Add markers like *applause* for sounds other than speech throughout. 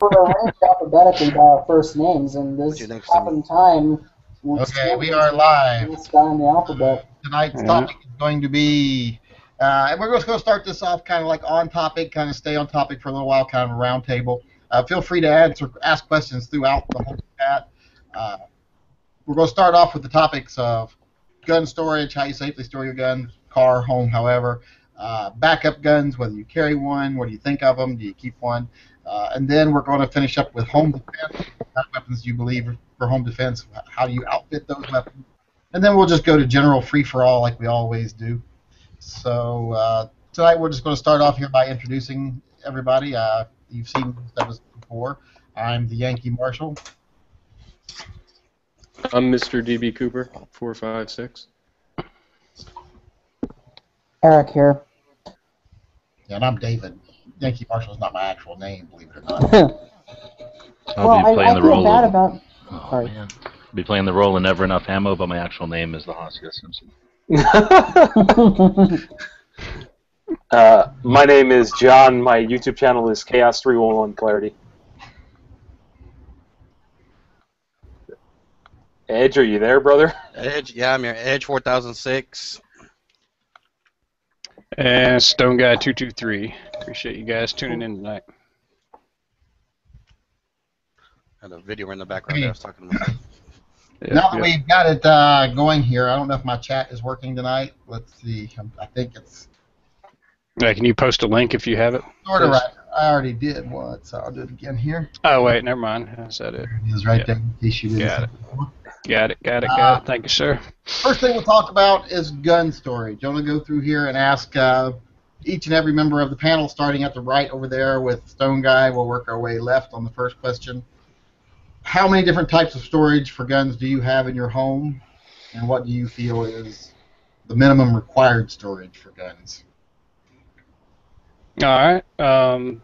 We're arranged alphabetically by our first names, and this What's your next happened time. Okay, we are live. This guy in the alphabet. Tonight's topic is going to be, uh, and we're just going to start this off kind of like on topic, kind of stay on topic for a little while, kind of a round table. Uh, feel free to answer, ask questions throughout the whole chat. Uh, we're going to start off with the topics of gun storage, how you safely store your gun, car, home, however. Uh, backup guns, whether you carry one, what do you think of them, do you keep one? Uh, and then we're going to finish up with home defense. What weapons do you believe for home defense? How do you outfit those weapons? And then we'll just go to general free for all like we always do. So uh, tonight we're just going to start off here by introducing everybody. Uh, you've seen most of us before. I'm the Yankee Marshal. I'm Mr. DB Cooper, 456. Eric here. And I'm David. Yankee Marshal is not my actual name, believe it or not. *laughs* I'll well, be I, playing I the feel role bad of, about. oh, sorry. man. I'll be playing the role of Never Enough Ammo, but my actual name is the Hosia Simpson. *laughs* Uh, my name is John. My YouTube channel is Chaos 311 Clarity. Edge, are you there, brother? Edge, yeah, I'm here. Edge 4006. And Stone Guy 223. Appreciate you guys tuning in tonight. Had a video in the background. there I was talking to myself. Yeah, now that yeah. we've got it uh, going here, I don't know if my chat is working tonight. Let's see. Um, I think it's Yeah, can you post a link if you have it? sort of right. I already did once, so I'll do it again here. Oh, wait, never mind. Is that it? There it is right Yeah. there in case you didn't Got see it. before. Got it, got it, Uh, got it. Thank you, sir. First thing we'll talk about is gun storage. I'm going to go through here and ask uh, each and every member of the panel, starting at the right over there with Stone Guy. We'll work our way left on the first question. How many different types of storage for guns do you have in your home, and what do you feel is the minimum required storage for guns? All right. Um,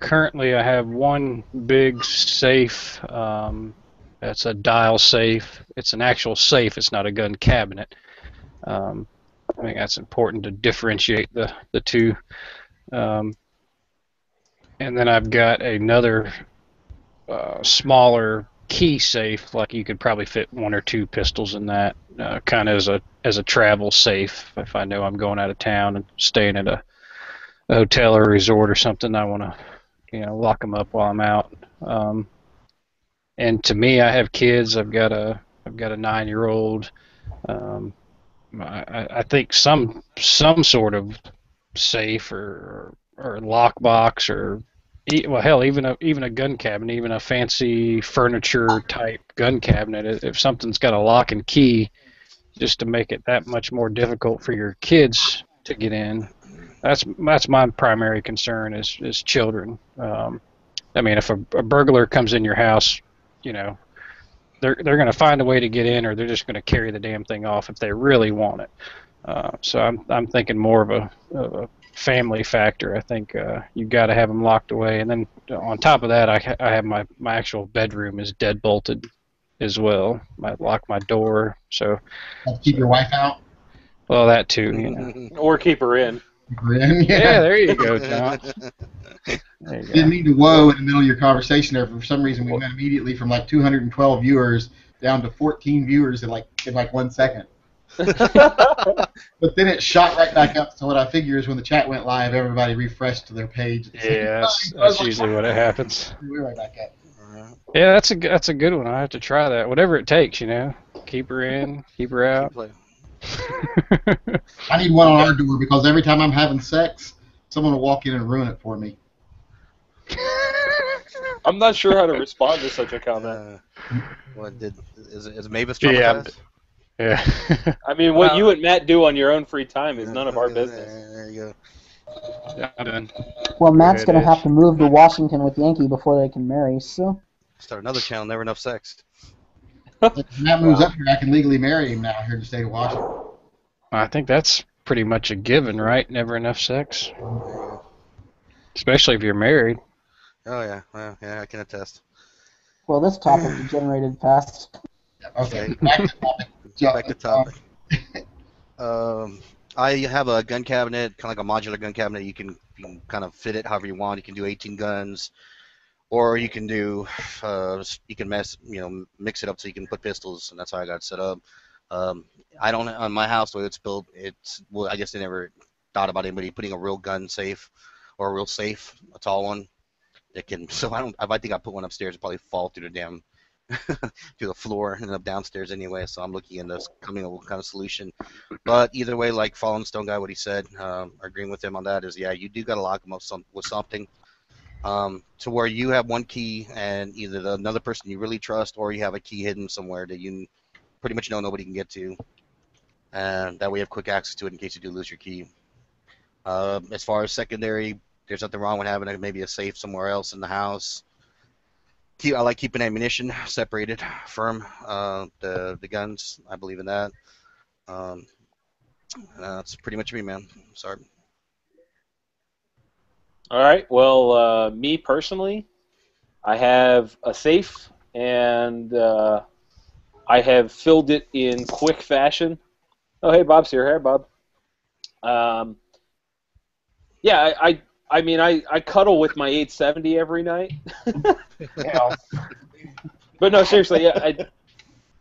currently, I have one big safe. Um, that's a dial safe. It's an actual safe. It's not a gun cabinet. Um, I think that's important to differentiate the the two. Um, and then I've got another uh, smaller key safe. Like you could probably fit one or two pistols in that, uh, kind of as a as a travel safe. If I know I'm going out of town and staying at a a hotel or resort or something, I want to, you know, lock them up while I'm out. Um, and to me, I have kids. I've got a I've got a nine year old. Um, I, I think some some sort of safe or or lockbox or well hell even a even a gun cabinet even a fancy furniture type gun cabinet if if something's got a lock and key just to make it that much more difficult for your kids to get in that's that's my primary concern is is children. Um, I mean, if a, a burglar comes in your house, you know, they're they're going to find a way to get in, or they're just going to carry the damn thing off if they really want it. Uh, so I'm I'm thinking more of a, of a family factor. I think uh, you've got to have them locked away, and then on top of that, I ha- I have my my actual bedroom is dead bolted as well. I lock my door, so keep your wife out. well that too. You know. *laughs* Or keep her in. Keep her in. Yeah, there you go, John. You. Didn't mean to whoa in the middle of your conversation there. For some reason, we went immediately from like 212 viewers down to 14 viewers in like in like one second. *laughs* But then it shot right back up. So what I figure is when the chat went live, everybody refreshed to their page. at the Yeah, that's, time. I was that's like, usually what it happens. *laughs* We're right back at. Yeah, that's a g- that's a good one. I have to try that. Whatever it takes, you know. Keep her in, keep her out. Play. *laughs* I need one on our door because every time I'm having sex, someone will walk in and ruin it for me. *laughs* I'm not sure how to respond to such a comment. Uh, what did is is Mavis Yeah, traumatized? yeah. *laughs* I mean, what Well- you and Matt do on your own free time is none of our business. There you go. Yeah, I'm done. Well, Matt's gonna have to move to Washington with Yankee before they can marry. So Start another channel. Never enough sex. If Matt moves up here, I can legally marry him now here in the state of Washington. I think that's pretty much a given, right? Never enough sex, especially if you're married. Oh yeah, well, yeah, I can attest. well, this topic degenerated fast. Okay, back to topic. *laughs* Back to topic. Um, I have a gun cabinet, kind of like a modular gun cabinet. You can, you can kind of fit it however you want. You can do 18 guns, or you can do uh, you can mess you know mix it up so you can put pistols, and that's how I got set up. Um, I don't on my house the way it's built. It's well, I guess they never thought about anybody putting a real gun safe or a real safe, a tall one. It can. *laughs* So I don't. I think I put one upstairs, it'll probably fall through the damn *laughs* to the floor and up downstairs anyway. So I'm looking into coming up with kind of solution. But either way, like Fallen Stone guy, what he said, um, agreeing with him on that is, yeah, you do got to lock them up some, with something. Um, to where you have one key and either the, another person you really trust or you have a key hidden somewhere that you pretty much know nobody can get to. And that way you have quick access to it in case you do lose your key. Uh, as far as secondary, there's nothing wrong with having a, maybe a safe somewhere else in the house. Keep, I like keeping ammunition separated from uh, the the guns. I believe in that. Um, that's pretty much me, man. Sorry. All right. Well, uh, me personally, I have a safe, and uh, I have filled it in quick fashion. Oh, hey, Bob's here. Hey, Bob. Um, yeah, I, I, I mean, I, I cuddle with my 870 every night. *laughs* But no, seriously, yeah, I,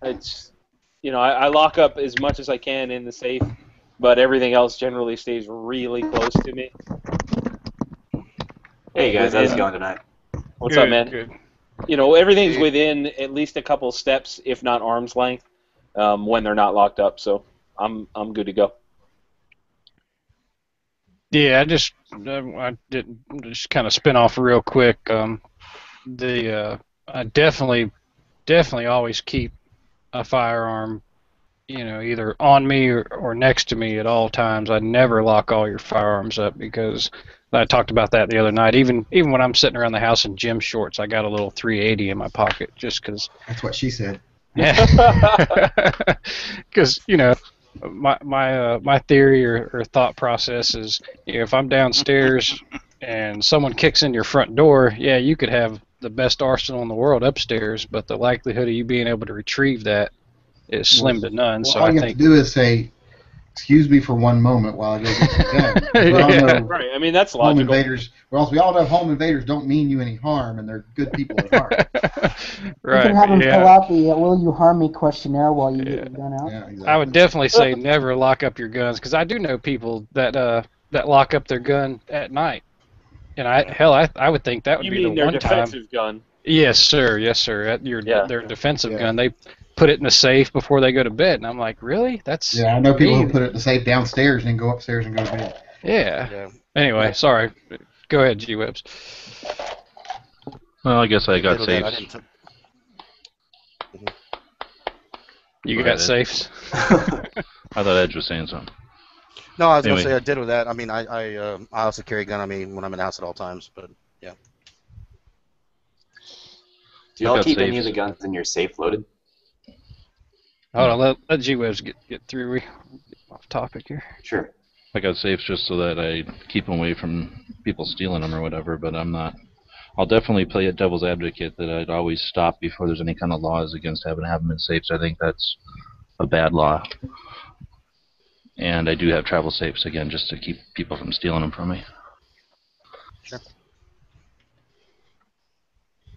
it's, you know, I, I lock up as much as I can in the safe, but everything else generally stays really close to me. Hey guys, how's it going tonight? What's Good, up, man? Good. You know, everything's within at least a couple steps, if not arm's length, um, when they're not locked up. So I'm I'm good to go. Yeah, I just uh, I did just kind of spin off real quick. Um, the uh, I definitely definitely always keep a firearm, you know, either on me or, or next to me at all times. I never lock all your firearms up because I talked about that the other night. Even even when I'm sitting around the house in gym shorts, I got a little 380 in my pocket just because That's what she said. *laughs* Yeah, *laughs* because you know my my uh, my theory or, or thought process is you know, if I'm downstairs and someone kicks in your front door, yeah, you could have the best arsenal in the world upstairs, but the likelihood of you being able to retrieve that is slim to none. Well, so all I you think have to do is say, "Excuse me for one moment while I go get the gun." *laughs* Yeah. Right. I mean, that's home logical. invaders. Well, else we all know home invaders don't mean you any harm, and they're good people at heart. *laughs* You right. can have him fill yeah. out the uh, "Will you harm me?" questionnaire while you Yeah. get your gun out. Yeah, exactly. I would definitely say never lock up your guns because I do know people that uh that lock up their gun at night. And I hell I I would think that would You be the one time. You mean their defensive gun? Yes, sir. Yes, sir. At your Yeah. their defensive Yeah. gun, they put it in the safe before they go to bed, and I'm like, really? That's Yeah, I know people who put it in the safe downstairs and then go upstairs and go to bed. yeah. Yeah. Anyway, sorry. Go ahead, G Webs. Well, I guess I got Little bit, I saved. didn't You got ahead. safes. *laughs* I thought Edge was saying something. No, I was Anyway. gonna say I did with that. I mean, I I, um I also carry a gun on me when I'm in the house at all times. But yeah. Do y'all got keep any of the guns in your safe loaded? Hold on, let, let G Webs get get through. We off topic here. Sure. I got safes just so that I keep them away from people stealing them or whatever, but I'm not. I'll definitely play a devil's advocate that I'd always stop before there's any kind of laws against having to have them in safes. I think that's a bad law. And I do have travel safes again just to keep people from stealing them from me.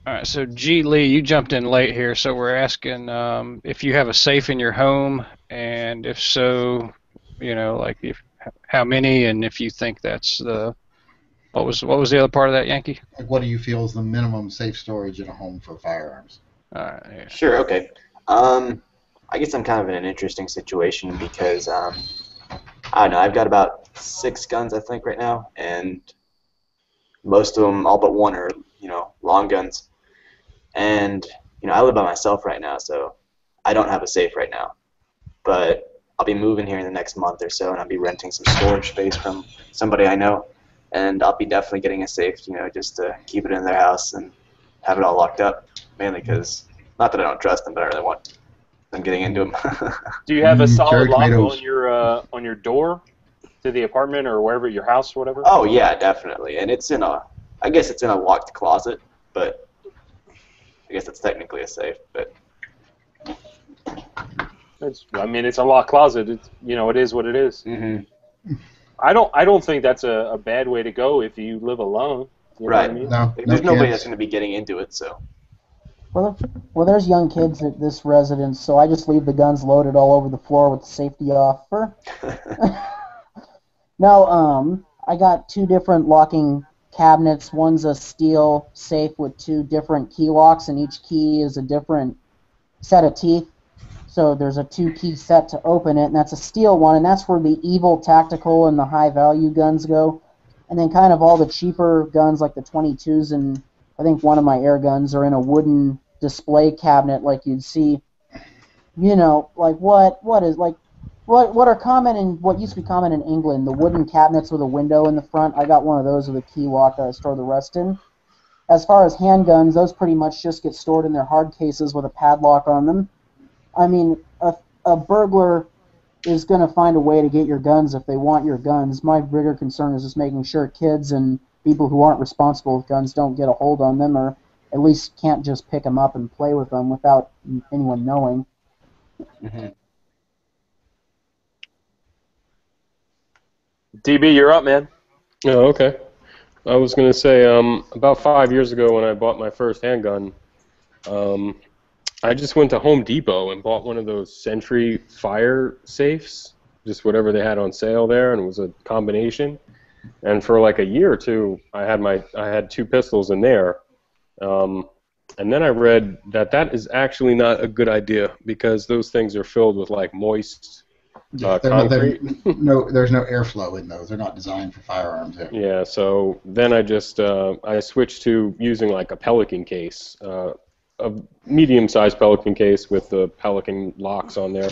All right, so G Lee, you jumped in late here, so we're asking um, if you have a safe in your home, and if so, you know, like if how many, and if you think that's the what was what was the other part of that Yankee? Like, what do you feel is the minimum safe storage in a home for firearms? All right, yeah. Sure. Okay. Um, I guess I'm kind of in an interesting situation because um, I don't know. I've got about six guns, I think, right now, and most of them, all but one, are you know long guns. And you know, I live by myself right now, so I don't have a safe right now. But I'll be moving here in the next month or so, and I'll be renting some storage space from somebody I know, and I'll be definitely getting a safe, you know, just to keep it in their house and have it all locked up. Mainly because not that I don't trust them, but I really want them getting into them. *laughs* Do you have a Mm, solid lock on your uh, on your door to the apartment or wherever your house or whatever? oh yeah, definitely, and it's in a, I guess it's in a locked closet, but I guess it's technically a safe. But It's, I mean, it's a locked closet. It's you know, it is what it is. mm-hmm. I don't I don't think that's a, a bad way to go if you live alone. You know Right. What I mean? No, There's no nobody kids. that's going to be getting into it, so. Well, well, there's young kids at this residence, so I just leave the guns loaded all over the floor with the safety offer. *laughs* *laughs* now, um, I got two different locking cabinets. One's a steel safe with two different key locks, and each key is a different set of teeth. So there's a two key set to open it, and that's a steel one, and that's where the evil tactical and the high value guns go. And then kind of all the cheaper guns like the 22s and I think one of my air guns are in a wooden display cabinet like you'd see. You know, like what what is like what what are common in what used to be common in England, the wooden cabinets with a window in the front. I got one of those with a key lock that I store the rest in. As far as handguns, those pretty much just get stored in their hard cases with a padlock on them. I mean, a, a burglar is going to find a way to get your guns if they want your guns. My bigger concern is just making sure kids and people who aren't responsible with guns don't get a hold on them or at least can't just pick them up and play with them without anyone knowing. Mm-hmm. DB, you're up, man. Oh, okay. I was gonna say, um, about five years ago when I bought my first handgun, um, I just went to Home Depot and bought one of those Sentry fire safes, just whatever they had on sale there, and it was a combination. And for like a year or two, I had my I had two pistols in there. Um, and then I read that that is actually not a good idea because those things are filled with like moist uh, concrete. no, there's no airflow in those. They're not designed for firearms. Yeah. Yeah, so then I just uh, I switched to using like a Pelican case, uh, a medium-sized Pelican case with the Pelican locks on there,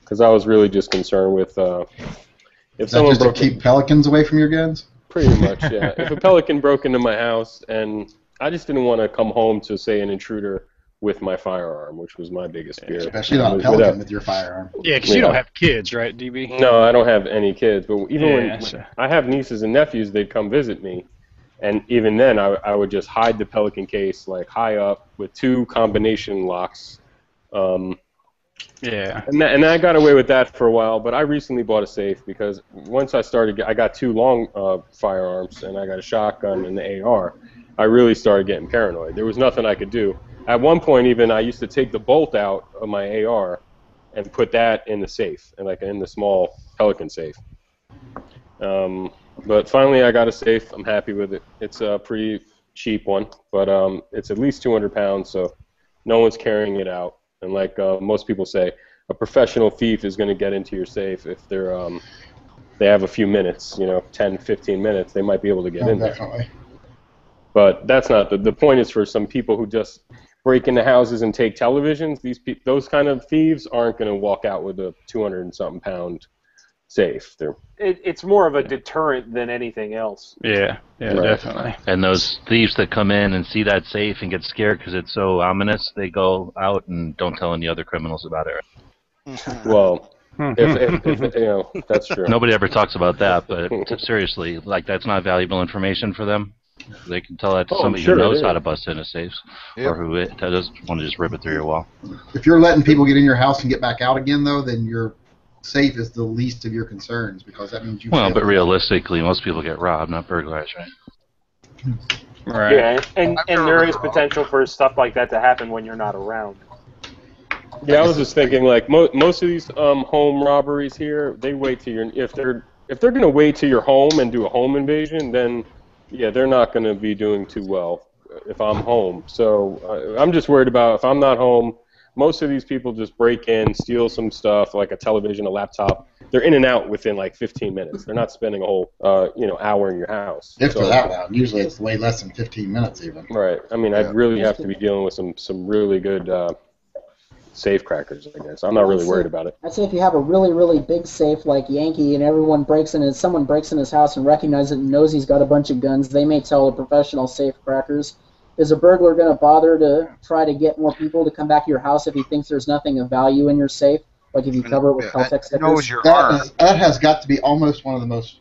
because I was really just concerned with uh, if Is that someone just to broke keep pelicans away from your guns? pretty much yeah. if a Pelican broke into my house and I just didn't want to come home to say an intruder with my firearm, which was my biggest fear. Especially not a pelican without- with your firearm. Yeah, because you Yeah. don't have kids, right, DB? No, I don't have any kids. But even Yeah, when so- I have nieces and nephews, they'd come visit me, and even then, I, I would just hide the Pelican case like high up with two combination locks. Um, Yeah. and, that, and I got away with that for a while, but I recently bought a safe because once I started, I got two long uh, firearms and I got a shotgun and the AR. I really started getting paranoid. There was nothing I could do. At one point, even I used to take the bolt out of my AR and put that in the safe, and like in the small Pelican safe. Um, but finally, I got a safe. I'm happy with it. It's a pretty cheap one, but um, it's at least 200 pounds, so no one's carrying it out. And like uh, most people say, a professional thief is going to get into your safe if they're um, they have a few minutes, you know, 10, 15 minutes. They might be able to get No, in there. definitely. But that's not the the point. Is for some people who just break into houses and take televisions. These pe- those kind of thieves aren't going to walk out with a 200 and something pound safe. They're It, it's more of a deterrent than anything else. Yeah. Yeah, Right. definitely. And those thieves that come in and see that safe and get scared because it's so ominous, they go out and don't tell any other criminals about it. *laughs* well, hmm. if, if, if you know that's true. Nobody ever talks about that, but seriously, like that's not valuable information for them. They can tell that to Oh, somebody sure who knows how to bust into safes, Yep. or who it, doesn't want to just rip it through your wall. If you're letting people get in your house and get back out again, though, then your safe is the least of your concerns because that means you. Well, failed. but realistically, most people get robbed, not burglarized, right? Right. Yeah, and, and there is potential for stuff like that to happen when you're not around. Yeah, I was just thinking like mo- most of these um, home robberies here, they wait till you're if they're if they're gonna wait till you're home and do a home invasion, then yeah, they're not gonna be doing too well if I'm home. So uh, I'm just worried about if I'm not home. Most of these people just break in, steal some stuff like a television, a laptop. They're in and out within like 15 minutes. They're not spending a whole uh, you know hour in your house. If So- they're that loud, usually it's way less than 15 minutes even. Right. I mean, Yeah. I'd really have to be dealing with some some really good uh, safe crackers. I guess I'm not really worried about it. I'd say if you have a really, really big safe like Yankee and everyone breaks in and someone breaks in his house and recognizes it and knows he's got a bunch of guns, they may tell the professional safe crackers. Is a burglar going to bother to try to get more people to come back to your house if he thinks there's nothing of value in your safe? Like if you cover it with Yeah, Caltex it knows stickers? your That, arm. is, that has got to be almost one of the most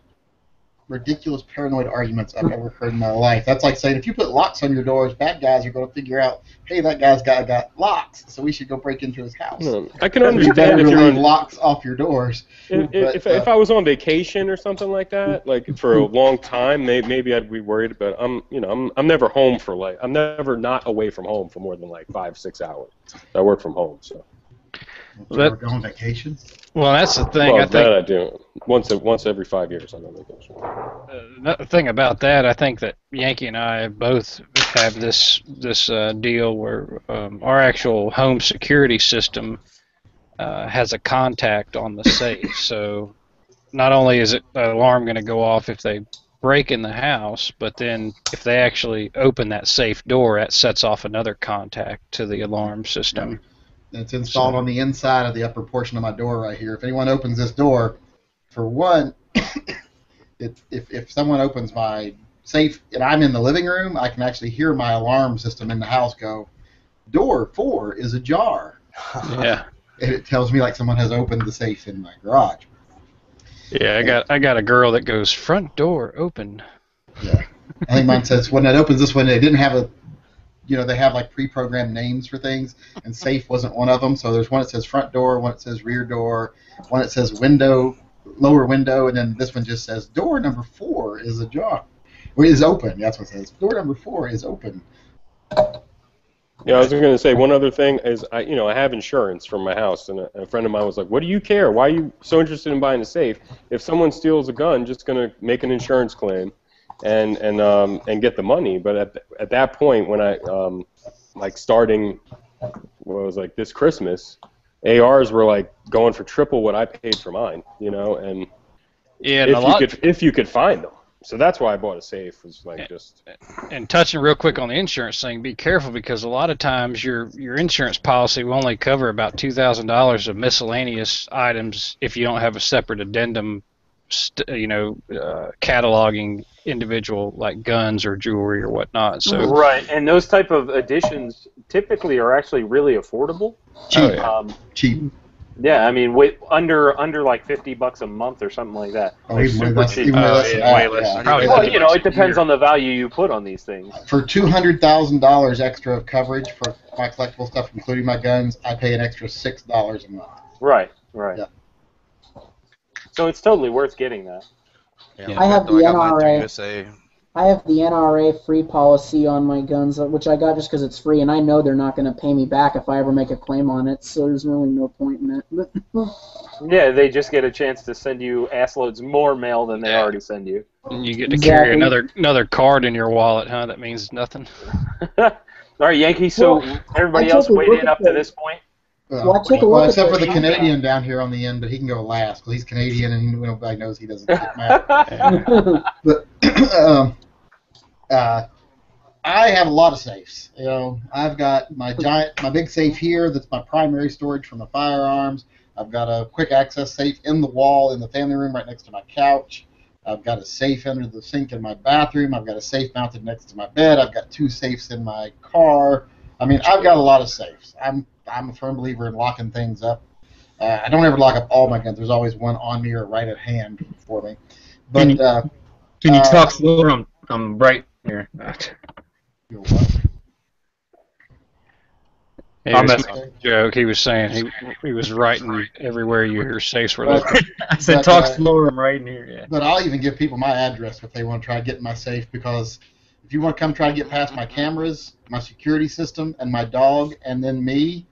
ridiculous paranoid arguments I've ever heard in my life. That's like saying if you put locks on your doors, bad guys are going to figure out, hey, that guy's got got locks, so we should go break into his house. No, I can understand better if you're leave on locks off your doors. If, But, if, uh, if I was on vacation or something like that, like for a long time, may, maybe I'd be worried. But I'm, you know, I'm, I'm never home for like, I'm never not away from home for more than like five, six hours. I work from home, so. So That- we're going on vacation. Well, that's the thing. well, I that think I do once, once every five years. I'm on vacation. uh, the thing about that, I think that Yankee and I both have this this uh, deal where um, our actual home security system uh, has a contact on the safe. *laughs* So not only is it an alarm going to go off if they break in the house, but then if they actually open that safe door, that sets off another contact to the alarm system. And It's installed on the inside of the upper portion of my door right here. If anyone opens this door, for one, *coughs* it, if, if someone opens my safe and I'm in the living room, I can actually hear my alarm system in the house go, door four is ajar. *laughs* Yeah. And it tells me like someone has opened the safe in my garage. Yeah, I got I got a girl that goes front door open. Yeah. I think mine says when it opens this one, they didn't have a, you know, they have like pre-programmed names for things, and safe wasn't one of them. So there's one that says front door, one that says rear door, one that says window, lower window, and then this one just says door number four is ajar, or is open. That's what it says. Door number four is open. Yeah, I was going to say one other thing is I, you know, I have insurance from my house, and a, a friend of mine was like, "What do you care? Why are you so interested in buying a safe? If someone steals a gun, just going to make an insurance claim, and and um and get the money." But at at that point, when I um like starting, what was like this Christmas, ARs were like going for triple what I paid for mine, you know, and Yeah, and if you could if you could find them, so that's why I bought a safe. Was like just and touching real quick on the insurance thing, be careful because a lot of times your your insurance policy will only cover about two thousand dollars of miscellaneous items if you don't have a separate addendum, st- you know, uh, cataloging individual like guns or jewelry or whatnot. So right, and those type of additions typically are actually really affordable. Cheap, yeah. Um, cheap. yeah, I mean, wait, under under like fifty bucks a month or something like that. Oh, Like, even less, cheap. even way Oh, less than yeah, that, way less. yeah. Probably Well, you know, it depends on the value you put on these things. For two hundred thousand dollars extra of coverage for my collectible stuff, including my guns, I pay an extra six dollars a month. Right, right. Yeah. So it's totally worth getting that. Yeah, I have the got mine through NRA. I have the NRA free policy on my guns, uh, which I got just because it's free, and I know they're not going to pay me back if I ever make a claim on it. So there's really no point in it. *laughs* Yeah, they just get a chance to send you assloads more mail than they Yeah. already send you. And you get to carry another another card in your wallet, huh? That means nothing. *laughs* All right, Yankee. So Well, everybody else a weighed in up to this point. Well, I took a well, look at except for the the contract. Canadian down here on the end, but he can go last because he's Canadian and nobody knows he doesn't kick mad. *laughs* But *clears throat* um, uh, I have a lot of safes. You know, I've got my giant, my big safe here. That's my primary storage for my firearms. I've got a quick access safe in the wall in the family room right next to my couch. I've got a safe under the sink in my bathroom. I've got a safe mounted next to my bed. I've got two safes in my car. I mean, I've got a lot of safes. I'm I'm a firm believer in locking things up. Uh, I don't ever lock up all my guns. There's always one on me or right at hand for me. But Can you- uh, Can you Uh, talk slower? I'm, I'm right here. you know what? He I'll was making a joke. He was saying he he was writing everywhere you your safes were But- located. I said But, talk uh, slower. I'm right in here. Yeah. But I'll even give people my address if they want to try to get in my safe because if you want to come try to get past my cameras, my security system, and my dog, and then me,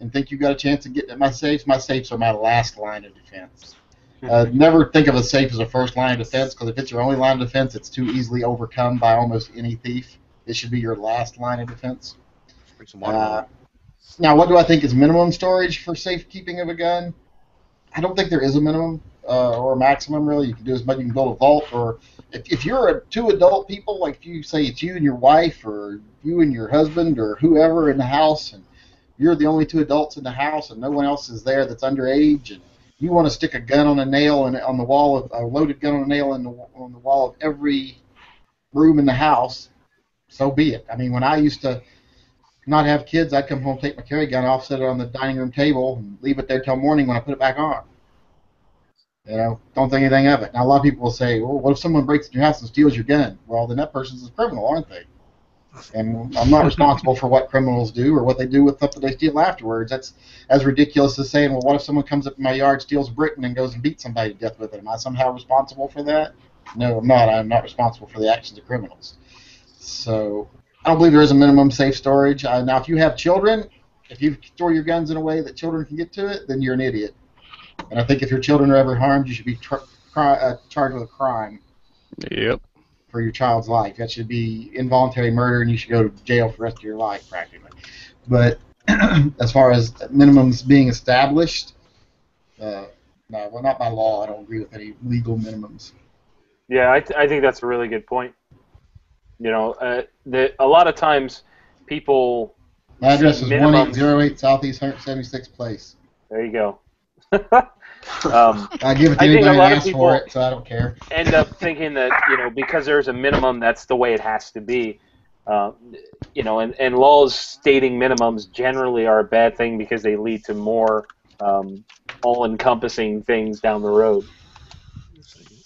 and think you got a chance to get at my safes, my safes are my last line of defense. Uh, never think of a safe as a first line of defense because if it's your only line of defense, it's too easily overcome by almost any thief. It should be your last line of defense. Bring some water. Uh, now, what do I think is minimum storage for safekeeping of a gun? I don't think there is a minimum uh, or a maximum. Really, you can do as much. You can build a vault, or if, if you're a, two adult people, like if you say it's you and your wife, or you and your husband, or whoever in the house, and you're the only two adults in the house, and no one else is there that's underage, and you want to stick a gun on a nail and on the wall of a loaded gun on a nail in the, on the wall of every room in the house, so be it. I mean, when I used to not have kids, I'd come home, take my carry gun off, set it on the dining room table, and leave it there till morning when I put it back on. You know, don't think anything of it. Now a lot of people will say, well, what if someone breaks into your house and steals your gun? Well, then that person's a criminal, aren't they? And I'm not responsible for what criminals do or what they do with stuff that they steal afterwards. That's as ridiculous as saying, well, what if someone comes up in my yard, steals Britain, and goes and beats somebody to death with it? Am I somehow responsible for that? No, I'm not. I'm not responsible for the actions of criminals. So I don't believe there is a minimum safe storage. Uh, now, if you have children, if you store your guns in a way that children can get to it, then you're an idiot. And I think if your children are ever harmed, you should be tr- cri- uh, charged with a crime Yep. For your child's life. That should be involuntary murder, and you should go to jail for the rest of your life, practically. But *clears throat* as far as minimums being established, uh, no, well, not by law. I don't agree with any legal minimums. Yeah, I, th- I think that's a really good point. You know, uh, the, a lot of times people. My address is minimums- 1808 Southeast 176th Place. There you go. *laughs* um, I give it to I think a anybody lot that of asks people- for it, so I don't care. end up thinking that you know because there's a minimum that's the way it has to be uh, you know and, and laws stating minimums generally are a bad thing because they lead to more um, all-encompassing things down the road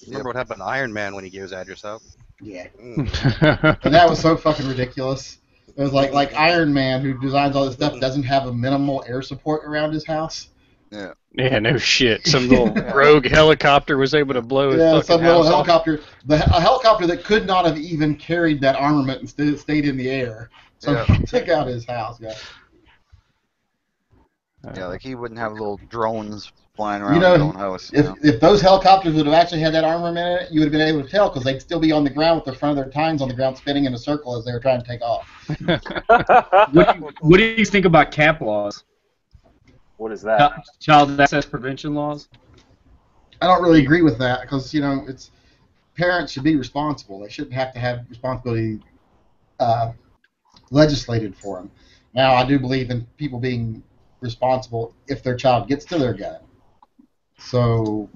Remember what happened to Iron Man when he gave his address out? Yeah. Mm. *laughs* And that was so fucking ridiculous. It was like like Iron Man, who designs all this stuff, doesn't have a minimal air support around his house. Yeah. Yeah, no shit. Some *laughs* little rogue helicopter was able to blow his Yeah, fucking some little house off. helicopter, the, a helicopter that could not have even carried that armament and st- stayed in the air. So Yeah. *laughs* took out his house. Yeah. Uh, yeah, like he wouldn't have little drones flying around You know, his own house. You If, know? if those helicopters would have actually had that armament in it, you would have been able to tell because they'd still be on the ground with the front of their tines on the ground spinning in a circle as they were trying to take off. *laughs* What, do you- what do you think about cap laws? What is that Child access prevention laws? I don't really agree with that because you know it's parents should be responsible. They shouldn't have to have responsibility uh, legislated for them. Now, I do believe in people being responsible if their child gets to their gun. So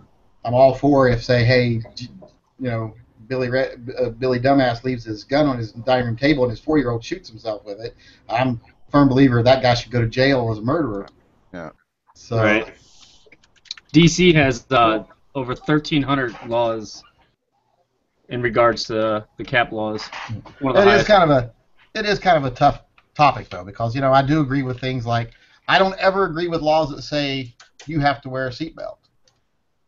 I'm all for if say, hey, you know, Billy Re- uh, Billy Dumbass leaves his gun on his dining room table and his four year old shoots himself with it. I'm a firm believer that guy should go to jail as a murderer. Yeah. So Right. DC has uh, over 1,300 laws in regards to the cap laws. One of the It is highest. kind of a it is kind of a tough topic though because you know I do agree with things like I don't ever agree with laws that say you have to wear a seatbelt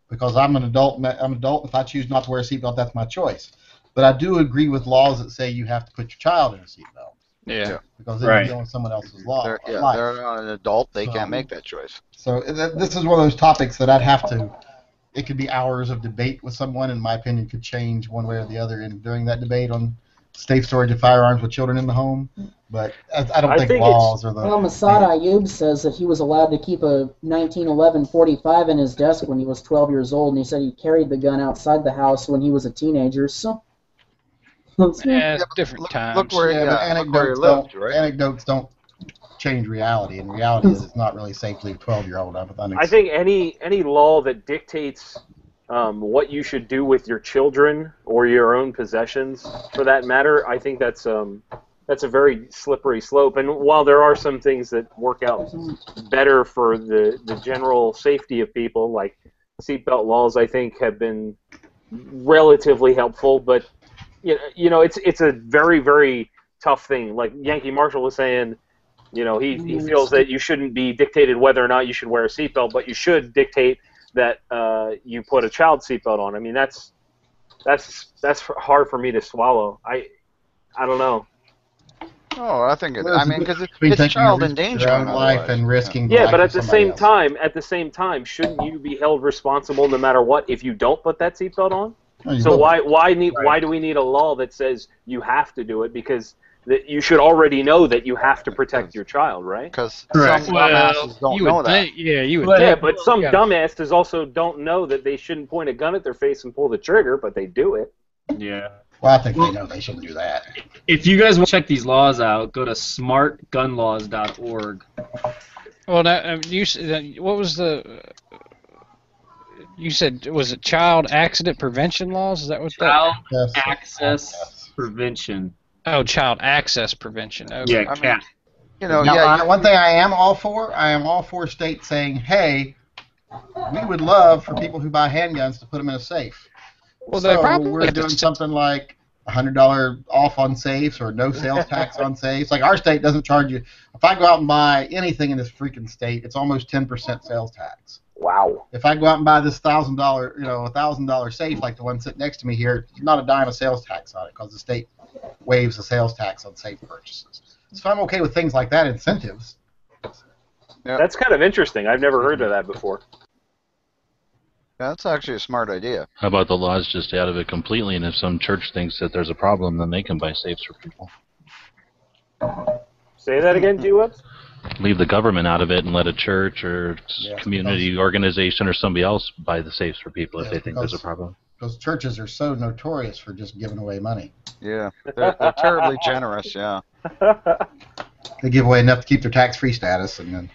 because I'm an adult. I'm an adult. If I choose not to wear a seatbelt, that's my choice. But I do agree with laws that say you have to put your child in a seatbelt Yeah. because then Right. you're dealing with someone else's law. They're, yeah, life. they're not an adult. They So- can't make that choice. So th- this is one of those topics that I'd have to. It could be hours of debate with someone, and my opinion could change one way or the other. And during that debate on safe storage of firearms with children in the home, but I, I don't I think, think laws are the. Well, Massad Ayoob says that he was allowed to keep a 1911 45 in his desk when he was 12 years old, and he said he carried the gun outside the house when he was a teenager. So, Yeah, different look- times. look where- yeah, yeah, but look where anecdotes don't. lived, right? Anecdotes don't change reality, and reality is it's not really safe to leave a 12 year old up. I think. I think any any law that dictates um, what you should do with your children or your own possessions, for that matter, I think that's um, that's a very slippery slope. And while there are some things that work out better for the the general safety of people, like seatbelt laws, I think have been relatively helpful. But you know, you know, it's it's a very very tough thing. Like Yankee Marshal was saying, you know, he, he feels that you shouldn't be dictated whether or not you should wear a seatbelt, but you should dictate that uh, you put a child seatbelt on. I mean, that's that's that's hard for me to swallow. I I don't know. Oh, I think it. Well, I it's mean, because it, it's taking child your in danger. own life and risking. the Yeah, but at the same else. time, at the same time, shouldn't you be held responsible no matter what if you don't put that seatbelt on? No, So will. why why need Right. why do we need a law that says you have to do it because that you should already know that you have to protect your child, right? Because Correct. some Well, dumbasses don't you know would that. think, yeah, you would But- Yeah, but some Yeah. dumbasses also don't know that they shouldn't point a gun at their face and pull the trigger, but they do it. Yeah. Well, I think they know they shouldn't do that. If you guys want to check these laws out, go to smartgunlaws.org. Well, now, um, you s- what was the? You said was it child accident prevention laws? Is that what that? Child Yes. access prevention. Oh, child access prevention. Okay. Yeah, I mean, CAP. You know, now, yeah. I, one thing I am all for, I am all for states saying, "Hey, we would love for people who buy handguns to put them in a safe. Well, they so probably we're have to doing something like hundred dollar off on safes or no sales *laughs* tax on safes. Like our state doesn't charge you. If I go out and buy anything in this freaking state, it's almost ten percent sales tax. Wow. If I go out and buy this thousand dollar, you know, a thousand dollar safe like the one sitting next to me here, not a dime of sales tax on it because the state waives the sales tax on safe purchases. So I'm okay with things like that, incentives. That's kind of interesting. I've never heard of that before. Yeah, that's actually a smart idea. How about the laws just out of it completely? And if some church thinks that there's a problem, then they can buy safes for people. Say that again, G Webs? Leave the government out of it and let a church or Yeah, community organization or somebody else buy the safes for people if Yeah, they think there's a problem. Those churches are so notorious for just giving away money. Yeah, they're, they're terribly generous. Yeah. *laughs* They give away enough to keep their tax-free status, and then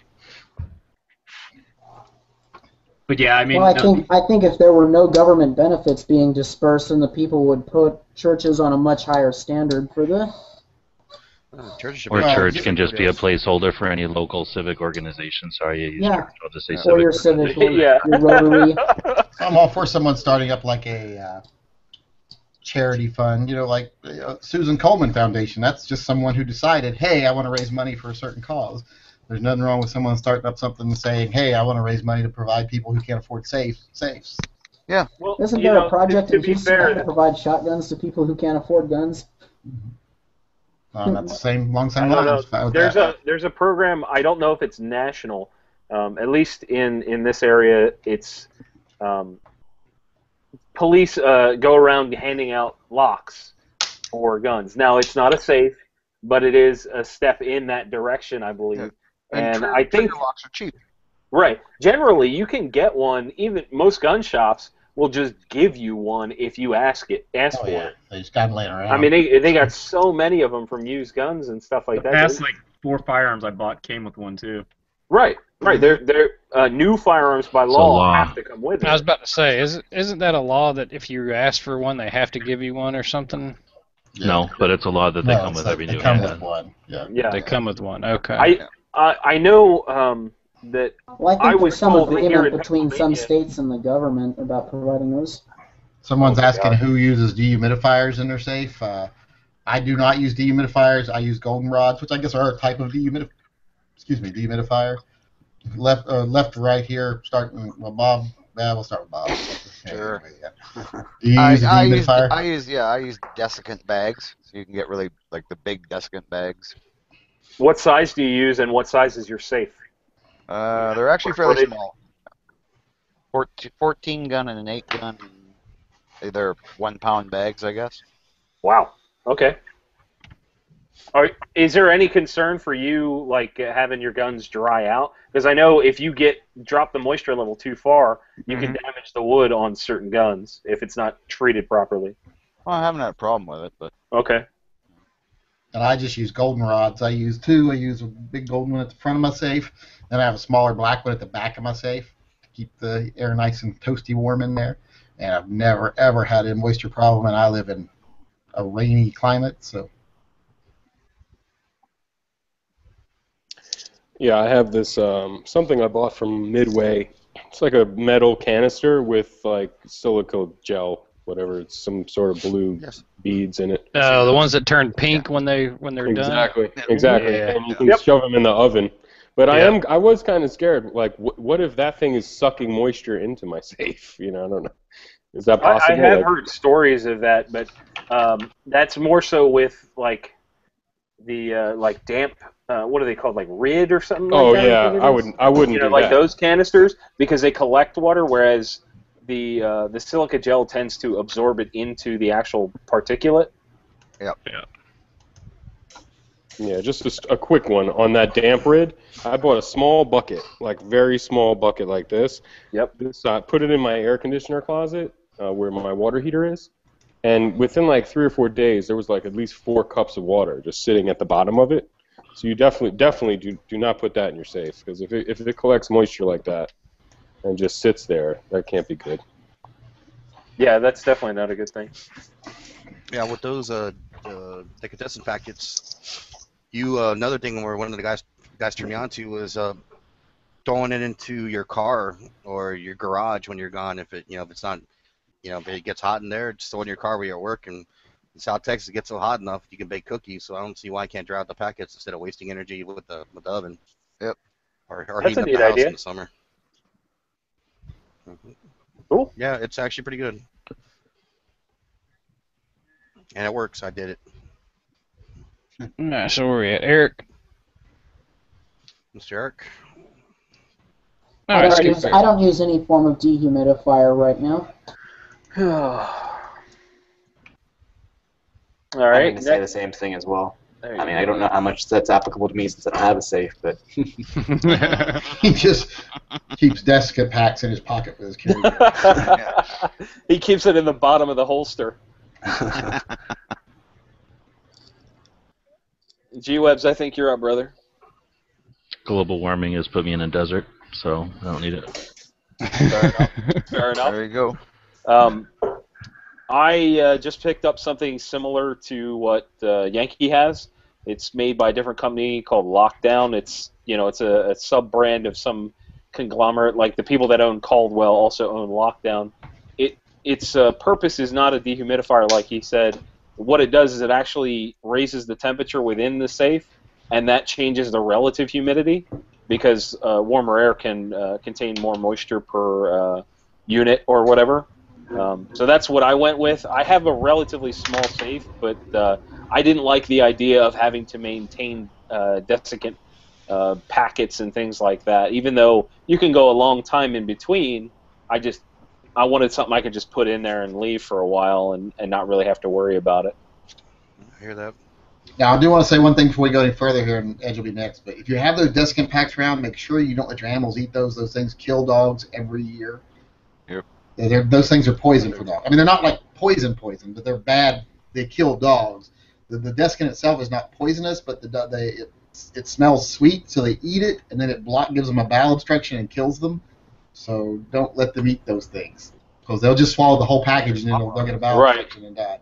But yeah, I mean, well, I no, think I think if there were no government benefits being dispersed, then the people would put churches on a much higher standard for the. Churches Or be- Well, church can just be a placeholder for any local civic organization. Sorry, I used Yeah. church. I'll just say Or civic. your civic, or yeah. your Rotary. *laughs* I'm all for someone starting up like a uh, charity fund. You know, like uh, Susan Coleman Foundation. That's just someone who decided, hey, I want to raise money for a certain cause. There's nothing wrong with someone starting up something and saying, hey, I want to raise money to provide people who can't afford safe safes. Yeah. Well, Isn't you there know, a project to, in to be fair, to provide shotguns to people who can't afford guns? Um, that's the same, long the I same don't lines. There's that. a there's a program. I don't know if it's national. Um, at least in in this area, it's um, police uh, go around handing out locks for guns. Now, it's not a safe, but it is a step in that direction, I believe. Yeah. And, trigger- I think trigger locks are cheap. right. Generally, you can get one. Even most gun shops will just give you one if you ask it. Ask Oh for yeah, it. they just got 'em laying around. I mean, they, they got so many of them from used guns and stuff like the that. past like four firearms I bought came with one too. Right, right. They're they're uh, new firearms by law, law. have to come with it. I was about to say, isn't isn't that a law that if you ask for one, they have to give you one or something? Yeah. No, but it's a law that they No, come with like every they new come handgun. with one. Yeah. yeah, They come with one. Okay. I, I I know um, that Well, I I think was there's some told that here agreement between some states and the government about providing those. Someone's Oh asking God. who uses dehumidifiers in their safe. Uh, I do not use dehumidifiers. I use goldenrods, which I guess are a type of dehumidif- excuse me, dehumidifier. Left, uh, left right here. Starting well, Bob. Yeah, we'll start with Bob. Sure. Do you I, use a I use dehumidifier? I use yeah I use desiccant bags, so you can get really like the big desiccant bags. what size do you use and what size is your safe? Uh, they're actually fairly small. 14, 14 gun and an 8 gun. They're one pound bags, I guess. Wow. Okay. Are, is there any concern for you, like uh, having your guns dry out? Because I know if you get drop the moisture level too far, you can damage the wood on certain guns if it's not treated properly. Well, I haven't had a problem with it, but Okay. And I just use goldenrods. I use two. I use a big golden one at the front of my safe, then I have a smaller black one at the back of my safe to keep the air nice and toasty warm in there. And I've never ever had a moisture problem, and I live in a rainy climate, so Yeah, I have this um, something I bought from Midway. It's like a metal canister with like silica gel, whatever. It's some sort of blue Yes. beads in it. Oh, the ones that turn pink when they when they're done. Exactly, exactly. Yeah. And you can Yep. shove them in the oven. But I am, I was kind of scared. Like, wh- what if that thing is sucking moisture into my *laughs* safe? You know, I don't know. Is that I, I have Like- heard stories of that, but um, that's more so with like the uh, like damp. Uh, what are they called? Like rid or something? oh like that, yeah, think I wouldn't, I wouldn't You know, do like that. those canisters because they collect water, whereas the uh, the silica gel tends to absorb it into the actual particulate. Yep. Yeah, Yeah, just a quick one on that DampRid. I bought a small bucket, like very small bucket like this. Yep. This I put it in my air conditioner closet uh, where my water heater is, and within like three or four days, there was like at least four cups of water just sitting at the bottom of it. So you definitely, definitely do do not put that in your safe because if it, if it collects moisture like that and just sits there, that can't be good. Yeah, that's definitely not a good thing. Yeah, with those uh, uh desiccant packets, you uh, another thing where one of the guys guys turned me on to was uh, throwing it into your car or your garage when you're gone. If it, you know, if it's not, you know, if it gets hot in there, just throw it in your car while you're at work. And in South Texas, it gets so hot enough you can bake cookies. So I don't see why I can't dry out the packets instead of wasting energy with the with the oven. Yep. Or, or That's a heating up neat the house idea. in the summer. Cool. Yeah, it's actually pretty good. And it works. I did it. Nah, so where we at? Eric. Mr. Eric. All I, don't use. I don't use any form of dehumidifier right now. *sighs* All right. I'm going to say the same thing as well. There I mean, go. I don't know how much that's applicable to me since I don't have a safe, but *laughs* *laughs* he just keeps Desiccant packs in his pocket with his carry. *laughs* he keeps it in the bottom of the holster. G Webs, I think you're up, brother. Global warming has put me in a desert, so I don't need it. Fair enough. There you go. Um, I uh, just picked up something similar to what uh, Yankee has. It's made by a different company called Lockdown. It's you know it's a, a sub brand of some conglomerate. Like the people that own Caldwell also own Lockdown. It its uh, purpose is not a dehumidifier, like he said. What it does is it actually raises the temperature within the safe, and that changes the relative humidity because uh, warmer air can uh, contain more moisture per uh, unit or whatever. Um, so that's what I went with. I have a relatively small safe, but uh, I didn't like the idea of having to maintain uh, desiccant uh, packets and things like that. Even though you can go a long time in between, I just I wanted something I could just put in there and leave for a while and, and not really have to worry about it. I hear that. Now, I do want to say one thing before we go any further here, and Edge will be next. But if you have those desiccant packs around, make sure you don't let your animals eat those. Those things kill dogs every year. Yep. They're, they're- those things are poison for dogs. I mean, they're not like poison poison, but they're bad. They kill dogs. The, the desiccant itself is not poisonous, but the they it, it smells sweet, so they eat it, and then it block gives them a bowel obstruction and kills them. So don't let them eat those things because they'll just swallow the whole package and then they'll, they'll get a bowel Right. obstruction and die.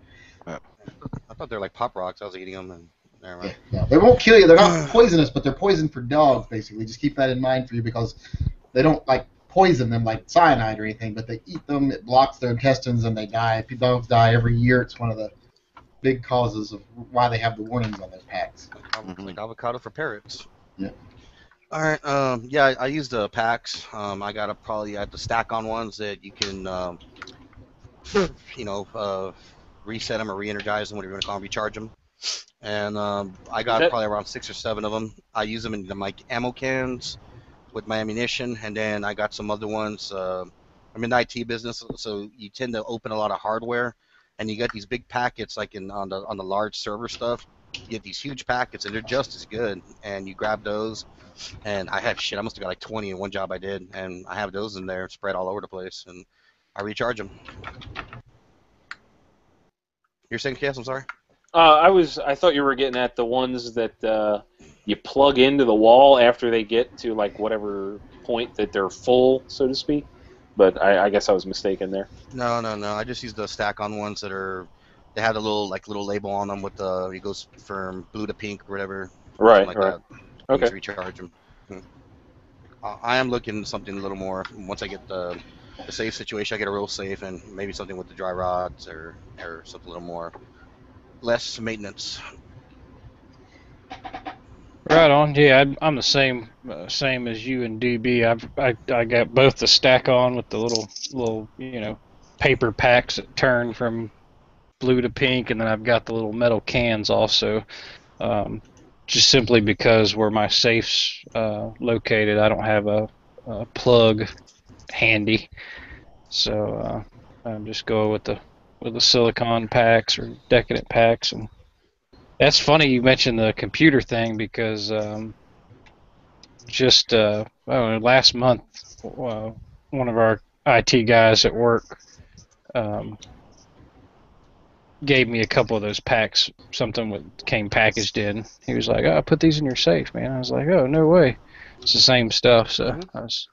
I thought they're like pop rocks. I was eating them and never mind. No, they won't kill you. They're not *sighs* poisonous, but they're poison for dogs, basically. Just keep that in mind for you because they don't like poison them like cyanide or anything, but they eat them. It blocks their intestines and they die. If Dogs die every year. It's one of the big causes of why they have the warnings on those packs. Like, like avocado for parrots. Yeah. All right. Um, yeah, I, I use the packs. Um, I got to probably I have to stack on ones that you can, um, you know, uh, reset them or re-energize them, whatever you want to call them, recharge them. And um, I got That- probably around six or seven of them. I use them in the, my ammo cans with my ammunition, and then I got some other ones. Uh, I'm in the IT business, so you tend to open a lot of hardware, and you get these big packets like in on the on the large server stuff. You get these huge packets, and they're just as good. And you grab those, and I have shit. I must have got like 20 in one job I did, and I have those in there spread all over the place, and I recharge them. You're saying, Cass? I'm sorry. Uh, I was I thought you were getting at the ones that uh, you plug into the wall after they get to like whatever point that they're full, so to speak. But I, I guess I was mistaken there. No, no, no. I just use the stack on ones that are. They have a little like little label on them with the it goes from blue to pink or whatever. Right, something right. That. Okay. just recharge them. Uh, I am looking something a little more. Once I get the, the safe situation, I get a real safe and maybe something with the dry rods or or something a little more less maintenance. Right on. Yeah, I- I'm the same uh, same as you and DB. I've I, I got both the stack on with the little little you know paper packs that turn from blue to pink, and then I've got the little metal cans also. Um, just simply because where my safe's uh, located, I don't have a, a plug handy, so uh, I just go with the with the silicon packs or desiccant packs and. That's funny you mentioned the computer thing because um, just uh, oh, last month, uh, one of our IT guys at work um, gave me a couple of those packs. Something with, came packaged in. He was like, "Oh, put these in your safe, man." I was like, "Oh, no way." It's the same stuff. So I was,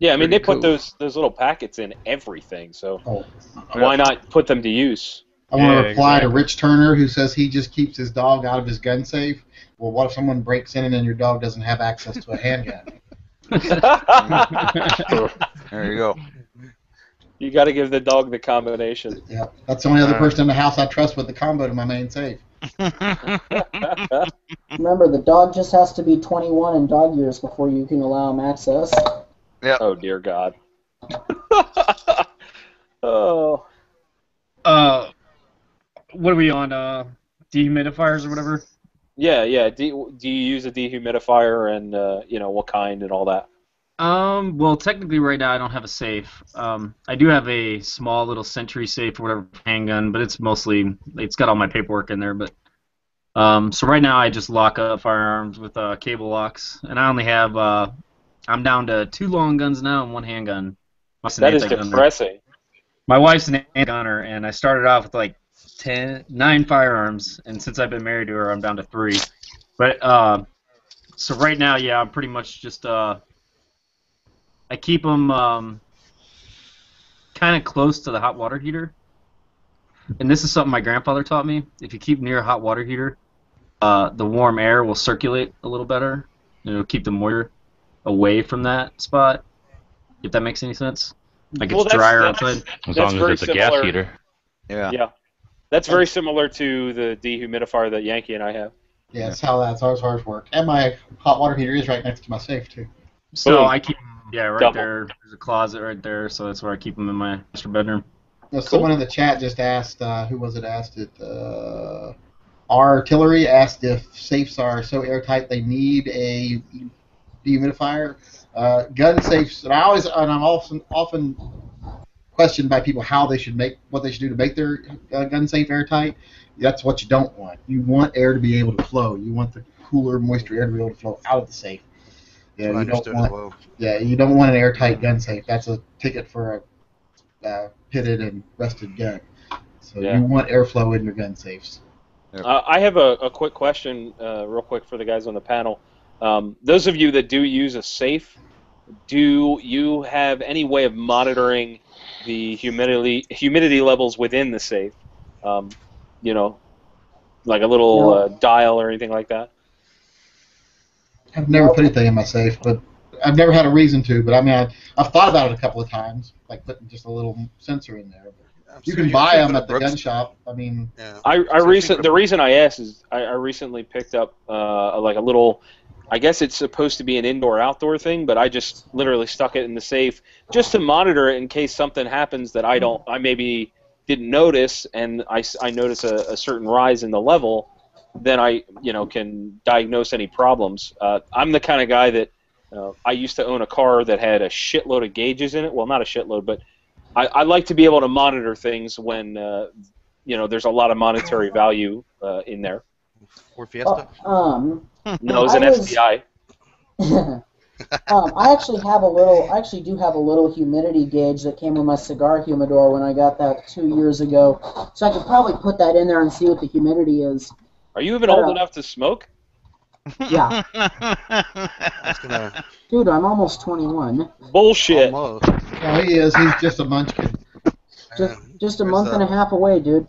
Yeah, I mean they Pretty put cool. those those little packets in everything, so Oh. why not put them to use? I want Yeah, to reply exactly. to Rich Turner, who says he just keeps his dog out of his gun safe. Well, what if someone breaks in and then your dog doesn't have access to a handgun? *laughs* There you go. You got to give the dog the combination. Yeah, that's the only other person in the house I trust with the combo to my main safe. *laughs* Remember, the dog just has to be 21 in dog years before you can allow him access. Oh dear God. *laughs* oh. Uh, what are we on? Uh, dehumidifiers or whatever. Yeah, yeah. Do, do you use a dehumidifier and uh, you know what kind and all that? Um, well, technically, right now I don't have a safe. Um, I do have a small little Sentry safe or whatever handgun, but it's mostly it's got all my paperwork in there. But um, so right now I just lock up firearms with uh, cable locks, and I only have uh, I'm down to two long guns now and one handgun. My That is depressing. My wife's an gunner, and I started off with like ten, nine firearms, and since I've been married to her, I'm down to three. But uh, so right now, yeah, I'm pretty much just uh, I keep them um, kind of close to the hot water heater. And this is something my grandfather taught me. If you keep near a hot water heater, uh, the warm air will circulate a little better. and It'll keep the moisture away from that spot. If that makes any sense. Like Well, it's drier that's- outside. As long as very it's a gas heater. Yeah. Yeah. That's very similar to the dehumidifier that Yankee and I have. Yeah, that's how that's how ours work. And my hot water heater is right next to my safe too. So Boom. I keep 'em- yeah right Double. there. There's a closet right there, so that's where I keep them in my master bedroom. Now, someone in the chat just asked, uh, who was it asked it? Uh, artillery asked if safes are so airtight they need a dehumidifier. Uh, gun safes, and I always, and I'm often often questioned by people how they should make, what they should do to make their uh, gun safe airtight. That's what you don't want. You want air to be able to flow. You want the cooler, moisture air to be able to flow out of the safe. Yeah, That's what I you don't want. well. Yeah, you don't want an airtight gun safe. That's a ticket for a uh, pitted and rusted gun. So Yeah. you want airflow in your gun safes. Uh, I have a, a quick question, uh, real quick, for the guys on the panel. Um, those of you that do use a safe, do you have any way of monitoring the humidity humidity levels within the safe? Um, you know, like a little No. uh, dial or anything like that. I've never put anything in my safe, but I've never had a reason to. But I mean, I, I've thought about it a couple of times, like putting just a little sensor in there. I'm You can buy them at the have gun shop. I mean, Yeah. I, I So recent the reason I asked is I, I recently picked up uh, like a little. I guess it's supposed to be an indoor outdoor thing, but I just literally stuck it in the safe just to monitor it in case something happens that I don't I maybe didn't notice, and I, I notice a, a certain rise in the level, then I you know can diagnose any problems. Uh, I'm the kind of guy that uh, I used to own a car that had a shitload of gauges in it. Well, not a shitload, but I, I like to be able to monitor things when uh, you know there's a lot of monetary value uh, in there. Ford Fiesta. Uh, um, No, it's an was- STI. *laughs* um, I actually have a little. I actually do have a little humidity gauge that came with my cigar humidor when I got that two years ago. So I could probably put that in there and see what the humidity is. Are you even Uh, old enough to smoke? Yeah, gonna dude, I'm almost 21. Bullshit. almost. well, he is. He's just a munchkin. Just, just a where's month the- and a half away, dude.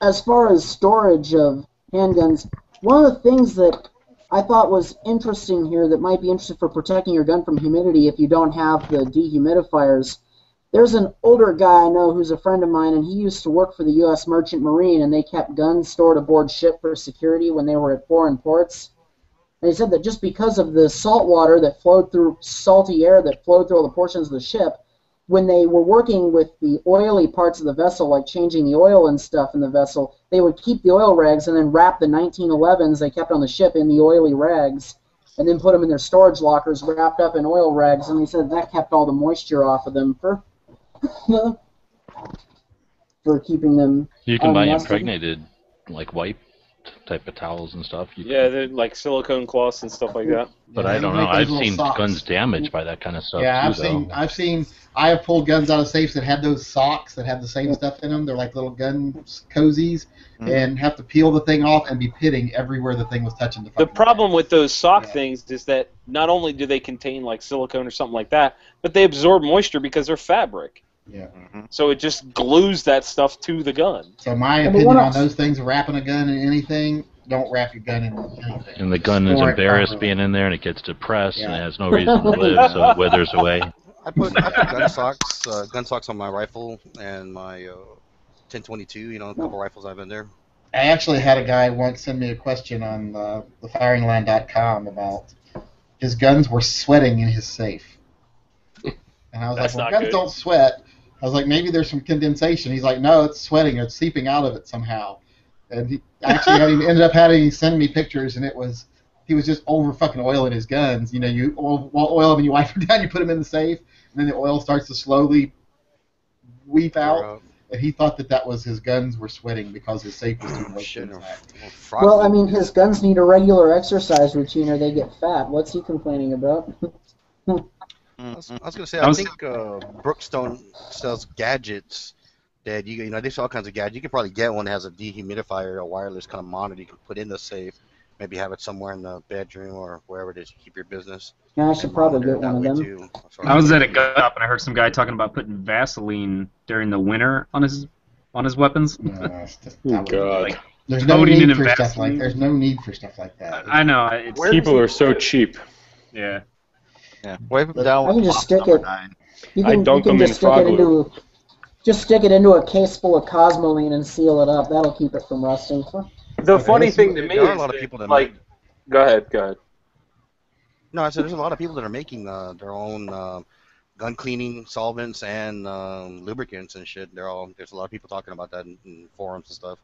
As far as storage of handguns, one of the things that I thought was interesting here that might be interesting for protecting your gun from humidity if you don't have the dehumidifiers. There's an older guy I know who's a friend of mine, and he used to work for the U.S. Merchant Marine, and they kept guns stored aboard ship for security when they were at foreign ports. And he said that just because of the salt water that flowed through, salty air that flowed through all the portions of the ship, when they were working with the oily parts of the vessel, like changing the oil and stuff in the vessel, they would keep the oil rags and then wrap the 1911s they kept on the ship in the oily rags, and then put them in their storage lockers wrapped up in oil rags. And he said that kept all the moisture off of them for *laughs* for keeping them. You can buy um, unlusted. impregnated, like wipe type of towels and stuff. You Yeah, they're like silicone cloths and stuff like that. But Yeah, I don't know. I've seen socks. guns damaged by that kind of stuff Yeah, too, I've though. seen. I've seen. I have pulled guns out of safes that had those socks that have the same stuff in them. They're like little gun cozies, Hmm. and have to peel the thing off and be pitting everywhere the thing was touching the. The fucking problem with those sock Yeah. things is that not only do they contain like silicone or something like that, but they absorb moisture because they're fabric. Yeah. So it just glues that stuff to the gun. So my Yeah, but opinion on else? those things, wrapping a gun in anything, don't wrap your gun in anything. And the gun is embarrassed being in there, and it gets depressed, and it has no reason to live, so it withers away. I put I put gun socks uh, gun socks on my rifle and my uh, 1022. You know, a couple rifles I've in there. I actually had a guy once send me a question on uh, thefiringline.com about his guns were sweating in his safe. And I was That's like, well, guns good. don't sweat. I was like, maybe there's some condensation. He's like, no, it's sweating. It's seeping out of it somehow. And he actually had, he *laughs* ended up having to send me pictures, and it was he was just over fucking oiling his guns. You know, you oil, oil them and you wipe them *laughs* down, you put them in the safe, and then the oil starts to slowly weep out. And he thought that that was his guns were sweating because his safe was too moist inside. Well, I mean, his guns need a regular exercise routine or they get fat. What's he complaining about? *laughs* I was, I was gonna say, I, I was- think uh, Brookstone sells gadgets that you you know they sell all kinds of gadgets. You could probably get one that has a dehumidifier, a wireless kind of monitor you can put in the safe. Maybe have it somewhere in the bedroom or wherever it is you keep your business. Yeah, I should probably get one of them. too. I was at a gun shop and I heard some guy talking about putting Vaseline during the winter on his on his weapons. Oh, God. Like, There's no need in for stuff like there's no need for stuff like that. I know. It's, People are so cheap. Yeah. Yeah. Wipe them down I can with just stick it. nine. You I can, dunk you can them in just stick frog it into just stick it into a case full of Cosmoline and seal it up. That'll keep it from rusting. The Okay, funny thing to me there are a is lot of people that like, go ahead, go ahead. No, I said there's a lot of people that are making uh, their own uh, gun cleaning solvents and um, lubricants and shit. They're all there's a lot of people talking about that in, in forums and stuff.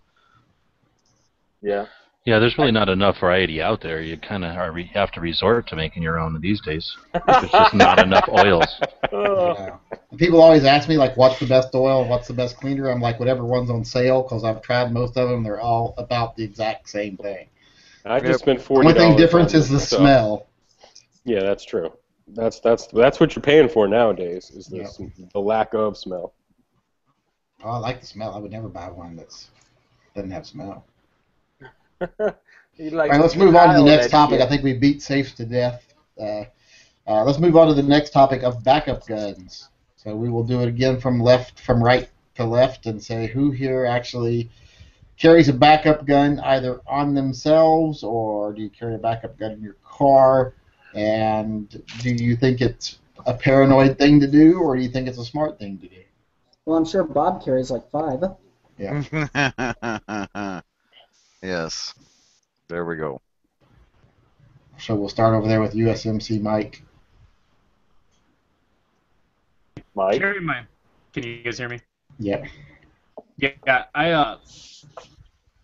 Yeah. Yeah, there's really not enough variety out there. You kind of re- have to resort to making your own these days. There's just *laughs* not enough oils. Yeah. People always ask me like, what's the best oil? What's the best cleaner? I'm like, whatever one's on sale because I've tried most of them. They're all about the exact same thing. I just spent The forty. only thing difference is the smell. Yeah, that's true. That's that's that's what you're paying for nowadays. Is the sm- the lack of smell. Oh, I like the smell. I would never buy one that's doesn't have smell. *laughs* You'd like right, let's move on to the next topic. shit. I think we beat safes to death. Uh, uh, let's move on to the next topic of backup guns. So we will do it again from left, from right to left, and say who here actually carries a backup gun either on themselves or do you carry a backup gun in your car? And do you think it's a paranoid thing to do, or do you think it's a smart thing to do? Well, I'm sure Bob carries like five. Yeah. *laughs* yes. There we go. So we'll start over there with USMC Mike. Mike. Carry my. Can you guys hear me? Yep. Yeah, I uh,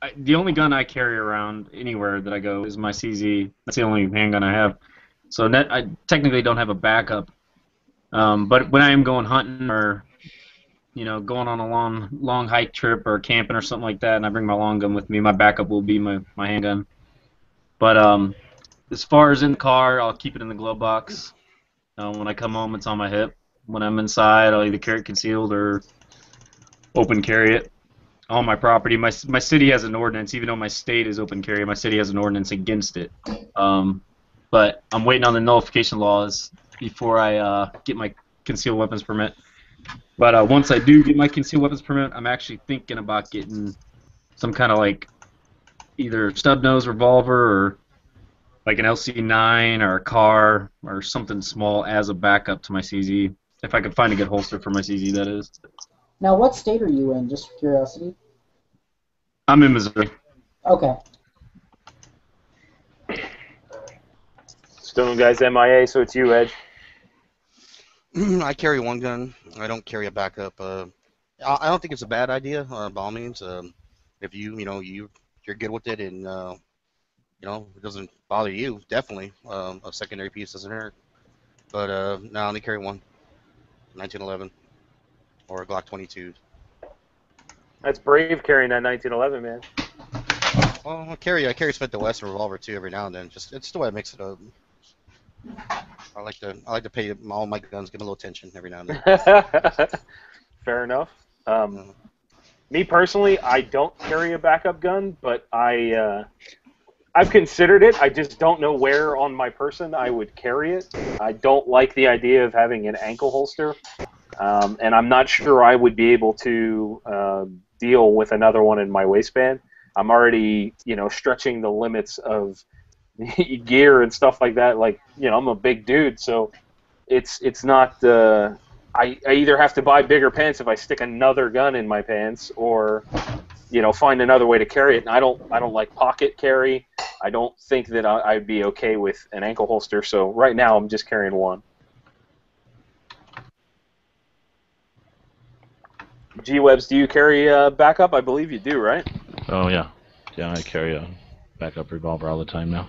I, the only gun I carry around anywhere that I go is my CZ. That's the only handgun I have. So net, I technically don't have a backup. Um, but when I am going hunting or, you know, going on a long long hike trip or camping or something like that, and I bring my long gun with me, my backup will be my my handgun. But um, as far as in the car, I'll keep it in the glove box. Uh, when I come home, it's on my hip. When I'm inside, I'll either carry it concealed or open carry it on my property. My my city has an ordinance, even though my state is open carry. My city has an ordinance against it. Um, but I'm waiting on the nullification laws before I uh, get my concealed weapons permit. But uh, once I do get my concealed weapons permit, I'm actually thinking about getting some kind of like either stub nose revolver or like an LC9 or a Kahr or something small as a backup to my CZ. If I could find a good holster for my CZ, that is. Now, what state are you in? Just for curiosity. I'm in Missouri. Okay. Stone guy's MIA, so it's you, Edge. *clears throat* I carry one gun. I don't carry a backup. Uh, I I don't think it's a bad idea. Uh, by all means, um, if you you know you you're good with it and uh, you know it doesn't bother you, definitely um, a secondary piece doesn't hurt. But uh, no, I only carry one. 1911 or a Glock 22. That's brave carrying that 1911, man. Well, I carry I carry Smith the Wesson revolver too every now and then. Just it's the way I mix it up. I like to I like to pay all my guns give them a little attention every now and then. *laughs* Fair enough. Um, me personally, I don't carry a backup gun, but I uh, I've considered it. I just don't know where on my person I would carry it. I don't like the idea of having an ankle holster, um, and I'm not sure I would be able to uh, deal with another one in my waistband. I'm already you know stretching the limits of *laughs* gear and stuff like that. Like you know I'm a big dude, so it's it's not. Uh, I, I either have to buy bigger pants if I stick another gun in my pants, or you know find another way to carry it. And I don't I don't like pocket carry. I don't think that I, I'd be okay with an ankle holster. So right now I'm just carrying one. G Webs, do you carry a backup? I believe you do, right? Oh yeah, yeah. I carry a backup revolver all the time now.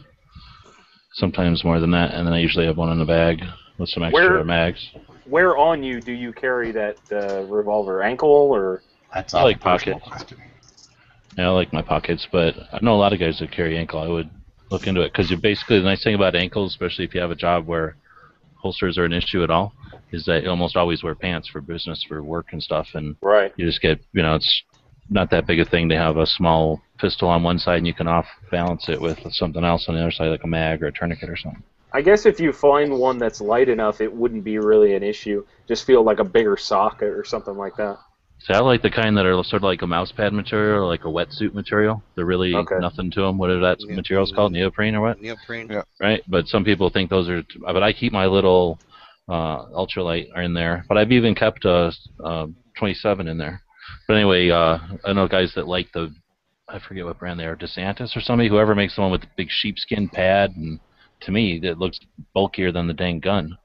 Sometimes more than that, and then I usually have one in the bag with some extra Where- mags. Where on you do you carry that uh, revolver? Ankle or? That's I a like personal pocket. question. Yeah, I like my pockets, but I know a lot of guys that carry ankle. I would look into it because you basically the nice thing about ankles, especially if you have a job where holsters are an issue at all, is that you almost always wear pants for business, for work and stuff, and Right. you just get you know it's not that big a thing to have a small pistol on one side and you can off balance it with something else on the other side, like a mag or a tourniquet or something. I guess if you find one that's light enough, it wouldn't be really an issue. Just feel like a bigger socket or something like that. See, I like the kind that are sort of like a mouse pad material or like a wetsuit material. They're really Okay. nothing to them. Whatever that Yeah. material's called, neoprene or what? Neoprene. Yeah. right? But some people think those are. But I keep my little uh, ultralight in there. But I've even kept a, uh 27 in there. But anyway, uh, I know guys that like the. I forget what brand they are, DeSantis or somebody. Whoever makes the one with the big sheepskin pad, and to me, it looks bulkier than the dang gun.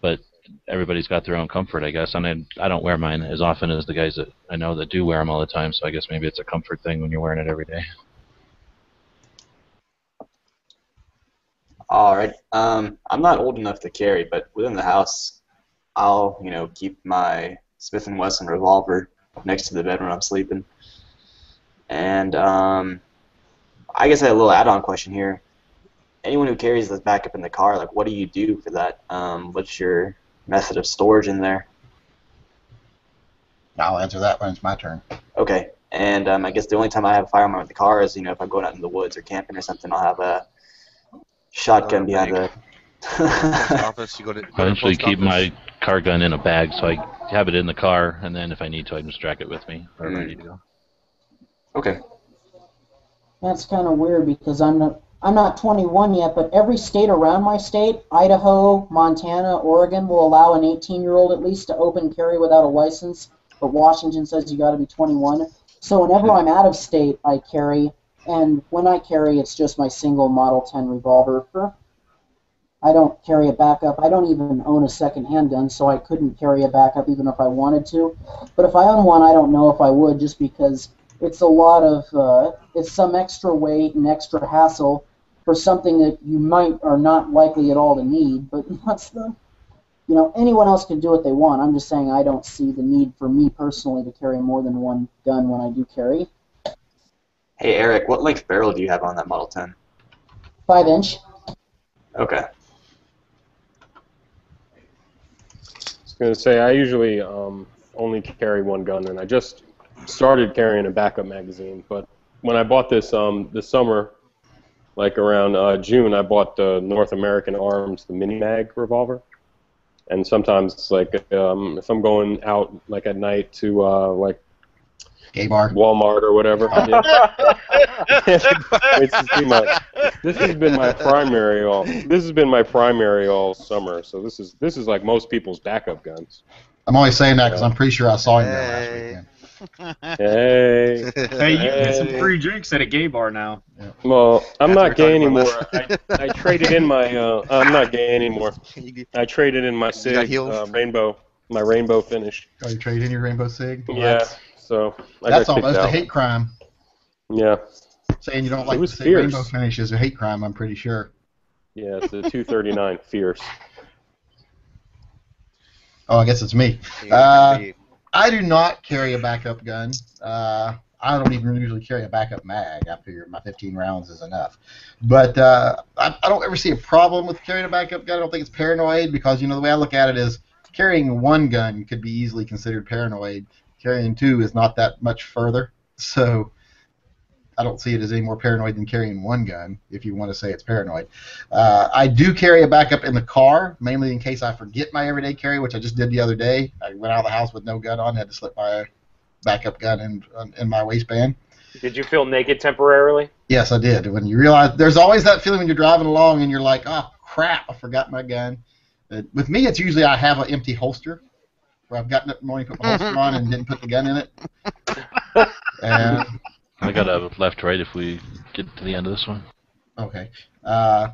But everybody's got their own comfort, I guess. And I, I don't wear mine as often as the guys that I know that do wear them all the time. So I guess maybe it's a comfort thing when you're wearing it every day. All right. Um, I'm not old enough to carry, but within the house, I'll you know keep my Smith and Wesson revolver next to the bed when I'm sleeping. And um, I guess I have a little add-on question here. Anyone who carries this backup in the car, like, what do you do for that? Um, what's your method of storage in there? I'll answer that when it's my turn. Okay. And um, I guess the only time I have a firearm in the car is, you know, if I'm going out in the woods or camping or something, I'll have a shotgun Uh, behind the. *laughs* office. You go to. go I usually keep office. my car gun in a bag, so I have it in the car, and then if I need to, I can just drag it with me wherever I Mm. need to go. okay. That's kind of weird because I'm not I'm not 21 yet, but every state around my state, Idaho, Montana, Oregon, will allow an 18-year-old at least to open carry without a license. But Washington says you got to be 21. So whenever I'm out of state, I carry, and when I carry, it's just my single Model 10 revolver. I don't carry a backup. I don't even own a second handgun, so I couldn't carry a backup even if I wanted to. But if I own one, I don't know if I would, just because it's a lot of uh, it's some extra weight and extra hassle for something that you might or not likely at all to need. But *laughs* what's the you know anyone else can do what they want. I'm just saying I don't see the need for me personally to carry more than one gun when I do carry. Hey, Eric, what length barrel do you have on that Model 10? Five inch. Okay. I was going to say, I usually um, only carry one gun, and I just started carrying a backup magazine. But when I bought this um, this summer, like around uh, June, I bought the North American Arms, the Mini Mag revolver. And sometimes, like, um, if I'm going out, like, at night to, uh, like, Gay bar. Walmart or whatever. *laughs* yeah. *laughs* It's just too much. This has been my primary all. This has been my primary all summer. So this is this is like most people's backup guns. I'm only saying that because I'm pretty sure I saw him there last weekend. Hey. Hey, you can get some free drinks at a gay bar now. Well, I'm That's not gay anymore. I, I traded in my. Uh, I'm not gay anymore. I traded in my got Sig uh, rainbow, my rainbow finish. Oh, you trade in your rainbow sig? Yeah. That's, So I that's got almost a hate crime. Yeah. Saying you don't like was to say fierce. rainbow finish is a hate crime. I'm pretty sure. Yeah. It's a 239 *laughs* fierce. Oh, I guess it's me. Uh, I do not carry a backup gun. Uh, I don't even usually carry a backup mag. I figure my 15 rounds is enough. But uh, I, I don't ever see a problem with carrying a backup gun. I don't think it's paranoid because you know the way I look at it is carrying one gun could be easily considered paranoid. Carrying two is not that much further. So I don't see it as any more paranoid than carrying one gun, if you want to say it's paranoid. Uh, I do carry a backup in the car, mainly in case I forget my everyday carry, which I just did the other day. I went out of the house with no gun on, had to slip my backup gun in in my waistband. Did you feel naked temporarily? Yes, I did. When you realize there's always that feeling when you're driving along and you're like, oh crap, I forgot my gun. But with me, it's usually I have an empty holster where I've gotten up in the morning, put my holster on, and didn't put the gun in it. And I got a left right if we get to the end of this one. Okay. Uh,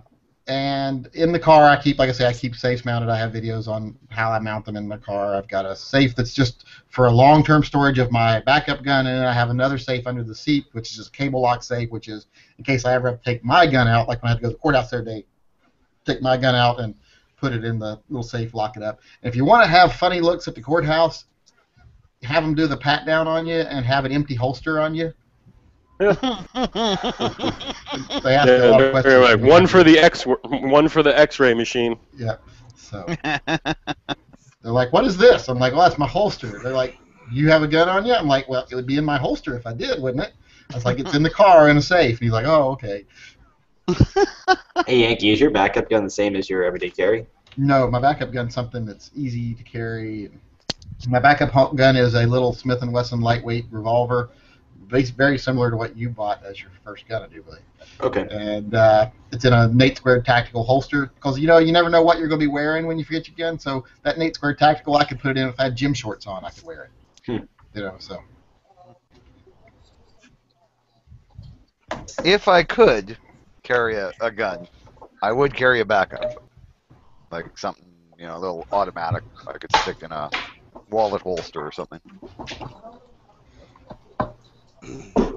and in the car, I keep, like I say, I keep safes mounted. I have videos on how I mount them in the car. I've got a safe that's just for a long-term storage of my backup gun, and then I have another safe under the seat, which is just a cable lock safe, which is in case I ever have to take my gun out, like when I had to go to the courthouse the other day, take my gun out and put it in the little safe, lock it up. And if you want to have funny looks at the courthouse, have them do the pat down on you and have an empty holster on you. *laughs* They ask Yeah, a lot of questions. they're one for the X, one for the X-ray machine. Yeah. So *laughs* they're like, "What is this?" I'm like, "Well, that's my holster." They're like, "You have a gun on you?" I'm like, "Well, it would be in my holster if I did, wouldn't it?" I was like, "It's in the car in a safe." And he's like, "Oh, okay." *laughs* Hey Yankee, is your backup gun the same as your everyday carry? No, my backup gun's something that's easy to carry. My backup gun is a little Smith and Wesson lightweight revolver, very similar to what you bought as your first gun, I do believe. Okay. And uh, it's in a Nate Squared tactical holster because you know you never know what you're going to be wearing when you forget your gun. So that Nate Squared tactical, I could put it in if I had gym shorts on, I could wear it. Hmm. You know, so If I could carry a, a gun, I would carry a backup. Like something, you know, a little automatic I could stick in a wallet holster or something.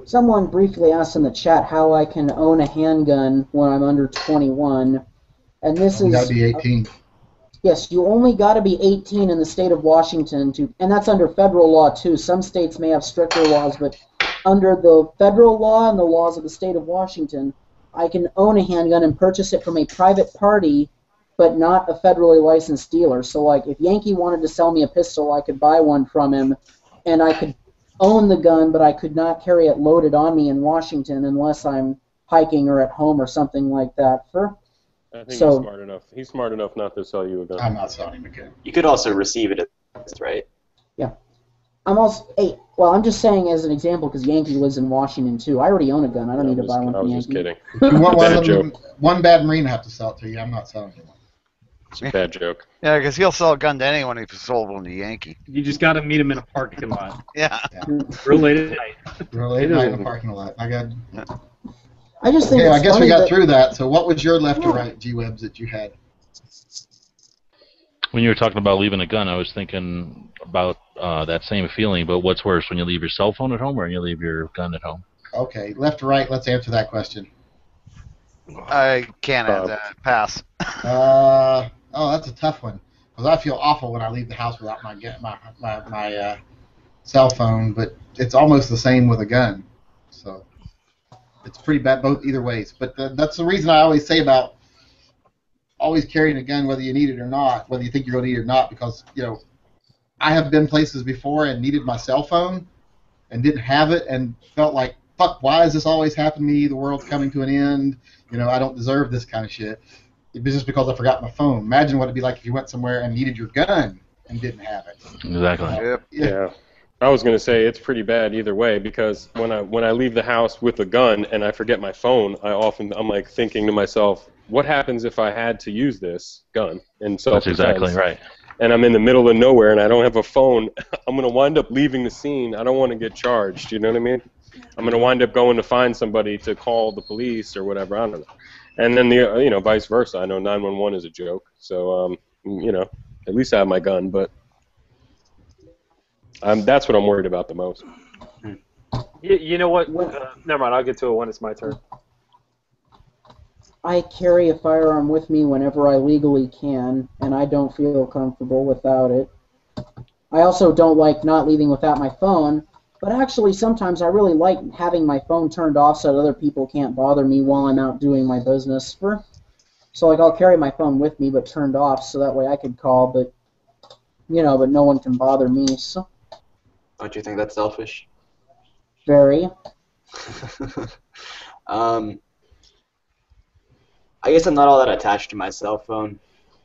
Someone briefly asked in the chat how I can own a handgun when I'm under 21, and this you is got to be 18. yes, you only got to be 18 in the state of Washington to, and that's under federal law too. Some states may have stricter laws, but under the federal law and the laws of the state of Washington, I can own a handgun and purchase it from a private party, but not a federally licensed dealer. So, like, if Yankee wanted to sell me a pistol, I could buy one from him, and I could own the gun, but I could not carry it loaded on me in Washington unless I'm hiking or at home or something like that. For I think So- he's smart enough. He's smart enough not to sell you a gun. I'm not selling him a gun. You could also receive it, as- right? I'm also hey, well, I'm just saying as an example because Yankee lives in Washington too. I already own a gun. I don't I need to buy one I was just Yankee. kidding. *laughs* You want one, bad them, joke. one bad marine to have to sell it to you. I'm not selling you one. It's a bad joke. Yeah, because he'll sell a gun to anyone if he sold one to Yankee. You just got to meet him in a parking lot, *laughs* Yeah. real late at night. Really, night in the parking lot. I got. I just think Okay, it's I guess we got that- through that. So, what was your left or right G webs that you had? When you were talking about leaving a gun, I was thinking about uh, that same feeling. But what's worse, when you leave your cell phone at home or when you leave your gun at home? Okay, left or right? Let's answer that question. I can't Uh, answer. Pass. Uh, oh, that's a tough one because I feel awful when I leave the house without my my my, my uh, cell phone. But it's almost the same with a gun, so it's pretty bad both either ways. But th- that's the reason I always say about always carrying a gun, whether you need it or not, whether you think you're going to need it or not, because you know I have been places before and needed my cell phone and didn't have it and felt like fuck, why is this always happening to me? The world's coming to an end. You know, I don't deserve this kind of shit. It was just because I forgot my phone. Imagine what it'd be like if you went somewhere and needed your gun and didn't have it. Exactly. Yep. Yeah. I was gonna say it's pretty bad either way because when I when I leave the house with a gun and I forget my phone, I often I'm like thinking to myself, what happens if I had to use this gun And so That's exactly right. And I'm in the middle of nowhere and I don't have a phone. *laughs* I'm gonna wind up leaving the scene. I don't want to get charged. You know what I mean? I'm gonna wind up going to find somebody to call the police or whatever. I don't know. And then the you know vice versa. I know 911 is a joke. So um you know at least I have my gun, but um, that's what I'm worried about the most. You, you know what? Uh, never mind. I'll get to it when it's my turn. I carry a firearm with me whenever I legally can, and I don't feel comfortable without it. I also don't like not leaving without my phone, but actually sometimes I really like having my phone turned off so that other people can't bother me while I'm out doing my business. For so like I'll carry my phone with me but turned off so that way I could call, but you know, but no one can bother me. So Don't you think that's selfish? very. *laughs* um, I guess I'm not all that attached to my cell phone.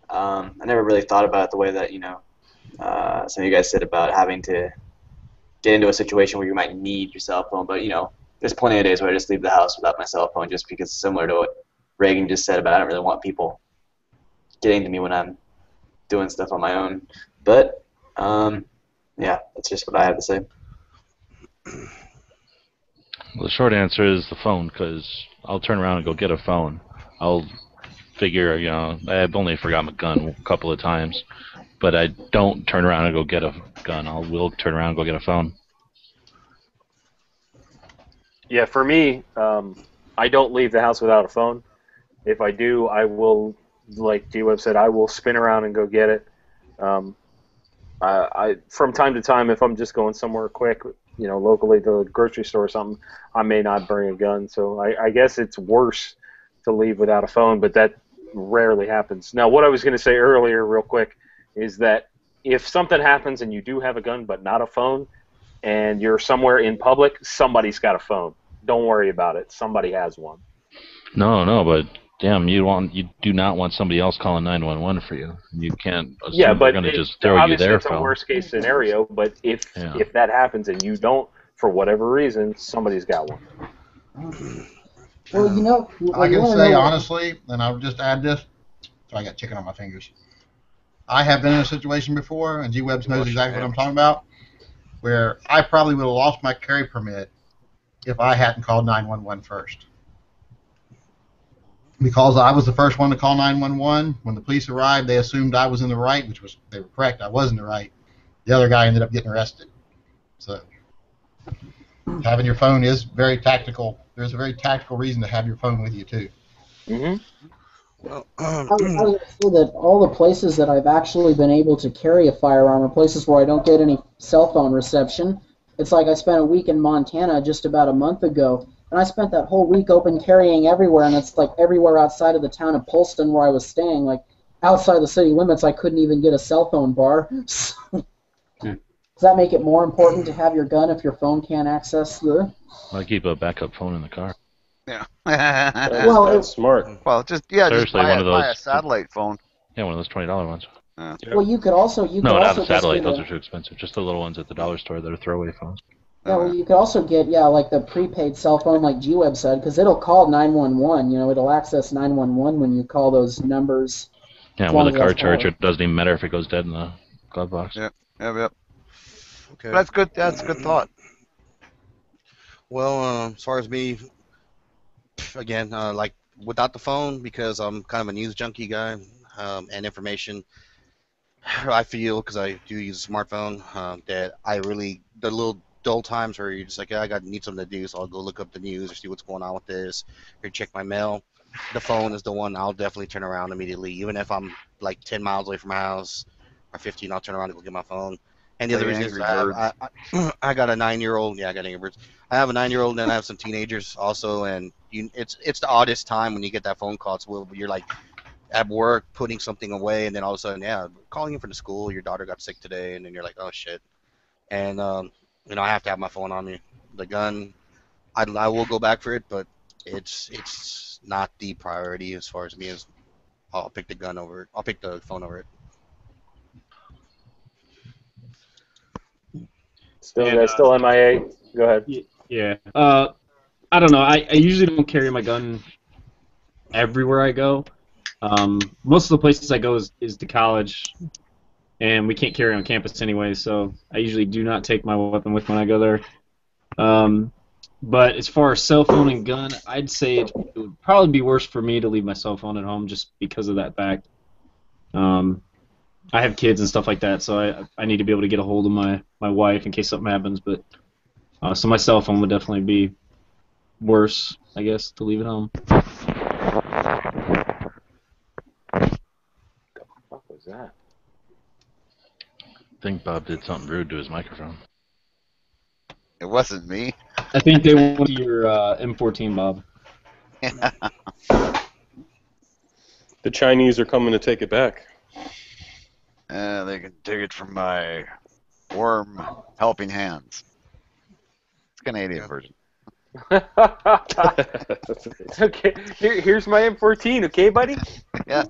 Um, I never really thought about it the way that you know uh, some of you guys said about having to get into a situation where you might need your cell phone. But you know, there's plenty of days where I just leave the house without my cell phone, just because similar to what Reagan just said about I don't really want people getting to me when I'm doing stuff on my own. But um, yeah, that's just what I have to say. Well, the short answer is the phone, because I'll turn around and go get a phone. I'll figure, you know, I've only forgot my gun a couple of times, but I don't turn around and go get a gun. I will turn around and go get a phone. Yeah, for me, um, I don't leave the house without a phone. If I do, I will, like G Web said, I will spin around and go get it. Um, I, I from time to time, if I'm just going somewhere quick, you know, locally to the grocery store or something, I may not bring a gun. So I, I guess it's worse to leave without a phone, but that rarely happens. Now, what I was going to say earlier, real quick, is that if something happens and you do have a gun but not a phone, and you're somewhere in public, somebody's got a phone. Don't worry about it. Somebody has one. No, no, but damn, you want you do not want somebody else calling 911 for you. You can't assume yeah, but they're going to just throw you obviously their it's a worst case scenario. But if Yeah. if that happens and you don't, for whatever reason, somebody's got one. Well, you know, I can say know- honestly, and I'll just add this. So I got chicken on my fingers. I have been in a situation before, and G Webs knows exactly what I'm talking about, where I probably would have lost my carry permit if I hadn't called 911 first. Because I was the first one to call 911. When the police arrived, they assumed I was in the right, which was they were correct. I was in the right. The other guy ended up getting arrested. So having your phone is very tactical. There's a very tactical reason to have your phone with you too. Mm-hmm. Well, *clears throat* I was, I was gonna say that all the places that I've actually been able to carry a firearm are places where I don't get any cell phone reception. It's like I spent a week in Montana just about a month ago, and I spent that whole week open carrying everywhere, and it's like everywhere outside of the town of Polson where I was staying, like outside the city limits, I couldn't even get a cell phone bar. *laughs* So, Does that make it more important to have your gun if your phone can't access the? I keep a backup phone in the car. Yeah. Well, That's smart. Well, just yeah, just buy, one a, of buy a satellite phone. Yeah, one of those twenty dollar ones. Yeah. Well, you could also you no, could not also a satellite. get Those a- are too expensive. Just the little ones at the dollar store that are throwaway phones. Yeah, well, you could also get yeah, like the prepaid cell phone, like G-Web said, because it'll call 911. You know, it'll access 911 when you call those numbers. Yeah, with long a car charger, it doesn't even matter if it goes dead in the glove box. Yep, yep, yep. Okay. That's good. That's a good thought. Well, um, as far as me, again, uh, like without the phone, because I'm kind of a news junkie guy um, and information. *sighs* I feel because I do use a smartphone um, that I really the little dull times where you're just like, yeah, I got need something to do, so I'll go look up the news or see what's going on with this, or check my mail. The phone is the one I'll definitely turn around immediately, even if I'm like 10 miles away from my house or 15. I'll turn around and go get my phone. And the other reason is I, have, I, I, *clears throat* I got a nine-year-old. Yeah, I got Angry Birds. I have a nine-year-old and I have some teenagers also, and you, it's it's the oddest time when you get that phone call. It's where you're like at work putting something away, and then all of a sudden, yeah, calling you from the school. Your daughter got sick today, and then you're like, oh shit. And um, you know, I have to have my phone on me. The gun, I, I will go back for it, but it's it's not the priority as far as me as I'll pick the gun over it. I'll pick the phone over it. Still, And, guys, uh, still MIA. Go ahead. Yeah. Uh, I don't know. I, I usually don't carry my gun everywhere I go. Um, most of the places I go is, is to college, and we can't carry on campus anyway, so I usually do not take my weapon with when I go there. Um, but as far as cell phone and gun, I'd say it, it would probably be worse for me to leave my cell phone at home just because of that fact. Um, I have kids and stuff like that, so I I need to be able to get a hold of my, my wife in case something happens. But uh, so my cell phone would definitely be worse, I guess, to leave at home. What the fuck was that? I think Bob did something rude to his microphone. It wasn't me. I think they want your uh, M14, Bob. Yeah. *laughs* The Chinese are coming to take it back. Uh, they can take it from my warm helping hands. It's Canadian version. *laughs* okay, here, here's my M14. Okay, buddy. *laughs* Yeah.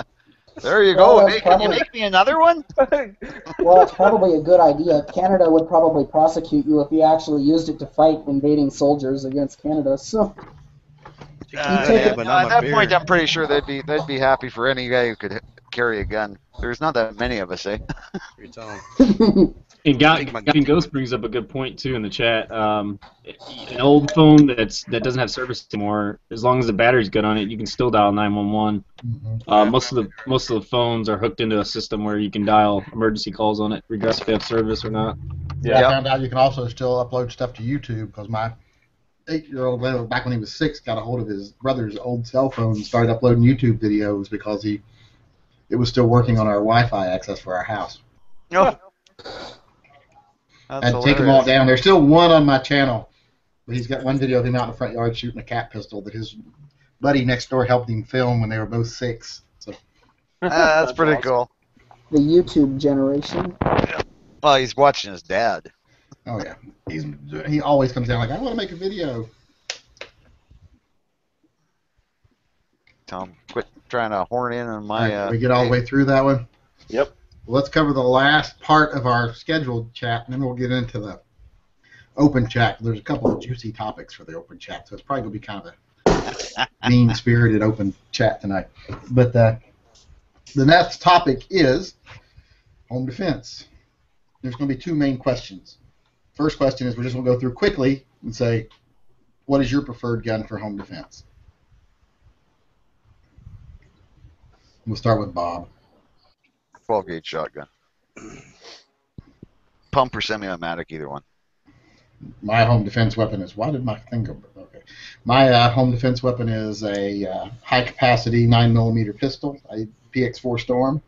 There you go. that's Hey, can you make me another one? *laughs* Well, it's probably a good idea. Canada would probably prosecute you if you actually used it to fight invading soldiers against Canada. So Uh, yeah, it- no, at that beer. point, I'm pretty sure they'd be they'd be happy for any guy who could h- carry a gun. There's not that many of us, eh? You're telling. *laughs* And Ga- Gavin Ghost brings up a good point too in the chat. Um, an old phone that's that doesn't have service anymore, as long as the battery's good on it, you can still dial 911. Mhm. Uh, most of the most of the phones are hooked into a system where you can dial emergency calls on it, regardless if they have service or not. Yeah, Yep. I found out you can also still upload stuff to YouTube because my eight-year-old, well, back when he was six, got a hold of his brother's old cell phone and started uploading YouTube videos because he it was still working on our Wi-Fi access for our house. No. That's I'd take them all down. There's still one on my channel, but he's got one video of him out in the front yard shooting a cat pistol that his buddy next door helped him film when they were both six. So Ah, *laughs* that's pretty awesome. cool. the YouTube generation. Well, he's watching his dad. Oh yeah, he's he always comes down like I want to make a video. Tom, quit trying to horn in on my. right, Uh, we get all the way through that one. Yep. Let's cover the last part of our scheduled chat, and then we'll get into the open chat. There's a couple of juicy topics for the open chat, so it's probably gonna be kind of a *laughs* mean-spirited open chat tonight. But uh, the next topic is home defense. There's going to be two main questions. First question is we're just going to go through quickly and say, what is your preferred gun for home defense? We'll start with Bob. 12 gauge shotgun. Pump or semi-automatic, either one. My home defense weapon is. Why did my thing go? Okay. My uh, home defense weapon is a uh, high capacity 9mm pistol, a PX4 Storm.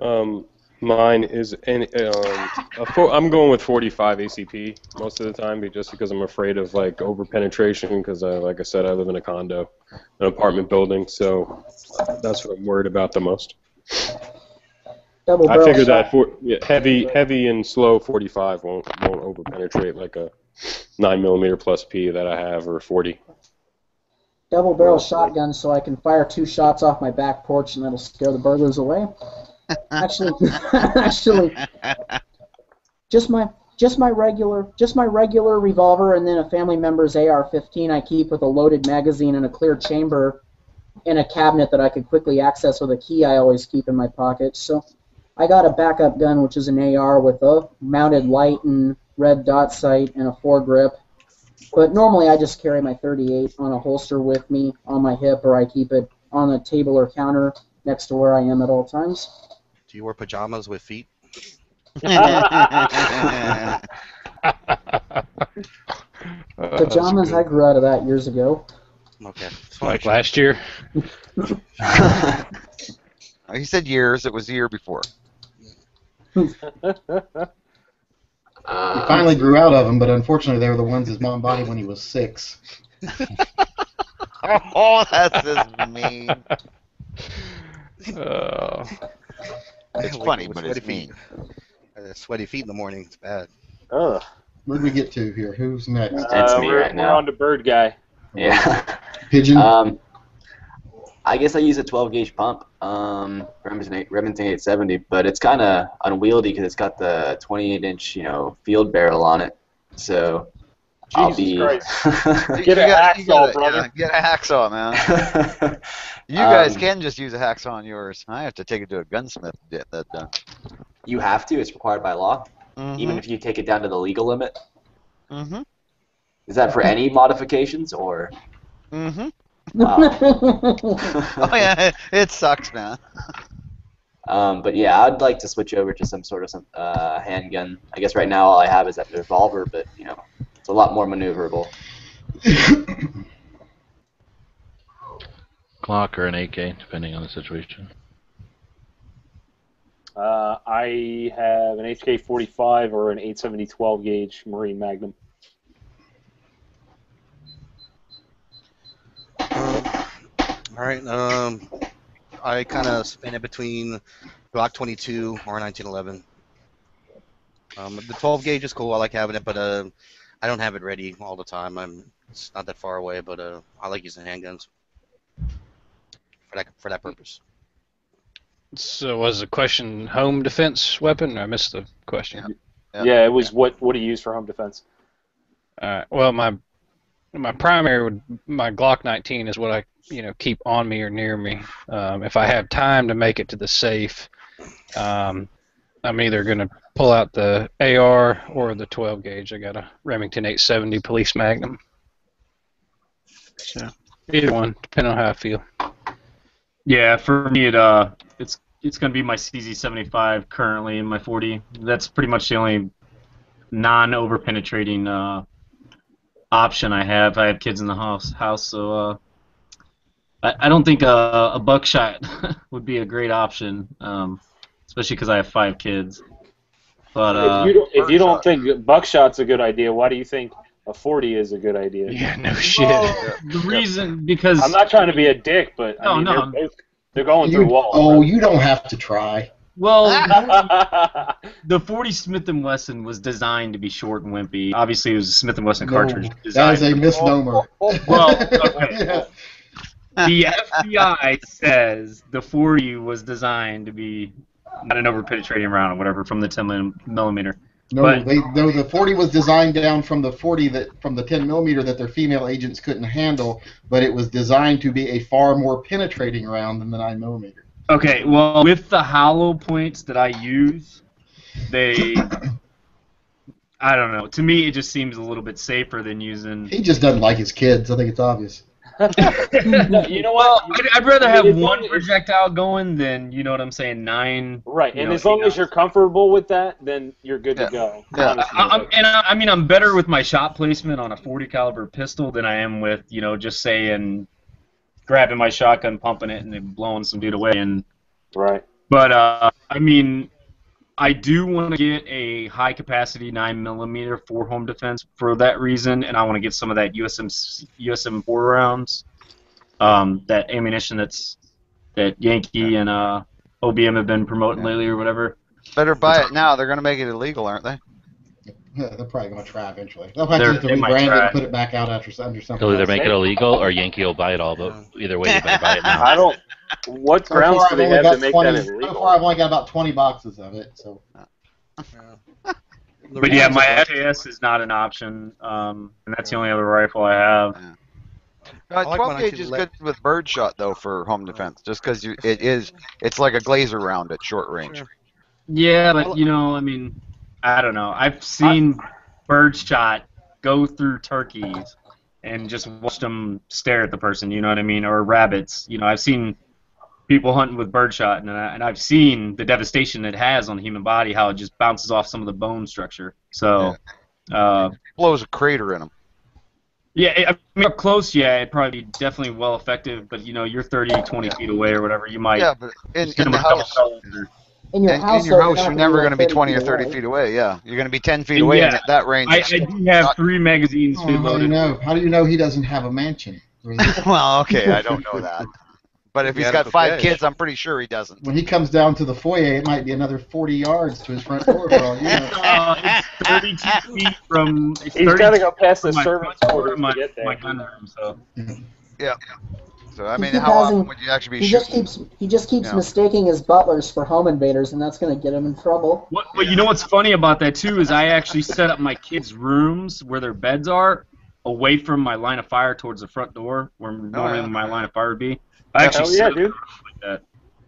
Um, mine is any, um, a fo- I'm going with 45 ACP most of the time, just because I'm afraid of like over penetration. Because I, like I said, I live in a condo, an apartment building, so that's what I'm worried about the most. Double I figured shot- that for, yeah, heavy, heavy and slow 45 won't won't over penetrate like a 9 millimeter plus P that I have or 40. double barrel shotgun so I can fire two shots off my back porch and that'll scare the burglars away. Actually, *laughs* actually, just my just my regular just my regular revolver and then a family member's AR-15 I keep with a loaded magazine and a clear chamber in a cabinet that I could quickly access with a key I always keep in my pocket. So I got a backup gun which is an AR with a mounted light and red dot sight and a foregrip. But normally I just carry my 38 on a holster with me on my hip or I keep it on a table or counter next to where I am at all times. Do you wear pajamas with feet? *laughs* Pajamas, I grew out of that years ago. Okay. Just Like last year. *laughs* he said years. It was the year before. He finally grew out of them, but unfortunately, they were the ones his mom bought him when he was six. *laughs* oh, that's just mean. Uh, *laughs* It's *laughs* Like funny, with but it's sweaty feet. Uh, sweaty feet in the morning. It's bad. Ugh. Where did we get to here? Who's next? That's Uh, me we're, right we're now. on to bird guy. Yeah. *laughs* Pigeon. Um, I guess I use a 12 gauge pump, um, Remington, eight- Remington 870, but it's kind of unwieldy because it's got the 28 inch, you know, field barrel on it. So I'll Jesus be. Christ. You *laughs* Get a hacksaw, gotta- brother. yeah, get a hacksaw, man. *laughs* You guys Um, can just use a hacksaw on yours. I have to take it to a gunsmith to get that done. you have to. It's required by law, Mm-hmm. even if you take it down to the legal limit. Mm-hmm. Is that for any *laughs* modifications or? Mm-hmm. Wow. Oh yeah, it sucks, man. Um, but yeah, I'd like to switch over to some sort of some uh, handgun. I guess right now all I have is that revolver, but you know, it's a lot more maneuverable. *coughs* Glock or an AK, depending on the situation. Uh, I have an HK45 or an 870 12 gauge Marine Magnum. Um, all right. Um, I kind of spin it between Glock 22 or 1911. Um, the 12 gauge is cool. I like having it, but uh, I don't have it ready all the time. I'm it's not that far away, but uh, I like using handguns. for that for that purpose. So was the question home defense weapon? I missed the question. Yeah, it was what what do you use for home defense? Uh, well, my my primary would my Glock 19 is what I you know keep on me or near me. Um, if I have time to make it to the safe, um, I'm either gonna pull out the AR or the 12 gauge. I got a Remington 870 Police Magnum. So either one, depending on how I feel. Yeah, for me, it uh, it's it's gonna be my CZ75 currently in my 40. That's pretty much the only non-over penetrating uh, option I have. I have kids in the house, house, so uh, I, I don't think a, a buckshot *laughs* would be a great option, um, especially because I have five kids. But uh, if you don't, if you don't think buckshot's a good idea, why do you think a 40 is a good idea? Yeah, no shit. well, the reason because I'm not trying to be a dick, but I No, mean, no. they're, they're going You- through walls. oh, you don't have to try. Well, *laughs* *laughs* the 40 Smith and Wesson was designed to be short and wimpy. Obviously, it was a Smith and Wesson No, cartridge. that designed a misnomer. Well, *laughs* okay. Yeah. the FBI says the 40 was designed to be not an over-penetrating round or whatever from the 10 millimeter. No, But- they no. The 40 was designed down from the 40 that from the 10 millimeter that their female agents couldn't handle, but it was designed to be a far more penetrating round than the 9 millimeter. Okay, well, with the hollow points that I use, they. I don't know. To me, it just seems a little bit safer than using. He just doesn't like his kids. I think it's obvious. *laughs* you know what? I'd, I'd rather have as one projectile going than you know what I'm saying, nine. Right, and know, as long as you're comfortable with that, then you're good Yeah. to go. Yeah. honestly. I, I'm, and I, I mean, I'm better with my shot placement on a 40 caliber pistol than I am with you know just saying grabbing my shotgun, pumping it, and then blowing some dude away. And right. but uh, I mean, I do want to get a high capacity 9 millimeter for home defense for that reason, and I want to get some of that USM USM four rounds, um, that ammunition that's that Yankee and uh, OBM have been promoting lately or whatever. Better buy it now. They're going to make it illegal, aren't they? Yeah, they're probably going to try eventually. They'll have They're- to, to they rebrand it and put it back out after under something. They'll either else. make it illegal or Yankee will buy it all, but either way, you better buy it now. I don't. What So grounds far, do I've they only have got to make 20 that So far, I've only got about 20 boxes of it. So But yeah, my FAS is not an option, um, and that's the only other rifle I have. Uh, like 12 gauge is let- good with birdshot though for home defense, just because you it is it's like a Glaser round at short range. Yeah, but you know, I mean, I don't know. I've seen birdshot go through turkeys and just watch them stare at the person. You know what I mean? Or rabbits. You know, I've seen people hunting with birdshot, and I, and I've seen the devastation it has on the human body, how it just bounces off some of the bone structure. So, uh, Blows a crater in them. yeah, I mean, up close, yeah, it'd probably be definitely well effective. But you know, you're 30, 20 feet away or whatever, you might. Yeah, but in, just hit in 'em the house, In your in, house, in your house, you're never going to be 20 or 30 away. feet away. Yeah, you're going to be 10 feet away, Yeah. at that range. I, I do have three magazines Oh, fit how do you know? How do you know he doesn't have a mansion? *laughs* well, okay, I don't know that. But if he's got five okay. kids, I'm pretty sure he doesn't. when he comes down to the foyer, it might be another 40 yards to his front door. For all you know. *laughs* Uh, it's 32 feet from. It's He's 32 got to go past the servants' front door quarters to my, get there. my gun room. So Yeah. So I mean, how often would you actually be He just keeps he just keeps Yeah. mistaking his butlers for home invaders, and that's gonna get him in trouble. what? But you know what's funny about that too is I actually set up my kids' rooms where their beds are away from my line of fire towards the front door, where normally yeah. my line of fire would be. I actually Hell yeah, set up dude. like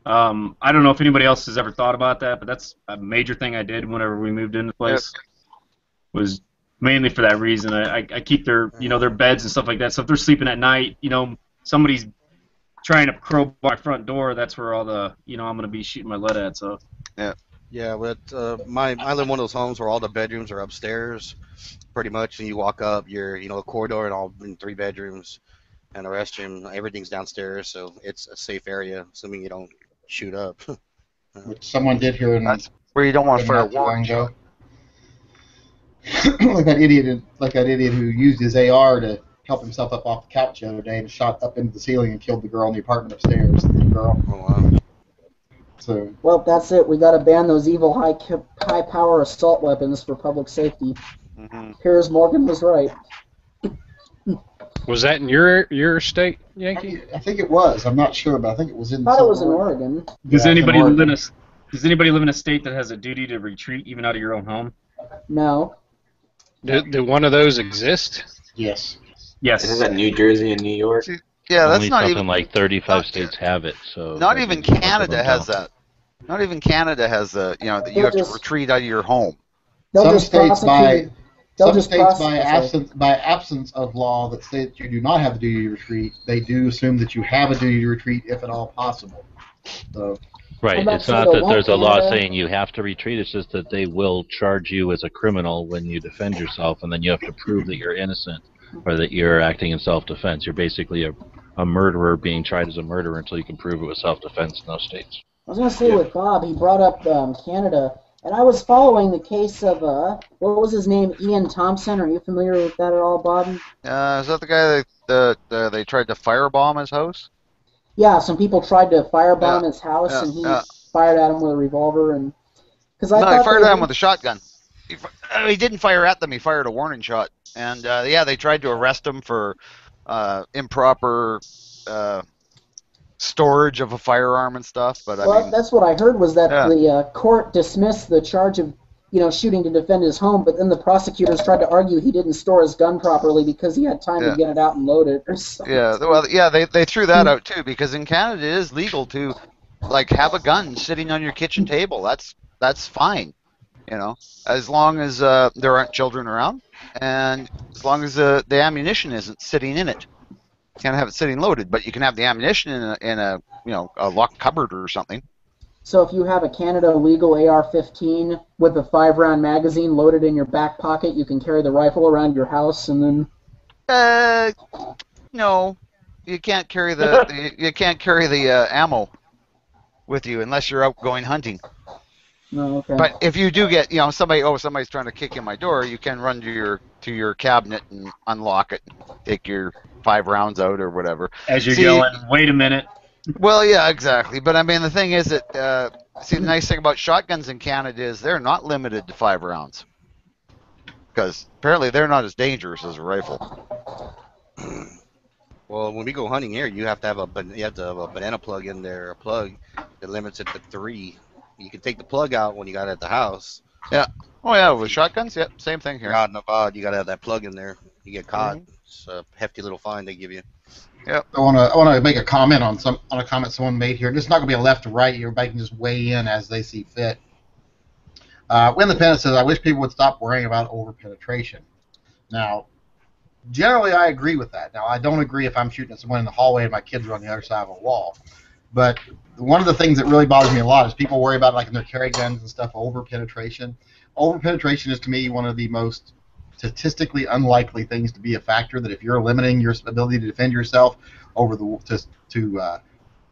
that. Um, I don't know if anybody else has ever thought about that, but that's a major thing I did whenever we moved into the place. Was mainly for that reason. I, I, I keep their you know their beds and stuff like that. So if they're sleeping at night, you know somebody's trying to crowbar my front door. That's where all the you know I'm gonna be shooting my lead at. So Yeah, but uh, my I live in one of those homes where all the bedrooms are upstairs, pretty much, and you walk up, you're you know a corridor and all in three bedrooms, and a restroom. Everything's downstairs, so it's a safe area, assuming you don't shoot up. *laughs* Which someone did here in That's where you don't want to fire a not warning ago. like that idiot, like that idiot who used his AR to help himself up off the couch the other day and shot up into the ceiling and killed the girl in the apartment upstairs. The girl. oh, wow. So Well, that's it. We got to ban those evil high ca- high power assault weapons for public safety. hmm Piers Morgan was right. Was that in your your state, Yankee? I think it was. I'm not sure, but I think it was in. I thought it was in Oregon. Oregon. Does Yeah, anybody in live in Oregon. a s- Does anybody live in a state that has a duty to retreat even out of your own home? No. Do, do one of those exist? Yes. Yes. Isn't that New Jersey and New York? Yeah, that's Only not something even like 35 not- states have it. So not even means most of Canada has don't. that. Not even Canada has the you know that you They'll have to retreat out of your home. Some just states by prosecute. They'll some just states by absence by absence of law that say that you do not have the duty to retreat, they do assume that you have a duty to retreat if at all possible. So Right. Not It's sure not that there's a law Canada- saying you have to retreat. It's just that they will charge you as a criminal when you defend yourself, and then you have to prove that you're innocent or that you're acting in self-defense. You're basically a, a murderer being tried as a murderer until you can prove it was self-defense in those states. I was gonna say with Bob, he brought up um, Canada, and I was following the case of uh, what was his name, Ian Thomson. Are you familiar with that at all, Bob? Uh, is that the guy that the, the, they tried to firebomb his house? Yeah, some people tried to firebomb Yeah, his house, yeah, and he yeah. fired at him with a revolver, and because I no, thought he fired at him with a shotgun. He, fi- uh, he didn't fire at them. He fired a warning shot, and uh, yeah, they tried to arrest him for uh, improper uh, storage of a firearm and stuff. But I mean, that's what I heard was that Yeah. the uh, court dismissed the charge of you know shooting to defend his home, but then the prosecutors tried to argue he didn't store his gun properly because he had time Yeah. to get it out and load it or something. Yeah, well, yeah, they they threw that out too because in Canada it is legal to like have a gun sitting on your kitchen table. That's that's fine, you know, as long as uh, there aren't children around and as long as the the ammunition isn't sitting in it. You can't have it sitting loaded, but you can have the ammunition in a in a you know a locked cupboard or something. So if you have a Canada legal AR-15 with a five-round magazine loaded in your back pocket, you can carry the rifle around your house, and then Uh, no, you can't carry the, *laughs* the you can't carry the uh, ammo with you unless you're out going hunting. no, okay. But if you do get, you know, somebody, oh, somebody's trying to kick in my door, you can run to your to your cabinet and unlock it, take your five rounds out or whatever. As you're See- yelling, wait a minute. Well, yeah, exactly. But I mean, the thing is that uh, see, the nice thing about shotguns in Canada is they're not limited to five rounds, because apparently they're not as dangerous as a rifle. Well, when we go hunting here, you have to have a you have to have a banana plug in there, a plug that limits it to three. You can take the plug out when you got it at the house. Yeah. Oh yeah, with shotguns, yep, same thing here. You're out in Nevada, you gotta have that plug in there. You get caught, it's a hefty little fine they give you. Yep. I want to I want to make a comment on some on a comment someone made here. Is not going to be a left or right. Everybody can just weigh in as they see fit. Uh, when the Pennant says, "I wish people would stop worrying about over penetration." Now, generally, I agree with that. Now, I don't agree if I'm shooting at someone in the hallway and my kids are on the other side of a wall. But one of the things that really bothers me a lot is people worry about like in their carry guns and stuff over penetration. Over penetration is to me one of the most statistically unlikely things to be a factor. That if you're limiting your ability to defend yourself over the to to uh,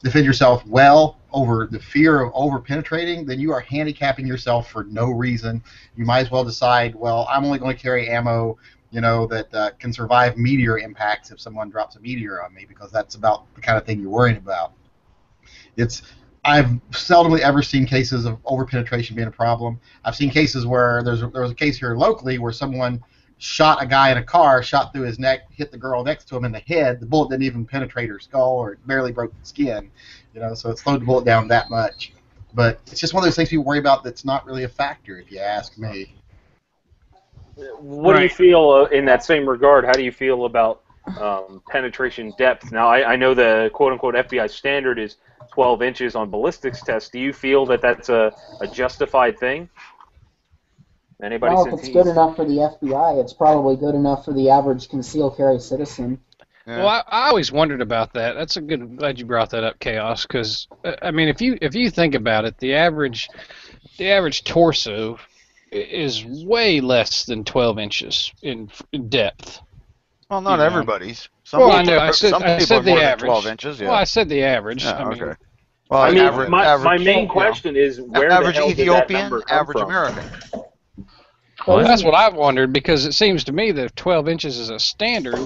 defend yourself well over the fear of over penetrating, then you are handicapping yourself for no reason. You might as well decide, well, I'm only going to carry ammo, you know, that uh, can survive meteor impacts if someone drops a meteor on me, because that's about the kind of thing you're worried about. It's I've seldomly ever seen cases of over penetration being a problem. I've seen cases where there's there was a case here locally where someone shot a guy in a car, shot through his neck, hit the girl next to him in the head. The bullet didn't even penetrate her skull, or it barely broke the skin. You know, so it slowed the bullet down that much. But it's just one of those things people worry about that's not really a factor, if you ask me. What do you feel uh, in that same regard? How do you feel about um, penetration depth? Now, I, I know the quote-unquote FBI standard is 12 inches on ballistics tests. Do you feel that that's a, a justified thing? Anybody well, if it's good enough for the FBI, it's probably good enough for the average concealed carry citizen. Well, I, I always wondered about that. That's a good. I'm glad you brought that up, chaos. Because uh, I mean, if you if you think about it, the average the average torso is way less than 12 inches in, in depth. Well, not You know. everybody's. Some well, I know. I said, some I people said are the more than average. 12 inches, yeah. Well, I said the average. Yeah, I mean, okay. Well, I mean, average, my, average, my main you know, question is where the average hell did that Ethiopian, number come average from? American. Well, that's what I've wondered because it seems to me that if 12 inches is a standard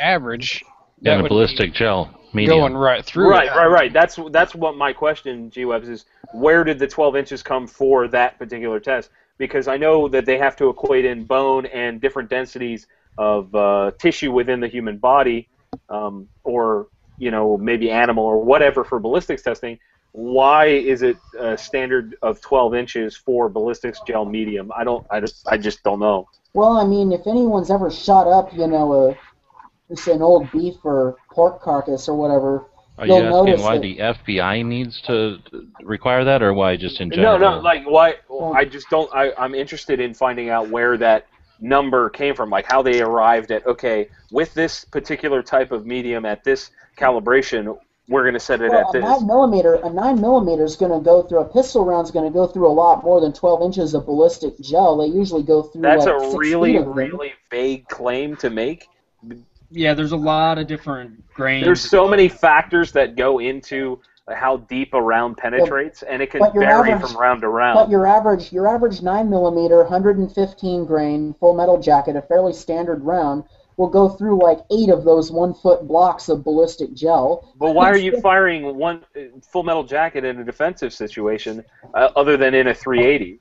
average, that And a would ballistic gel, medium. going right through. Right, it. right, right. That's that's what my question, G Webs, is where did the 12 inches come for that particular test? Because I know that they have to equate in bone and different densities of uh, tissue within the human body um, or you know maybe animal or whatever for ballistics testing, why is it a standard of 12 inches for ballistics gel medium? I don't. I just, I just don't know. Well, I mean, if anyone's ever shot up, you know, a it's an old beef or pork carcass or whatever, Are you'll you asking notice why that- the FBI needs to require that, or why just in No, general? no. Like why? I just don't. I, I'm interested in finding out where that number came from. Like how they arrived at. Okay, with this particular type of medium at this calibration, we're going to set it Well, at a this. nine millimeter, a nine millimeter is going to go through a pistol round's going to go through a lot more than 12 inches of ballistic gel. They usually go through. That's like a six really, feet of them. really vague claim to make. Yeah, there's a lot of different grains. There's so many factors that go into how deep a round penetrates, and it can vary average- from round to round. But round. your average, your average nine millimeter, 115 grain full metal jacket, a fairly standard round, will go through like eight of those one foot blocks of ballistic gel. But why are you *laughs* firing one uh, full metal jacket in a defensive situation uh, other than in a 380?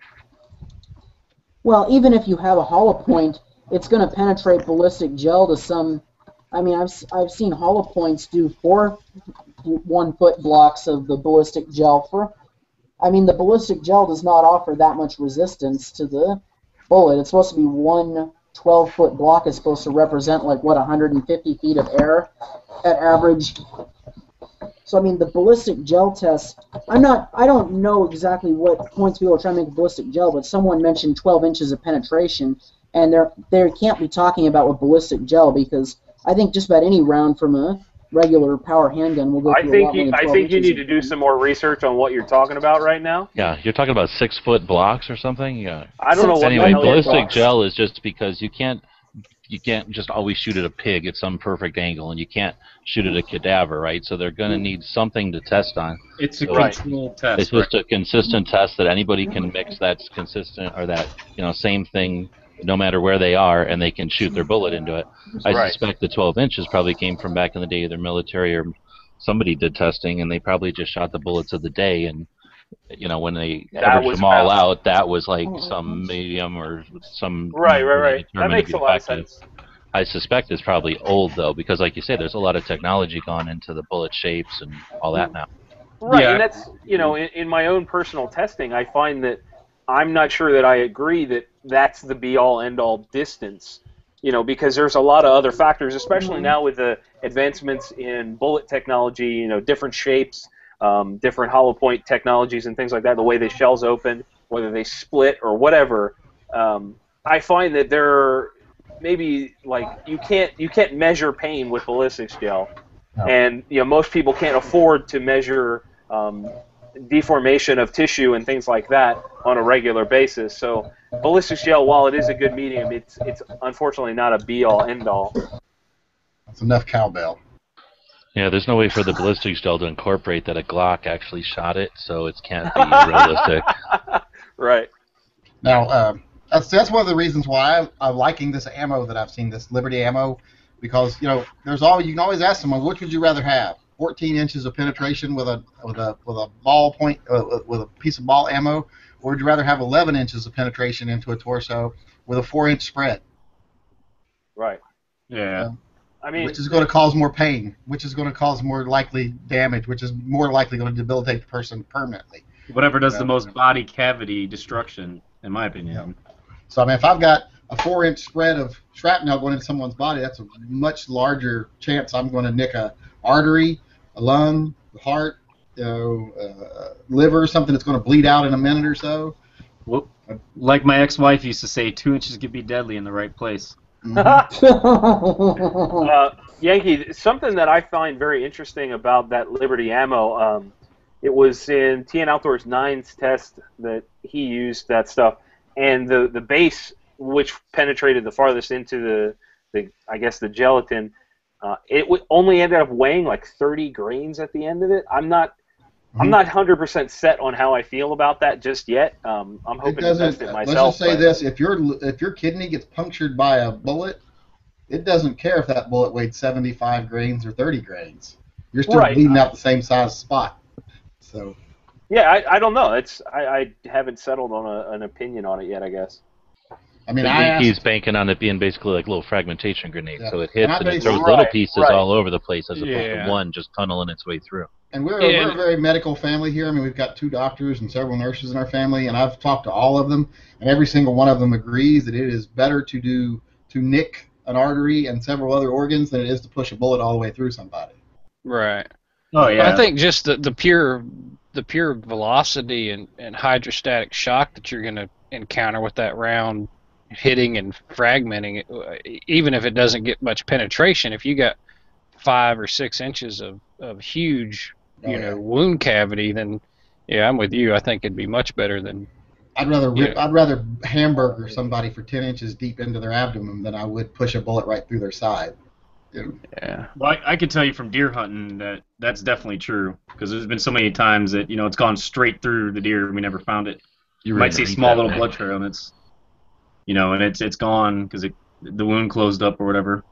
Well, even if you have a hollow point, it's going to penetrate ballistic gel to some. I mean, I've I've seen hollow points do four one foot blocks of the ballistic gel for. I mean, the ballistic gel does not offer that much resistance to the bullet. It's supposed to be one 12 foot block is supposed to represent like what 150 feet of air at average. So I mean, the ballistic gel test. I'm not. I don't know exactly what points people are trying to make ballistic gel, but someone mentioned 12 inches of penetration, and they're they can't be talking about with ballistic gel because I think just about any round from a regular power handgun will go I through a think lot you, I think you need to do some more research on what you're talking about right now. Yeah, you're talking about six foot blocks or something. Yeah. I don't know what Anyway, ballistic gel is just because you can't you can't just always shoot at a pig at some perfect angle, and you can't shoot at a cadaver, right? So they're going to need something to test on. It's a So controlled test. It's just a consistent test that anybody can mix that's consistent or that you know same thing no matter where they are, and they can shoot their bullet into it. I Right. suspect the 12 inches probably came from back in the day, either military or somebody did testing, and they probably just shot the bullets of the day, and you know when they That averaged them all valid. out, that was like oh, some medium or some Right, right, right. That makes a lot of sense. I suspect it's probably old though, because like you say, there's a lot of technology gone into the bullet shapes and all that now. Right, Yeah. and that's you know, in, in my own personal testing, I find that I'm not sure that I agree that that's the be all end all distance. You know, because there's a lot of other factors, especially now with the advancements in bullet technology. You know, different shapes, um, different hollow point technologies, and things like that. The way the shells open, whether they split or whatever. Um, I find that there are maybe like you can't you can't measure pain with ballistics gel, and you know most people can't afford to measure um, deformation of tissue and things like that on a regular basis. So ballistics gel, while it is a good medium, it's it's unfortunately not a be all end all. That's enough cowbell. Yeah, there's no way for the ballistics gel to incorporate that a Glock actually shot it, so it can't be *laughs* realistic. Right. Now, uh, that's that's one of the reasons why I, I'm liking this ammo that I've seen, this Liberty ammo, because you know there's all you can always ask someone, which would you rather have? 14 inches of penetration with a with a with a ball point uh, with a piece of ball ammo, or would you rather have 11 inches of penetration into a torso with a four inch spread? Right. Yeah. I mean, which is going to cause more pain, which is going to cause more likely damage, which is more likely going to debilitate the person permanently. Whatever does Yeah. the most body cavity destruction, in my opinion. So I mean, if I've got a four-inch spread of shrapnel going into someone's body, that's a much larger chance I'm going to nick a artery, a lung, the heart, you know, uh, liver, something that's going to bleed out in a minute or so. Whoop. Like my ex-wife used to say, two inches could be deadly in the right place. *laughs* uh, Yankee, something that I find very interesting about that Liberty ammo, um, it was in TNOutdoors9's test that he used that stuff, and the the base, which penetrated the farthest into the, the I guess the gelatin, uh, it w- only ended up weighing like 30 grains at the end of it. I'm not. I'm not 100% set on how I feel about that just yet. Um, I'm hoping to test it Let's just say this: if your if your kidney gets punctured by a bullet, it doesn't care if that bullet weighed 75 grains or 30 grains. You're still Right. bleeding out the same size spot. So Yeah, I, I don't know. It's I, I haven't settled on a, an opinion on it yet. I guess. I mean, I he- asked, he's banking on it being basically like a little fragmentation grenade. Yeah. So it hits I and it basically- throws little pieces right. all over the place as opposed Yeah. to one just tunneling its way through. and we're, Yeah, we're a very medical family here. I mean, we've got two doctors and several nurses in our family, and I've talked to all of them, and every single one of them agrees that it is better to do to nick an artery and several other organs than it is to push a bullet all the way through somebody. Right. Oh But yeah. I think just the, the pure the pure velocity and, and hydrostatic shock that you're going to encounter with that round hitting and fragmenting it, uh, even if it doesn't get much penetration, if you got five or six inches of, of huge, you Oh, know, yeah. wound cavity, then yeah, I'm with you. I think it'd be much better than I'd rather rip, Yeah. I'd rather hamburger somebody for ten inches deep into their abdomen than I would push a bullet right through their side. Yeah. Well, I, I can tell you from deer hunting that that's definitely true because there's been so many times that you know it's gone straight through the deer and we never found it. You might see a small little blood trail and it's, you know, and it's it's gone because it the wound closed up or whatever.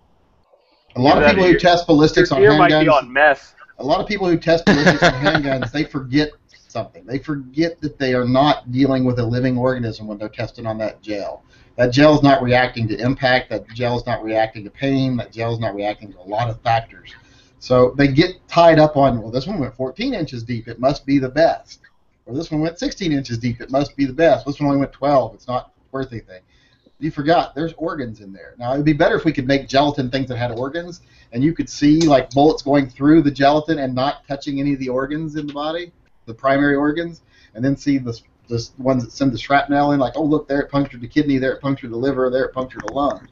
A lot of Yeah, people your- who test ballistics on Deer might be handguns, on meth. a lot of people who test ballistics on handguns, they forget something. They forget that they are not dealing with a living organism when they're testing on that gel. That gel is not reacting to impact. That gel is not reacting to pain. That gel is not reacting to a lot of factors. So they get tied up on, well, this one went 14 inches deep. It must be the best. Or this one went 16 inches deep. It must be the best. This one only went 12. It's not worth anything. You forgot there's organs in there. Now it'd be better if we could make gelatin things that had organs, and you could see like bullets going through the gelatin and not touching any of the organs in the body, the primary organs, and then see the the ones that send the shrapnel in, like oh look there it punctured the kidney, there it punctured the liver, there it punctured the lung.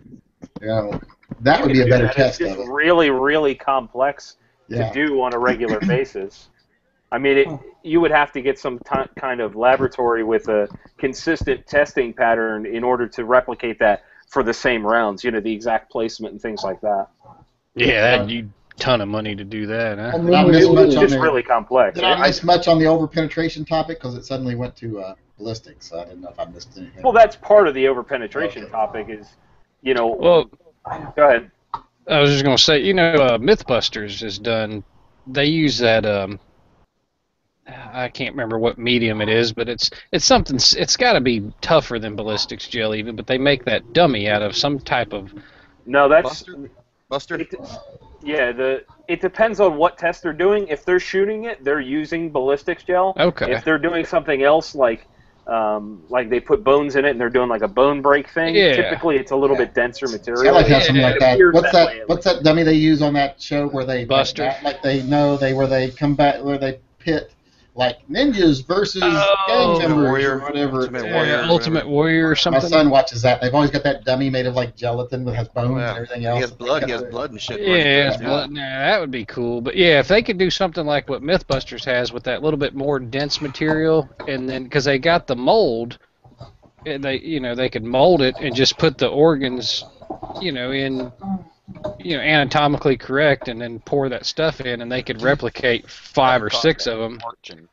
You know, that would be a better that. test It's just really, really complex Yeah. to do on a regular *clears throat* basis. I mean, it, you would have to get some ti kind of laboratory with a consistent testing pattern in order to replicate that for the same rounds. You know, the exact placement and things like that. Yeah, that'd you ton of money to do that, huh? And Did I miss much It's on just really complex. Did I miss much on the over penetration topic? Because it suddenly went to uh, ballistics. So I didn't know if I missed anything. Well, that's part of the overpenetration topic. Is you know. Well, go ahead. I was just gonna say, you know, uh, MythBusters has done. They use that. Um, I can't remember what medium it is, but it's it's something. It's got to be tougher than ballistics gel, even. But they make that dummy out of some type of. No, that's Buster? Buster? It, yeah, the it depends on what test they're doing. If they're shooting it, they're using ballistics gel. Okay. If they're doing something else, like um, like they put bones in it and they're doing like a bone break thing, Yeah. typically it's a little Yeah. bit denser See, I material. like to something Yeah, like that. What's that that? what's that dummy they use on that show where they Buster? Like, like they know they where they come back where they pit like ninjas versus Oh, gang members Warrior. or whatever. Ultimate it's- Warrior. Yeah, Ultimate Warrior or My son watches that. They've always got that dummy made of like gelatin that has bones Yeah. and everything else. He has blood. He has blood and shit. Yeah, running through it's his blood. Nah, that would be cool. But yeah, if they could do something like what MythBusters has with that little bit more dense material, and then because they got the mold, and they you know they could mold it and just put the organs, you know, in you know anatomically correct, and then pour that stuff in, and they could replicate five or six of them. Fortune.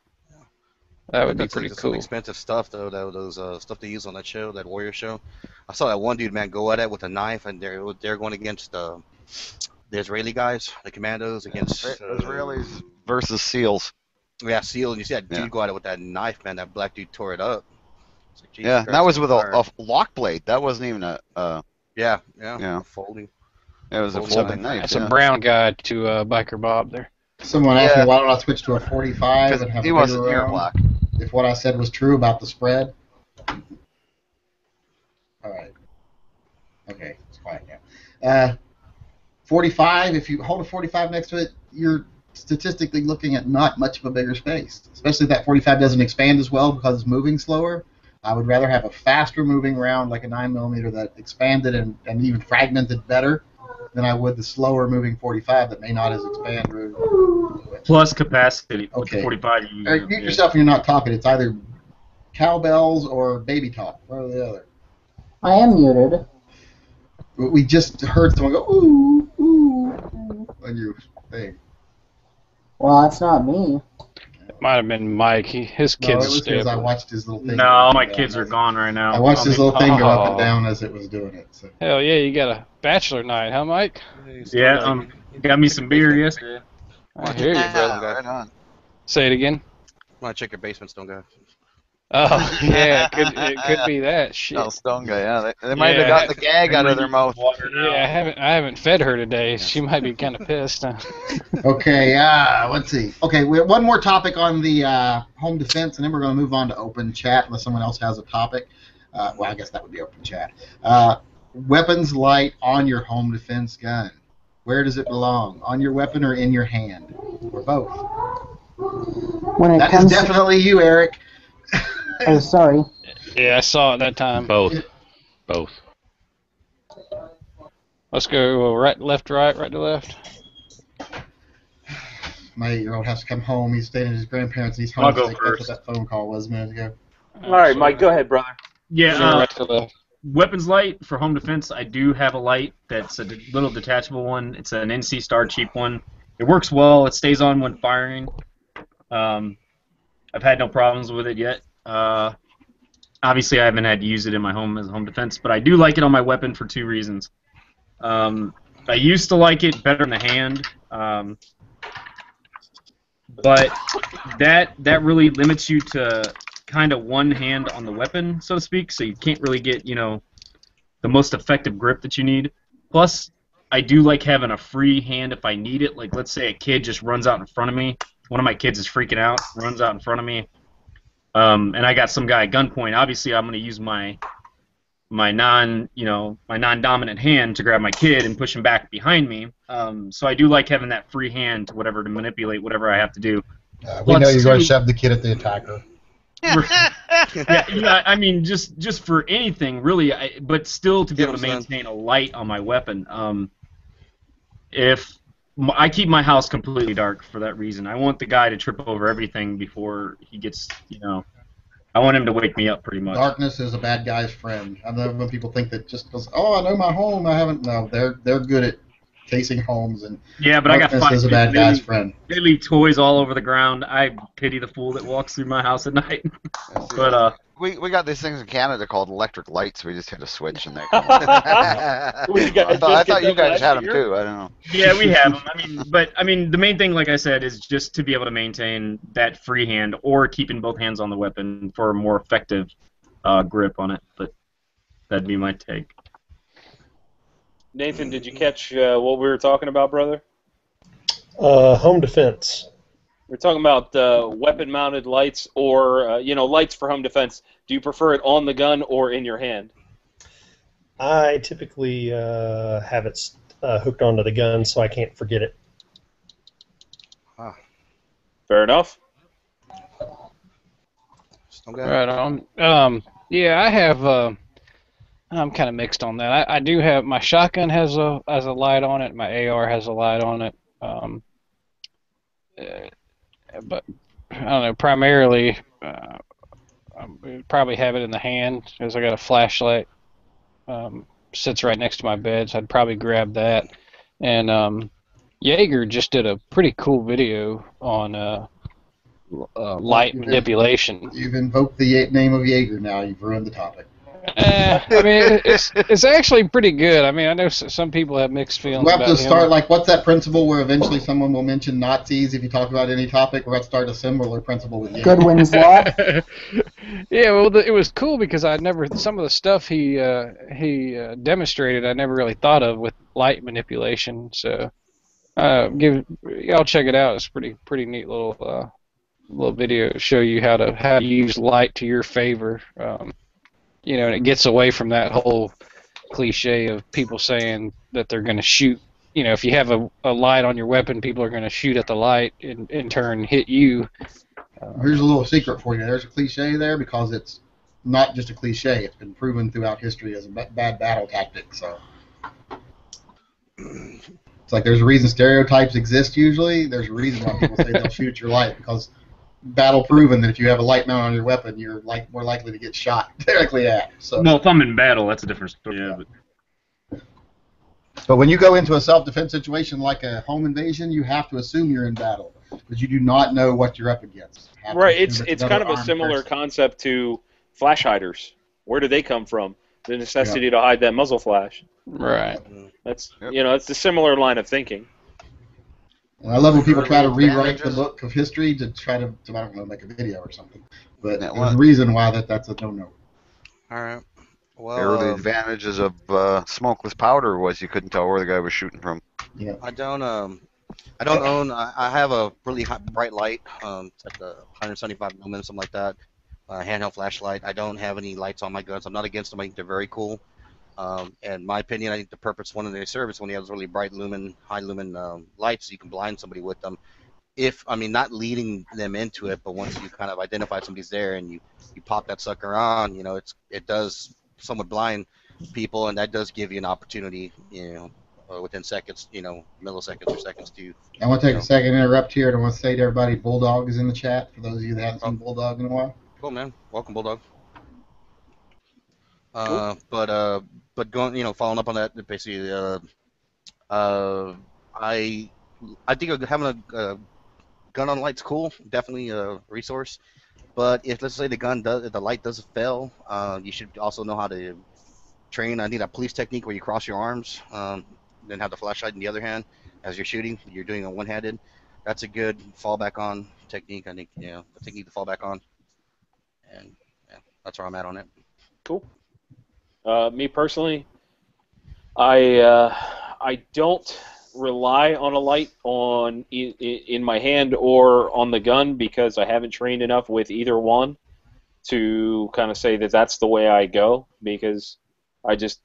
That would be pretty like some cool. expensive stuff though. That those uh, stuff they use on that show, that Warrior show. I saw that one dude man go at it with a knife, and they're they're going against uh, the Israeli guys, the commandos against uh, Israelis versus SEALs. Yeah, SEAL, and you see that dude Yeah. go at it with that knife, man. That black dude tore it up. Like, Yeah, Christ, that was with a, a lock blade. That wasn't even a. Uh, yeah, yeah, Yeah. folding. It was a Folding folding knife. knife. That's yeah. a brown guy to uh, Biker Bob there. Someone asked Yeah. me why don't I switch to a 45 and have he a wasn't bigger near round black. if what I said was true about the spread. All right. Okay, it's quiet now. Uh, 45. If you hold a 45 next to it, you're statistically looking at not much of a bigger space. Especially if that 45 doesn't expand as well because it's moving slower. I would rather have a faster moving round like a 9mm that expanded and, and even fragmented better than I would the slower moving 45 that may not as expand. Plus capacity. Okay. 45, you, Eric, mute yourself when you're not talking. It's either cowbells or baby talk. One or the other. I am muted. We just heard someone go ooh ooh ooh on your thing. Well, that's not me. It might have been Mike. He, his No, it kids was because I watched his little thing. No, all my kids are gone right now. I watched his little thing go up Oh. and down as it was doing it. So. Hell yeah, you got a bachelor night, huh, Mike? Yeah, um, got me some beer yesterday. I hear you, Yeah, brother. right on. Say it again. Want to check your basements, don't go. Oh *laughs* yeah, it could it could be that shit. Oh, stone guy. Yeah, they, they might Yeah. have got the gag out of their mouth. Yeah, I haven't I haven't fed her today. She might be kind of pissed. Huh? *laughs* Okay, uh, let's see. Okay, we have one more topic on the uh, home defense, and then we're going to move on to open chat unless someone else has a topic. Uh, well, I guess that would be open chat. Uh, weapons light on your home defense gun. Where does it belong? On your weapon or in your hand? Or both? When it That is comes to, definitely you, Eric. Oh, sorry. Yeah, I saw it that time. Both. Both. Let's go right, left, right, right to left. My eight-year-old has to come home. He's staying at his grandparents. And he's home. I'll go sick. That's first. what that phone call was a minute ago. All right, Mike, go ahead, brother. Yeah, Go uh, right to left. weapons light for home defense. I do have a light that's a d- little detachable one. It's an NC Star cheap one. It works well. It stays on when firing. Um, I've had no problems with it yet. Uh, obviously, I haven't had to use it in my home as home defense, but I do like it on my weapon for two reasons. Um, I used to like it better in the hand, um, but that that really limits you to kind of one hand on the weapon, so to speak. So you can't really get you know the most effective grip that you need. Plus, I do like having a free hand if I need it. Like let's say a kid just runs out in front of me. One of my kids is freaking out, runs out in front of me, um, and I got some guy at gunpoint. Obviously, I'm going to use my my non you know my non-dominant hand to grab my kid and push him back behind me. Um, so I do like having that free hand to whatever to manipulate whatever I have to do. Uh, we Plus know you're going to shove the kid at the attacker. *laughs* yeah, yeah, I mean, just just for anything really, I, but still to be able to what I'm saying. maintain a light on my weapon. Um, if m- I keep my house completely dark for that reason, I want the guy to trip over everything before he gets, you know, I want him to wake me up pretty much. Darkness is a bad guy's friend. I know when people think that just because oh I know my home I haven't no they're they're good at casing homes and Yeah, but I got darkness five is a bad They guy's friend. They leave toys all over the ground. I pity the fool that walks through my house at night. but uh, We we got these things in Canada called electric lights. We just hit a switch and they. *laughs* *laughs* We got- I thought, I thought you guys last had them too. I don't know. Yeah, we have them. I mean, *laughs* but I mean, the main thing, like I said, is just to be able to maintain that free hand or keeping both hands on the weapon for a more effective uh, grip on it. But that'd be my take. Nathan, did you catch uh, what we were talking about, brother? Uh, home defense. We're talking about uh, weapon-mounted lights, or uh, you know, lights for home defense. Do you prefer it on the gun or in your hand? I typically uh, have it uh, hooked onto the gun so I can't forget it. Fair enough. Stone. Right on. Um, yeah, I have. Uh, I'm kind of mixed on that. I, I do have my shotgun has a has a light on it. My AR has a light on it. Um, uh, but I don't know. Primarily, uh, I would probably have it in the hand because I got a flashlight. Um, sits right next to my bed, so I'd probably grab that. And um, Yeager just did a pretty cool video on uh, uh, light manipulation. You've invoked the name of Yeager now. You've ruined the topic. *laughs* Eh, I mean, it's it's actually pretty good. I mean, I know some people have mixed feelings We'll have about to him. start like what's that principle where eventually someone will mention Nazis if you talk about any topic. We're going to start a similar principle with Yeager. Goodwin's Law. *laughs* yeah, well, the, it was cool because I never some of the stuff he uh, he uh, demonstrated I never really thought of with light manipulation. So, uh, give y'all check it out. It's pretty pretty neat little uh, little video show you how to how to use light to your favor. Um, you know, and it gets away from that whole cliche of people saying that they're going to shoot. You know, if you have a, a light on your weapon, people are going to shoot at the light and in turn hit you. Here's a little secret for you. There's a cliche there because it's not just a cliche. It's been proven throughout history as a bad battle tactic. So it's like there's a reason stereotypes exist. Usually, there's a reason why people say they'll shoot at your light because battle proven that if you have a light mount on your weapon, you're like more likely to get shot *laughs* directly at. So. Well, if I'm in battle, that's a different story. Yeah, but But when you go into a self-defense situation like a home invasion, you have to assume you're in battle because you do not know what you're up against. You have to Right. It's it's kind of a similar person. concept to flash hiders. Where do they come from? The necessity to hide that muzzle flash. Right. That's you know it's a similar line of thinking. And I love when people try to Early rewrite the book of history to try to, to I don't know, make a video or something. But Yeah, there's well- a reason why that that's a no-no. All right. Well, The early um, advantages of uh, smokeless powder was you couldn't tell where the guy was shooting from. Yeah. I don't um I don't own I, I have a really hot, bright light um it's like a 175 lumen something like that uh, handheld flashlight I don't have any lights on my guns I'm not against them I think they're very cool um and my opinion I think the purpose one of their service when you have those really bright lumen high lumen um, lights you can blind somebody with them if I mean not leading them into it but once you kind of identify somebody's there and you you pop that sucker on you know it's it does somewhat blind people and that does give you an opportunity you know uh, within seconds, you know, milliseconds or seconds to. I want to take you a know. second to interrupt here, and I want to say to everybody, Bulldog is in the chat. For those of you that haven't seen Bulldog in a while. Cool, man. Welcome, Bulldog. Uh, but uh, but going, you know, following up on that, basically, uh, uh, I I think having a, a gun on light's cool, definitely a resource. But if let's say the gun does, the light does fail, uh, you should also know how to train. I think that police technique where you cross your arms, um, then have the flashlight in the other hand as you're shooting. You're doing a one-handed. That's a good fallback on technique. I think, you know, a technique to fall back on. And yeah, that's where I'm at on it. Cool. Uh, me personally, I uh, I don't rely on a light on in, in my hand or on the gun because I haven't trained enough with either one to kind of say that that's the way I go because I just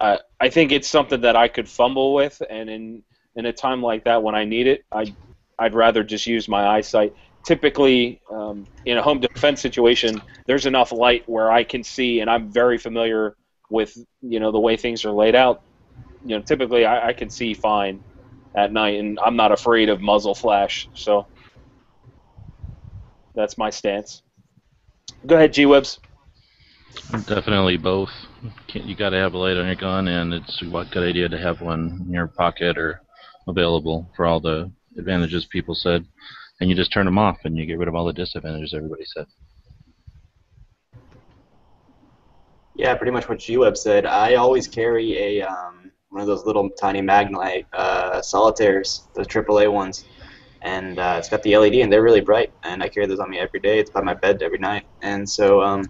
I I think it's something that I could fumble with and in in a time like that when I need it I I'd rather just use my eyesight. Typically, um, in a home defense situation, there's enough light where I can see, and I'm very familiar with you know the way things are laid out. You know, typically I, I can see fine at night, and I'm not afraid of muzzle flash. So that's my stance. Go ahead, G Webs. Definitely both. Can't- You got to have a light on your gun, and it's a good idea to have one in your pocket or available for all the advantages people said. And you just turn them off, and you get rid of all the disadvantages everybody said. Yeah, pretty much what G-Web said. I always carry a um, one of those little tiny Maglite uh, solitaires, those AAA ones, and uh, it's got the LED, and they're really bright. And I carry those on me every day. It's by my bed every night, and so um,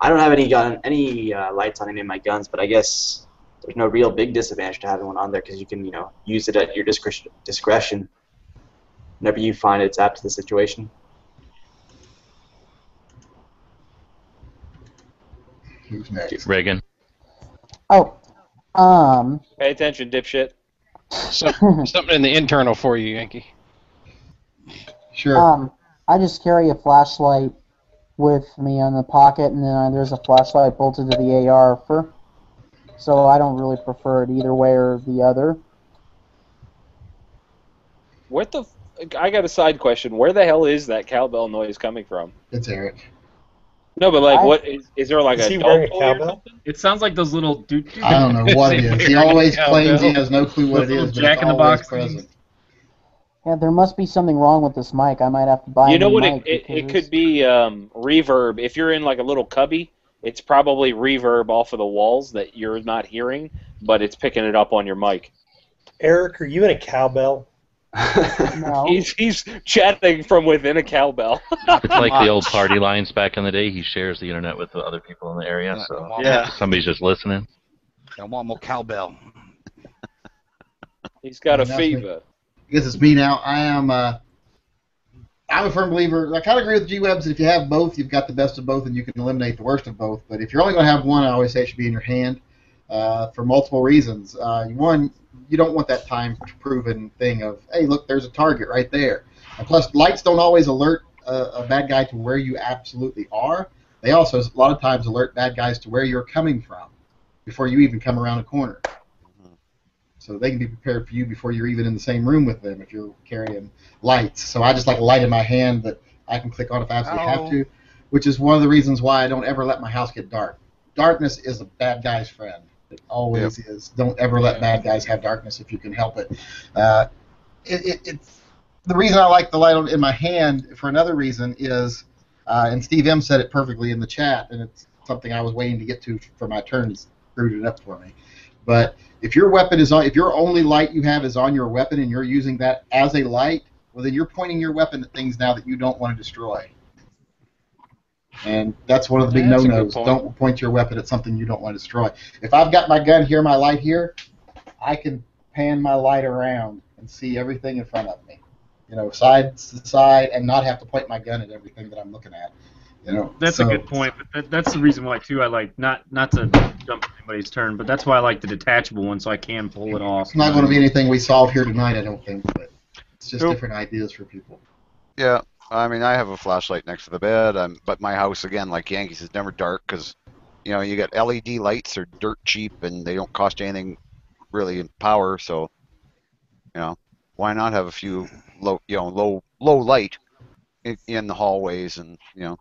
I don't have any gun, any uh, lights on any of my guns, but I guess there's no real big disadvantage to having one on there because you can, you know, use it at your discretion. discretion whenever you find it's apt to the situation. Who's next? Reagan. Oh, um, Pay attention, dipshit. Some, something in the internal for you, Yankee. Sure. um, I just carry a flashlight with me in the pocket, and then uh, there's a flashlight bolted to the AR for. So I don't really prefer it either way or the other. What the? I got a side question. Where the hell is that cowbell noise coming from? It's Eric. No, but like, I- what is? Is there like Is a he dog wearing a toy or cowbell? something? It sounds like those little dude. I don't *laughs* know what it is. He always claims he has no clue what it Those is, little but Jack in the Box present. Yeah, there must be something wrong with this mic. I might have to buy You a know new what? It, mic it, because it could be um, reverb. If you're in like a little cubby, it's probably reverb off of the walls that you're not hearing, but it's picking it up on your mic. Eric, are you in a cowbell? No. *laughs* He's he's chatting from within a cowbell. *laughs* It's like the old *laughs* party lines back in the day. He shares the internet with the other people in the area, so Yeah. somebody's just listening. I want more cowbell. He's got a fever. I guess it's me now. I am. Uh, I'm a firm believer. I kind of agree with G Webs. If you have both, you've got the best of both, and you can eliminate the worst of both. But if you're only going to have one, I always say it should be in your hand uh, for multiple reasons. Uh, one, you don't want that time-proven thing of, hey, look, there's a target right there. And plus, lights don't always alert a, a bad guy to where you absolutely are. They also, a lot of times, alert bad guys to where you're coming from before you even come around a corner. So they can be prepared for you before you're even in the same room with them if you're carrying lights. So I just like a light in my hand that I can click on if I absolutely have Oh. to, which is one of the reasons why I don't ever let my house get dark. Darkness is a bad guy's friend. It always is. Don't ever let bad guys have darkness if you can help it. Uh, it, it it's the reason I like the light on, in my hand. For another reason is, uh, and Steve M said it perfectly in the chat, and it's something I was waiting to get to for my turn. He screwed it up for me. But if your weapon is on, if your only light you have is on your weapon and you're using that as a light, well then you're pointing your weapon at things now that you don't want to destroy. And that's one of the big Yeah, that's a good no-nos. Don't point your weapon at something you don't want to destroy. If I've got my gun here, my light here, I can pan my light around and see everything in front of me. You know, side to side, and not have to point my gun at everything that I'm looking at. You know, That's so- a good point, but that, that's the reason why too I like not not to jump anybody's turn, but that's why I like the detachable one so I can pull it off. It's not going to be anything we solve here tonight, I don't think, but it's just Nope. different ideas for people. Yeah, I mean, I have a flashlight next to the bed, um, but my house again, like Yankees, is never dark because, you know, you got LED lights, they're dirt cheap and they don't cost you anything really in power. So, you know, why not have a few low, you know, low low light in, in the hallways and you know,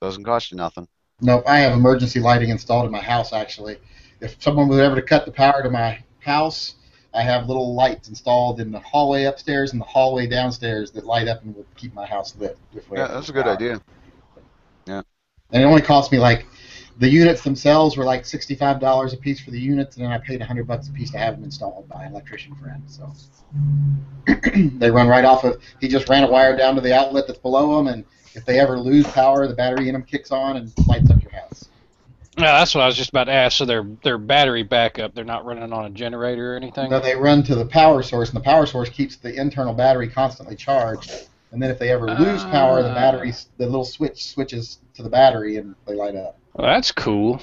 doesn't cost you nothing. No, I have emergency lighting installed in my house actually. If someone was ever to cut the power to my house, I have little lights installed in the hallway upstairs and the hallway downstairs that light up and will keep my house lit. If Yeah, that's a good power. idea. Yeah. And it only cost me like the units themselves were like sixty-five dollars a piece for the units, and then I paid hundred bucks a piece to have them installed by an electrician friend. So *clears throat* they run right off of. He just ran a wire down to the outlet that's below them, and if they ever lose power, the battery in them kicks on and lights up your house. Yeah, that's what I was just about to ask. So their their battery backup, they're not running on a generator or anything. No, they run to the power source, and the power source keeps the internal battery constantly charged. And then if they ever lose ah. power, the battery, the little switch switches to the battery, and they light up. Well, that's cool.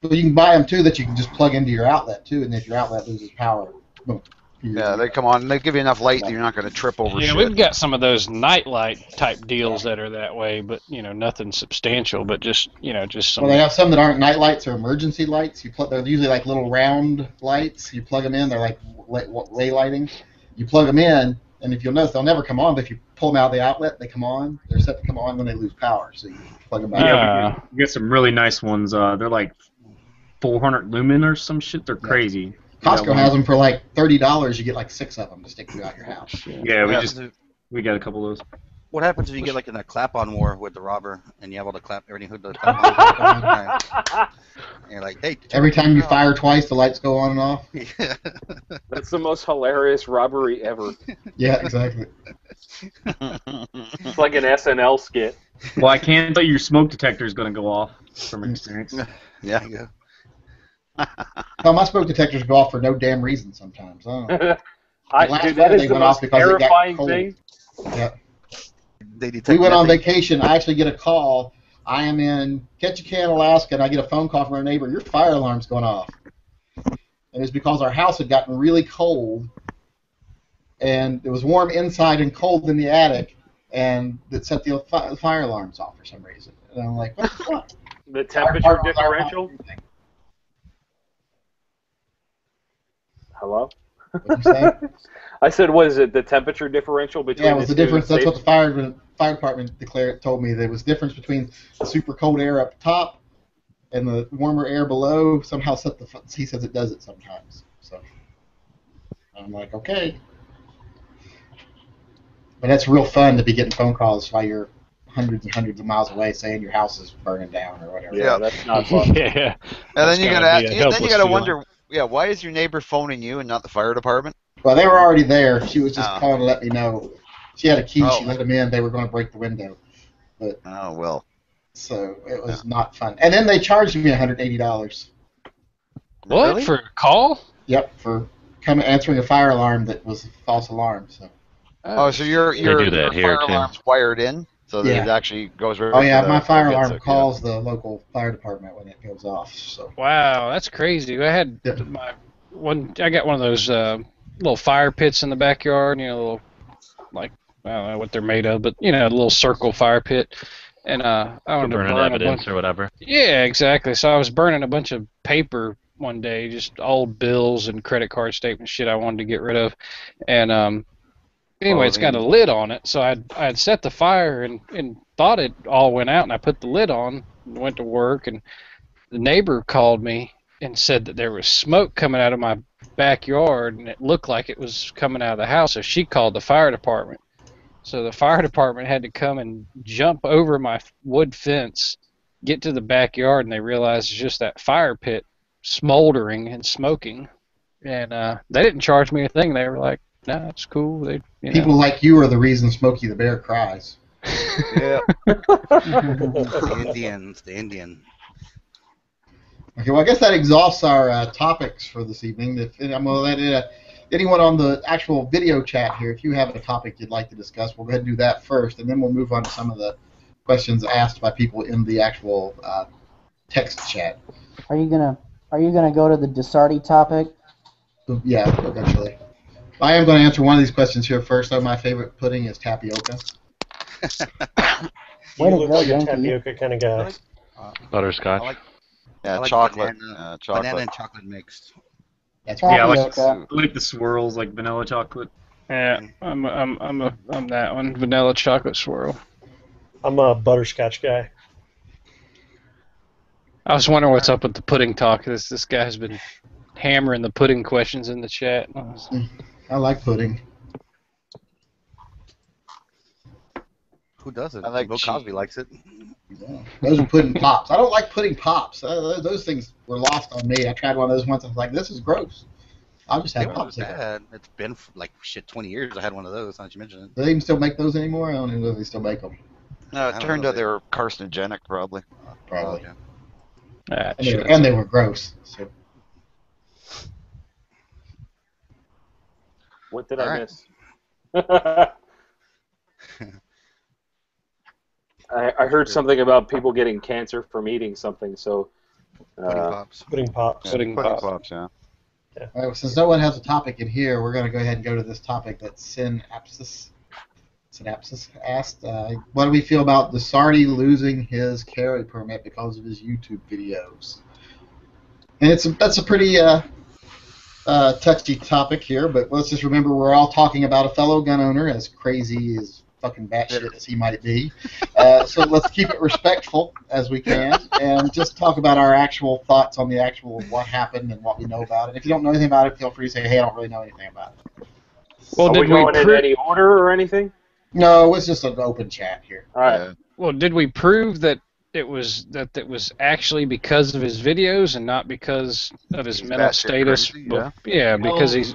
But you can buy them too that you can just plug into your outlet too, and if your outlet loses power, boom. Yeah, they come on. They give you enough light that you're not going to trip over Yeah, shit. we've got some of those nightlight type deals that are that way, but you know nothing substantial, but just you know just some. Well, they have some that aren't night lights or emergency lights. You plug, they're usually like little round lights. You plug them in, they're like way, way lighting. You plug them in, and if you'll notice, they'll never come on. But if you pull them out of the outlet, they come on. They're set to come on when they lose power. So you plug them back. Yeah, you get, get some really nice ones. Uh, they're like 400 lumen or some shit. They're crazy. Costco Yeah, has them for like througty dollars. You get like six of them to stick throughout your house. Yeah, we Yeah. just we got a couple of those. What happens if you get like in a clap-on war with the robber and you have all the clap, everything hooked to the clap on? and you're like, hey. Every time you fire twice, the lights go on and off. Yeah. *laughs* That's the most hilarious robbery ever. *laughs* Yeah, exactly. It's like an SNL skit. Well, I can tell you your smoke detector is going to go off from experience. *laughs* Yeah. yeah. Well, my smoke detectors go off for no damn reason sometimes. *laughs* I don't know. I, Last dude, that winter they the went off most because it got terrifying cold. thing. Yeah. They detect We went on vacation. I actually get a call. I am in Ketchikan, Alaska, and I get a phone call from our neighbor. Your fire alarm's going off. And it's because our house had gotten really cold, and it was warm inside and cold in the attic, and it set the fi- fire alarms off for some reason. And I'm like, what the fuck? The temperature Fire alarms aren't differential. Hello. What'd you say? *laughs* I said, what is it? The temperature differential between Yeah, it was the two difference. That's what the fire fire department declared told me. There was difference between the super cold air up top and the warmer air below. Somehow set the. He says it does it sometimes. So I'm like, okay. But that's real fun to be getting phone calls while you're hundreds and hundreds of miles away saying your house is burning down or whatever. Yeah, that's not fun. *laughs* yeah. And That's then you gotta gotta, ask, a then you gotta feeling. wonder, yeah, why is your neighbor phoning you and not the fire department? Well, they were already there. She was just Oh. calling to let me know. She had a key. Oh. She let them in. They were going to break the window. But Oh well. so it was not fun. And then they charged me $180. What Really? for a call? Yep, for coming answering a fire alarm that was a false alarm. So. Oh, oh so your your, do that your here, fire too. alarm's wired in, so that Yeah. it actually goes right. Oh yeah, the- my fire alarm gets it, calls the local fire department when it goes off. So. Wow, that's crazy. I had Yeah. my one. I got one of those uh, little fire pits in the backyard. You know, little like I don't know what they're made of, but you know, a little circle fire pit. And uh, I For wanted to burning burn a evidence bunch. or whatever. Yeah, exactly. So I was burning a bunch of paper one day, just old bills and credit card statement shit I wanted to get rid of. And um, anyway, it's got a lid on it. So I I had set the fire and and thought it all went out, and I put the lid on, and went to work, and the neighbor called me and said that there was smoke coming out of my backyard, and it looked like it was coming out of the house. So she called the fire department. So the fire department had to come and jump over my wood fence get to the backyard and they realize it's just that fire pit smoldering and smoking. And uh, they didn't charge me a thing. They were like, "Nah, it's cool." They, you know. People like you are the reason Smokey the Bear cries. Yeah. *laughs* the Indians, the Indian. Okay, well, I guess that exhausts our uh, topics for this evening. If, I'm going to let uh, anyone on the actual video chat here, if you have a topic you'd like to discuss, we'll go ahead and do that first, and then we'll move on to some of the questions asked by people in the actual uh, text chat. Are you gonna Are you gonna go to the Desarty topic? Yeah, eventually. I am going to answer one of these questions here first, though. My favorite pudding is tapioca. *laughs* You look like a Yankee. tapioca kind of guy. Butterscotch. I like, Yeah, I like chocolate. Banana, uh, chocolate. banana and chocolate mixed. That's Yeah, I like, Tapioca. I like the swirls, like vanilla chocolate. Yeah, I'm I'm I'm a, I'm that one. Vanilla chocolate swirl. I'm a butterscotch guy. I was wondering what's up with the pudding talk. This this guy's been hammering the pudding questions in the chat. I like pudding. Who doesn't? I like Bill cheese. Cosby likes it. Yeah. Those are pudding pops. I don't like pudding pops. Uh, those things were lost on me. I tried one of those once. I was like, this is gross. I'll just They have bad. It's been f- like shit 20 years. I had one of those. Now that you mention it. Do they even still make those anymore? I don't even know if they still make them. No, it turned out they were carcinogenic, probably. Probably. Okay. Ah, And they, were, and they were gross. So What did All I right. miss? *laughs* I, I heard something about people getting cancer from eating something. So, Pudding uh, pops. Pudding pops. Pudding Pudding pop. pops, yeah. All right, well, since no one has a topic in here, we're going to go ahead and go to this topic that Synapsis, Synapsis asked. Uh, what do we feel about Desarty losing his carry permit because of his YouTube videos? And it's a, that's a pretty uh, uh, touchy topic here, but let's just remember we're all talking about a fellow gun owner, as crazy as fucking batshit as he might be. Uh, so let's keep it respectful as we can, and just talk about our actual thoughts on the actual what happened and what we know about it. If you don't know anything about it, feel free to say, "Hey, I don't really know anything about it." Well, are did we we, going in any order or anything? No, it's just an open chat here. All right. Yeah. well did we prove that it was that it was actually because of his videos and not because of his He's mental status? crazy, Well, yeah, because Well, he's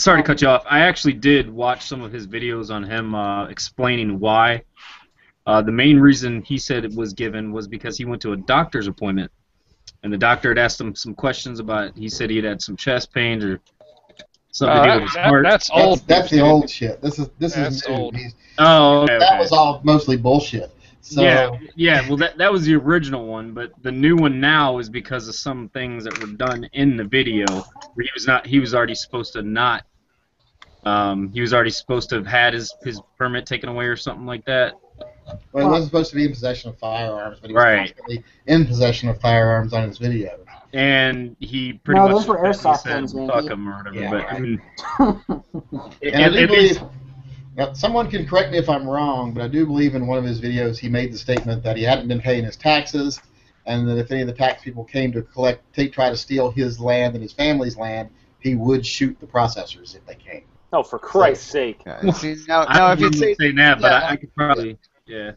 Sorry to cut you off. I actually did watch some of his videos on him uh, explaining why. Uh, the main reason he said it was given was because he went to a doctor's appointment, and the doctor had asked him some questions about. He said he had had some chest pains or something Uh, to do with his that- heart. that's That's, old. that's the old shit. This is this That's is new. old. He's- oh, okay, That okay. was all mostly bullshit. So, yeah, yeah. Well, that that was the original one, but the new one now is because of some things that were done in the video where he was not. He was already supposed to not. Um, he was already supposed to have had his his permit taken away or something like that. well, he wasn't supposed to be in possession of firearms, but he was Right. constantly in possession of firearms on his video. and he pretty No, much those were just airsoft said, guns, fuck him or whatever. Yeah, but I mean, *laughs* And I at, do believe, now, someone can correct me if I'm wrong, but I do believe in one of his videos he made the statement that he hadn't been paying his taxes, and that if any of the tax people came to collect, to try to steal his land and his family's land, he would shoot the processors if they came. Oh, for Christ's sake! Yeah, see, *laughs* now, I now don't if you'd remember say, saying that, but yeah. I, I could probably, yeah.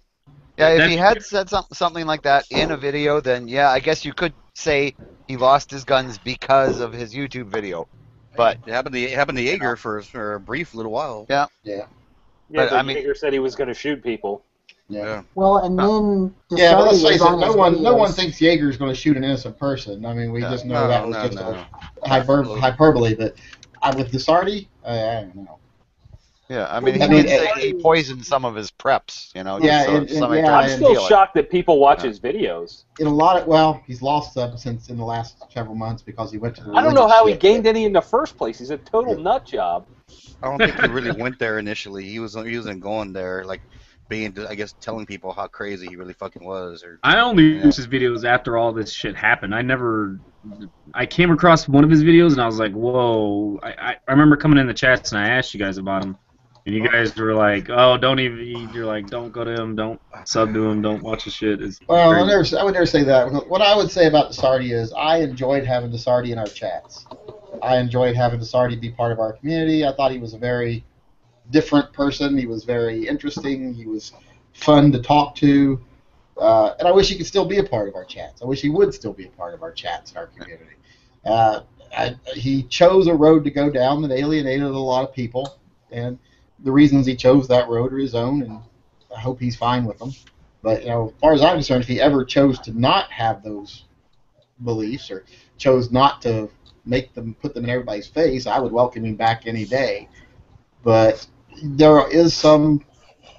yeah, if he had said some, something like that in a video, then yeah, I guess you could say he lost his guns because of his YouTube video. But It happened to it happened to Yeager for for a brief little while. Yeah. Yeah. Yeah, But, but I mean- Yeager said he was going to shoot people. Yeah. Well, and then Yeah, but let's Desarty face it, on no his one, no one thinks Yeager's going to shoot an innocent person. I mean, we No, just know no, that was no, just no. a hyper, hyperbole. But uh, with Desarty, uh, I don't know. yeah, I mean, he I mean, did say he poisoned some of his preps. You know, Yeah, so and- and yeah, I'm still steal it. shocked that people watch Yeah. his videos. In a lot of well, he's lost some since in the last several months because he went to the. I don't know religious how he gained any in the first place. He's a total nut job. I don't think he really went there initially. He was he wasn't going there like being I guess telling people how crazy he really fucking was or I only Yeah. watched his videos after all this shit happened. I never, I came across one of his videos and I was like, whoa. I, I, I remember coming in the chats and I asked you guys about him. And you guys were like, oh, don't even, you're like, don't go to him, don't sub to him, don't watch his shit. It's Well, I, crazy. never, I would never say that. What I would say about Desarty is I enjoyed having Desarty in our chats. I enjoyed having Desarty be part of our community. I thought he was a very different person. He was very interesting. He was fun to talk to. Uh, and I wish he could still be a part of our chats. I wish he would still be a part of our chats in our community. Uh, I, he chose a road to go down that alienated a lot of people, and the reasons he chose that road are his own, and I hope he's fine with them. But you know, as far as I'm concerned, if he ever chose to not have those beliefs or chose not to make them put them in everybody's face, I would welcome him back any day. But there is some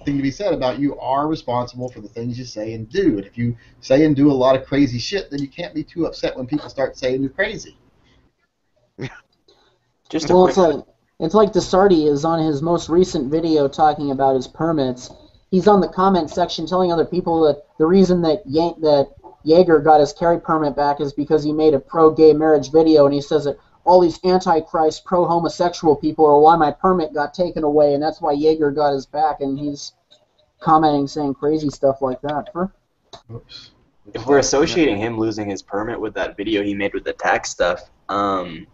thing to be said about you are responsible for the things you say and do. And if you say and do a lot of crazy shit, then you can't be too upset when people start saying you're crazy. *laughs* Just well, it's like it's like Desardi is on his most recent video talking about his permits. He's on the comment section telling other people that the reason that Yank that Yeager got his carry permit back is because he made a pro-gay marriage video, and he says that all these antichrist, pro-homosexual people are why my permit got taken away, and that's why Yeager got his back, and he's commenting saying crazy stuff like that. For Oops. if we're associating him losing his permit with that video he made with the tax stuff, um,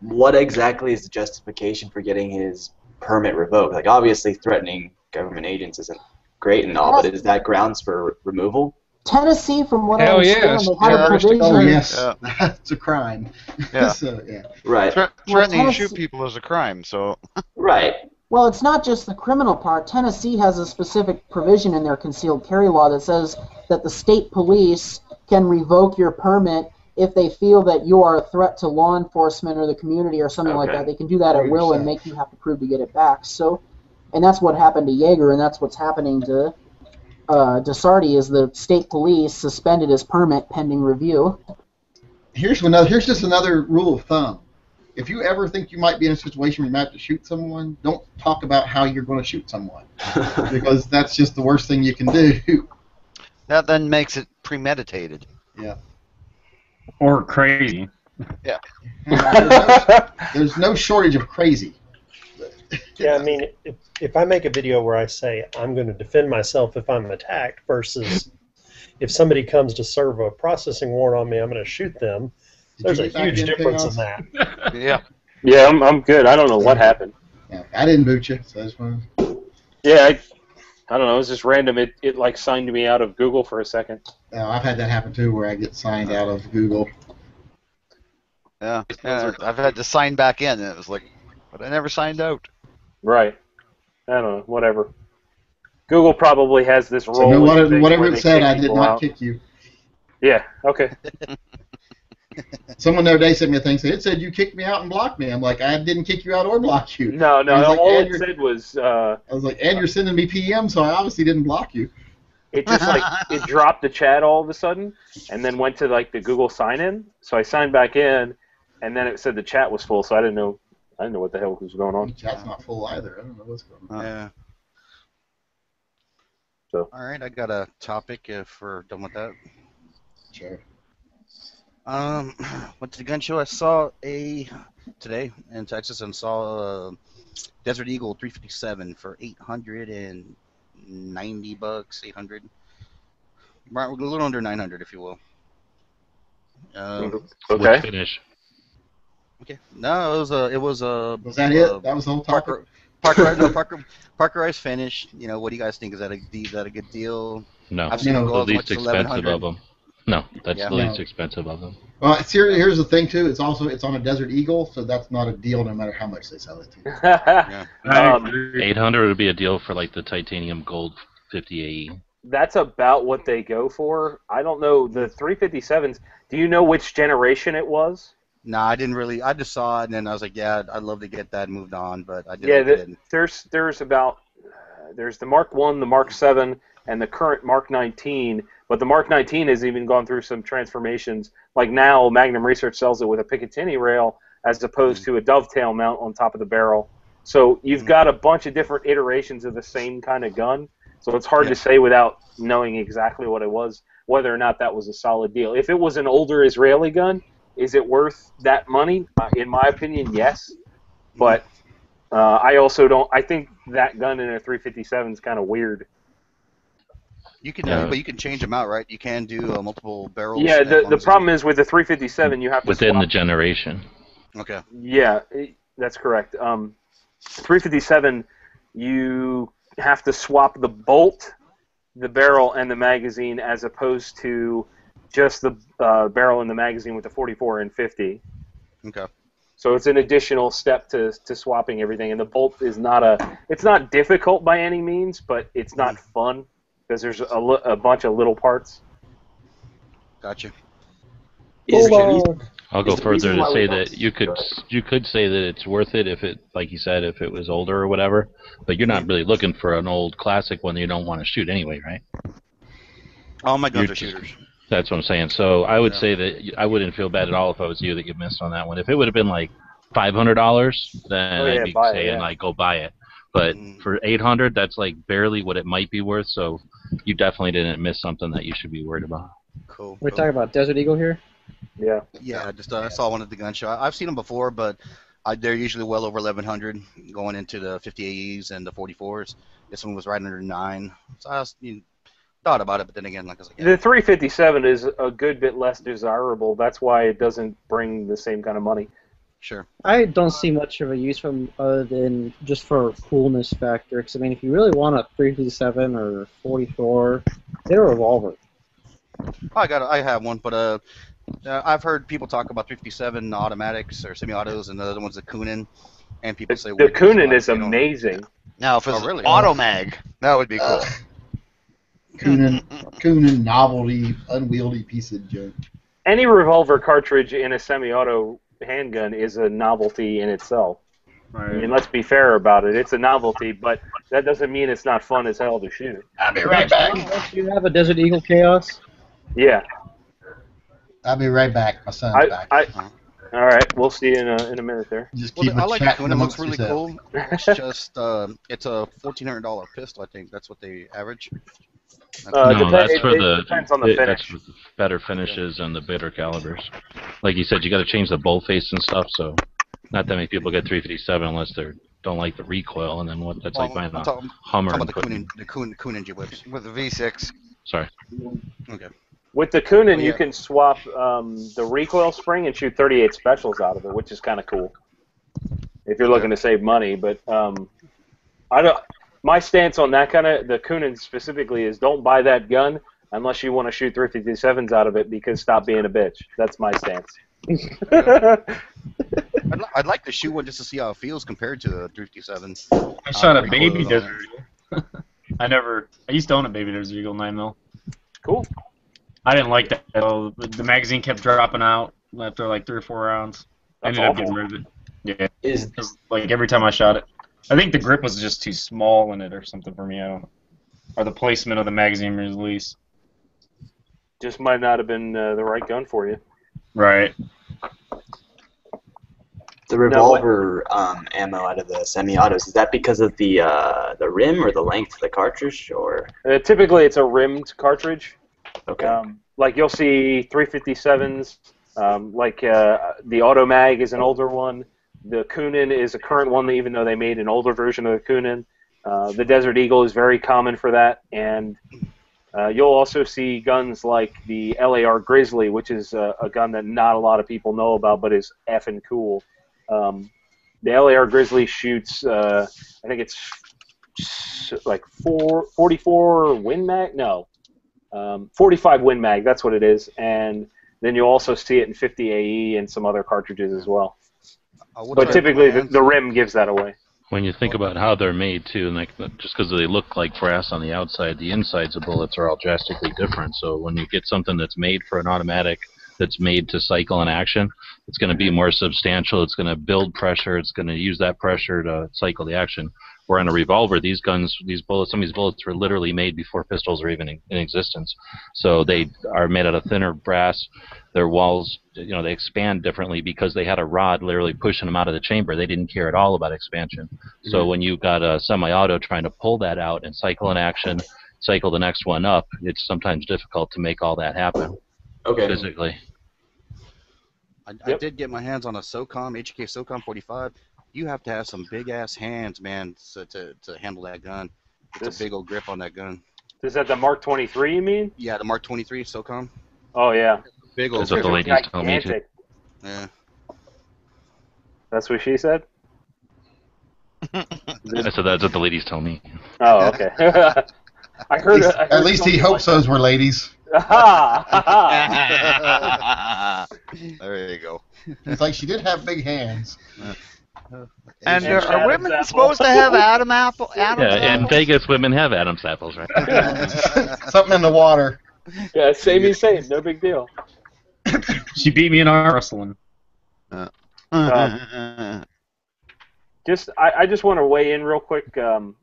what exactly is the justification for getting his permit revoked? Like, obviously, threatening government agents isn't great and all, but is that grounds for removal? Tennessee, from what I understand, yes. they had a provision. Oh yes, Yeah. *laughs* that's a crime. Yeah. *laughs* so, yeah. Right. Thre- Well, threatening to shoot people is a crime, so *laughs* Right. Well, it's not just the criminal part. Tennessee has a specific provision in their concealed carry law that says that the state police can revoke your permit if they feel that you are a threat to law enforcement or the community or something like that. They can do that at will and make you have to prove to get it back. So, and that's what happened to Yeager, and that's what's happening to uh, Desardi is the state police suspended his permit pending review. Here's another. Here's just another rule of thumb. If you ever think you might be in a situation where you might have to shoot someone, don't talk about how you're going to shoot someone *laughs* because that's just the worst thing you can do. that then makes it premeditated. Yeah. Or crazy. there's, *laughs* no, there's no shortage of crazy. Yeah, I mean, if, if I make a video where I say I'm going to defend myself if I'm attacked versus if somebody comes to serve a processing warrant on me, I'm going to shoot them. Did There's a huge difference else? in that. *laughs* Yeah. Yeah, I'm, I'm good. I don't know what happened. Yeah, I didn't boot you, so that's fine. Yeah, I, I don't know. It was just random. It, it like signed me out of Google for a second. No, I've had that happen too, where I get signed out of Google. Yeah. yeah. I've had to sign back in, and it was like, but I never signed out. Right. I don't know. Whatever. Google probably has this So role. no, whatever, whatever it said, I did not kick you. Yeah. Okay. *laughs* Someone the other day sent me a thing saying it said you kicked me out and blocked me. I'm like, I didn't kick you out or block you. No, no. Was like, all it said was uh, I was like, and you're sending me PM, so I obviously didn't block you. it just like it *laughs* dropped the chat all of a sudden, and then went to like the Google sign in. So I signed back in, and then it said the chat was full. So I didn't know. I didn't know what the hell was going on. Chat's not full either. I don't know what's going on. Yeah. So. All right, I got a topic if we're done with that. Sure. Um, *clears throat* went to the gun show. I saw a today in Texas and saw a Desert Eagle 357 for 890 bucks, 800, right, a little under 900, if you will. Um, Okay. What finish? Okay. No, it was a. It was a. Was that it? uh, That was the whole topic? Parker. Parker, no, Parker, Parkerized finish. You know, what do you guys think? Is that a is that a good deal? No. I've seen No. go the least expensive of them. No, that's Yeah. the least No. expensive of them. Well, it's here, here's the thing too. It's also it's on a Desert Eagle, so that's not a deal no matter how much they sell it to. you. *laughs* um, 800 would be a deal for like the titanium gold 50AE. that's about what they go for. I don't know the 357s. Do you know which generation it was? Nah, I didn't really. I just saw it and then I was like, yeah, I'd love to get that moved on, but I didn't. Yeah, the, there's there's about uh, there's the Mark One, the Mark Seven, and the current Mark 19. But the Mark 19 has even gone through some transformations. Like now, Magnum Research sells it with a Picatinny rail as opposed to a dovetail mount on top of the barrel. So you've got a bunch of different iterations of the same kind of gun. So it's hard Yeah. to say without knowing exactly what it was whether or not that was a solid deal. If it was an older Israeli gun, is it worth that money? Uh, In my opinion, yes. But uh, I also don't. I think that gun in a 357 is kind of weird. You can, Yeah. but you can change them out, right? You can do uh, multiple barrels. Yeah, the, the as you- problem is with the 357, you have to Within the generation. Okay. Yeah, it- that's correct. Um, 357, you have to swap the bolt the barrel and the magazine as opposed to just the uh, barrel and the magazine with the 44 and 50. Okay. So it's an additional step to, to swapping everything, and the bolt is not a it's not difficult by any means, but it's not fun because there's a, li- a bunch of little parts. Gotcha. Is, I'll go Is further reason to say that you could you could say that it's worth it if it like you said if it was older or whatever, but you're not really looking for an old classic one that you don't want to shoot anyway, right? All my guns You're are just- shooters. That's what I'm saying. So I would Yeah. say that I wouldn't feel bad at all if I was you that you missed on that one. If it would have been like five hundred dollars, then Oh, yeah, I'd be buy it, saying yeah. like go buy it. But Mhm. for eight hundred, that's like barely what it might be worth. So you definitely didn't miss something that you should be worried about. Cool. We're cool. talking about Desert Eagle here. Yeah. Yeah, I just uh, I saw one at the gun show. I- I've seen them before, but I, they're usually well over 1100 going into the 50 AEs and the 44s. This one was right under nine. So I was, you know, thought about it, but then again, like I was like, yeah, The 357 is a good bit less desirable. That's why it doesn't bring the same kind of money. sure. I don't see much of a use for 'em other than just for coolness factor. Because I mean, if you really want a 357 or 44, get a revolver. I got I have one, but uh, uh, I've heard people talk about 357 automatics or semi-autos, and the other one's the Coonan, and people say The "Wait, Coonan is amazing. Now, if it's Oh, really? automag, that would be cool. Coonan, *laughs* Coonan novelty, unwieldy piece of junk. Any revolver cartridge in a semi-auto handgun is a novelty in itself. I mean, let's be fair about it. It's a novelty, but that doesn't mean it's not fun as hell to shoot. I'll be right back. Don't you have a Desert Eagle Chaos? Yeah. I'll be right back. My son's I, back. I, all right. We'll see you in a, in a minute there. Just Well, keep I a like the chat It looks really yourself. cool. It's just uh, it's a $1,400 pistol. I think that's what they average. Uh, no, depend- that's it- for it the depends on the it- that's finish. for the better finishes and the better calibers. Like you said, you got to change the bolt face and stuff. So not that many people get 357 unless they don't like the recoil, and then what? That's like Well, buying I'm a talking, Hummer. talking about the putting- Coonan, the Coonan, Coonan Ninja whips. With the V6. Sorry. Okay. With the Coonan, Oh, you can swap um, the recoil spring and shoot 38 specials out of it, which is kind of cool. If you're looking to save money, but um, I don't. My stance on that kind of the Coonan specifically is don't buy that gun unless you want to shoot 357s out of it because stop being a bitch. That's my stance. I'd, li- I'd like to shoot one just to see how it feels compared to the 357. I shot a Uh, baby. Desert Eagle. *laughs* I never. I used to own a baby Desert Eagle 9 mil. cool. I didn't like that. at all. The the magazine kept dropping out after like three or four rounds. I That's ended up awful. getting rid of it. Yeah, Is 'cause, like every time I shot it, I think the grip was just too small in it or something for me. I don't know. Or the placement of the magazine release. Just might not have been uh, the right gun for you. Right. the revolver um, ammo out of the semi-autos? Is that because of the uh, the rim or the length of the cartridge, or Uh, typically, it's a rimmed cartridge. okay? Um, like you'll see 357s. Um, like uh, the Automag is an older one. The Coonan is a current one, even though they made an older version of the Coonan. Uh, the Desert Eagle is very common for that, and uh, you'll also see guns like the LAR Grizzly, which is a, a gun that not a lot of people know about, but is effing cool. Um, the LAR Grizzly shoots, uh, I think it's like four, 44 Win Mag. No, um, 45 Win Mag. That's what it is, and then you'll also see it in 50 AE and some other cartridges as well. I But typically, the, the rim gives that away. When you think about how they're made too, and like just because they look like brass on the outside, the insides of bullets are all drastically different. So when you get something that's made for an automatic, that's made to cycle in action, it's going to be more substantial. It's going to build pressure. It's going to use that pressure to cycle the action. Where in a revolver, these guns, these bullets, some of these bullets were literally made before pistols were even in, in existence. So they are made out of thinner brass. Their walls, you know, they expand differently because they had a rod literally pushing them out of the chamber. They didn't care at all about expansion. So mm-hmm. when you've got a semi-auto trying to pull that out and cycle an action, cycle the next one up, it's sometimes difficult to make all that happen okay. physically. I, I did get my hands on a SOCOM, HK SOCOM 45. You have to have some big ass hands, man, to, to, to handle that gun. It's This- a big old grip on that gun. Is that the Mark 23? You mean? Yeah, the Mark 23 SOCOM. Oh yeah. Big old That's what the grip. ladies tell me too. Yeah. That's what she said. *laughs* I said that's what the ladies tell me. Oh, okay. *laughs* I heard. At least, heard at least he something hopes those were ladies. like- *laughs* there you go. It's like she did have big hands. And And are, are women apple. supposed to have Adam apple? Adam Yeah, in Vegas, women have Adam's apples, right? *laughs* Something in the water. yeah, same is same. No big deal. *laughs* She beat me in arm wrestling. Just I, I just want to weigh in real quick. Um,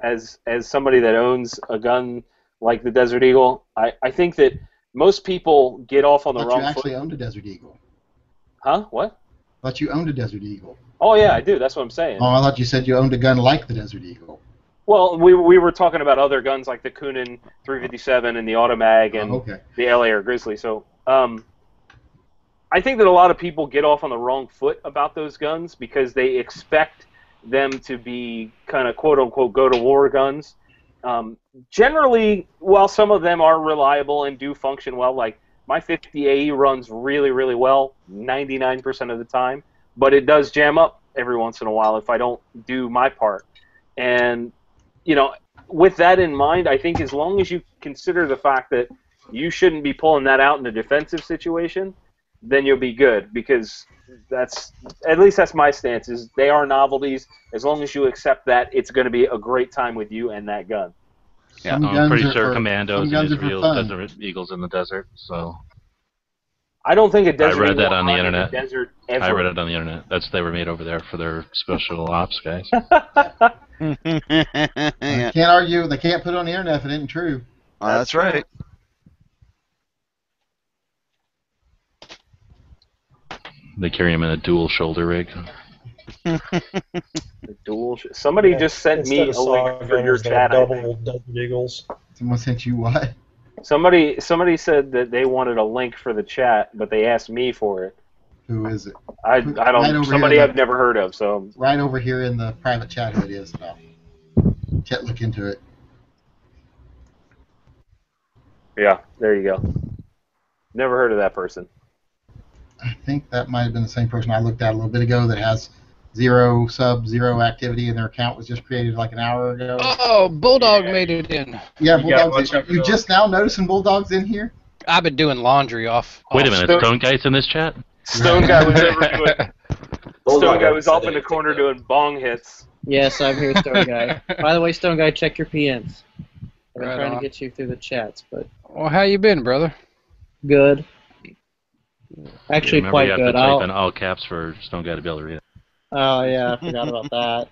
as as somebody that owns a gun like the Desert Eagle, I, I think that most people get off on the thought wrong you actually foot. owned a Desert Eagle. Huh? What? thought you owned a Desert Eagle. Oh yeah, I do. That's what I'm saying. Oh, I thought you said you owned a gun like the Desert Eagle. Well, we, we were talking about other guns like the Coonan 357 and the Automag and Oh, okay. the LAR Grizzly. So um, I think that a lot of people get off on the wrong foot about those guns because they expect them to be kind of quote unquote go to war guns. Um, generally, while some of them are reliable and do function well, like my 50 AE runs really, really well 99% of the time, but it does jam up every once in a while if I don't do my part. And you know, with that in mind, I think as long as you consider the fact that you shouldn't be pulling that out in a defensive situation, then you'll be good because that's at least that's my stance is they are novelties as long as you accept that it's going to be a great time with you and that gun. Yeah, Some I'm pretty sure for- commandos some and guns Israel, desert eagles in the desert. So I don't think a I desert I read that on the internet. desert ever. I read it on the internet. That's they were made over there for their special *laughs* ops guys. *laughs* yeah. Can't argue. They can't put it on the internet if it isn't true. Oh, that's right. They carry them in a dual shoulder rig. *laughs* The dual sh- Somebody just sent me a link for your guns, chat. I double Desert Eagles. Someone sent you what? Somebody somebody said that they wanted a link for the chat, but they asked me for it. Who is it? I, I don't. over somebody I've never heard of. So Right over here in the private chat, it is. I'll can't look into it. yeah, there you go. Never heard of that person. I think that might have been the same person I looked at a little bit ago that has zero sub, zero activity, and their account was just created like an hour ago. Oh, Bulldog made it in. Yeah, You Bulldogs. watch out You those. just now noticing Bulldogs in here? I've been doing laundry off. Wait a minute, Stone- Stone Guy's in this chat? Stone guy was over doing. *laughs* Bulldog Stone guy was said up in the corner doing bong hits. Yes, I'm here, Stone Guy. *laughs* By the way, Stone Guy, check your PNs. I've been Right trying on. to get you through the chats, but Well, how you been, brother? good. Actually, Remember, quite you have good. to type I'll, in all caps for Stone Guy to be able to read it. Oh yeah, I forgot about that.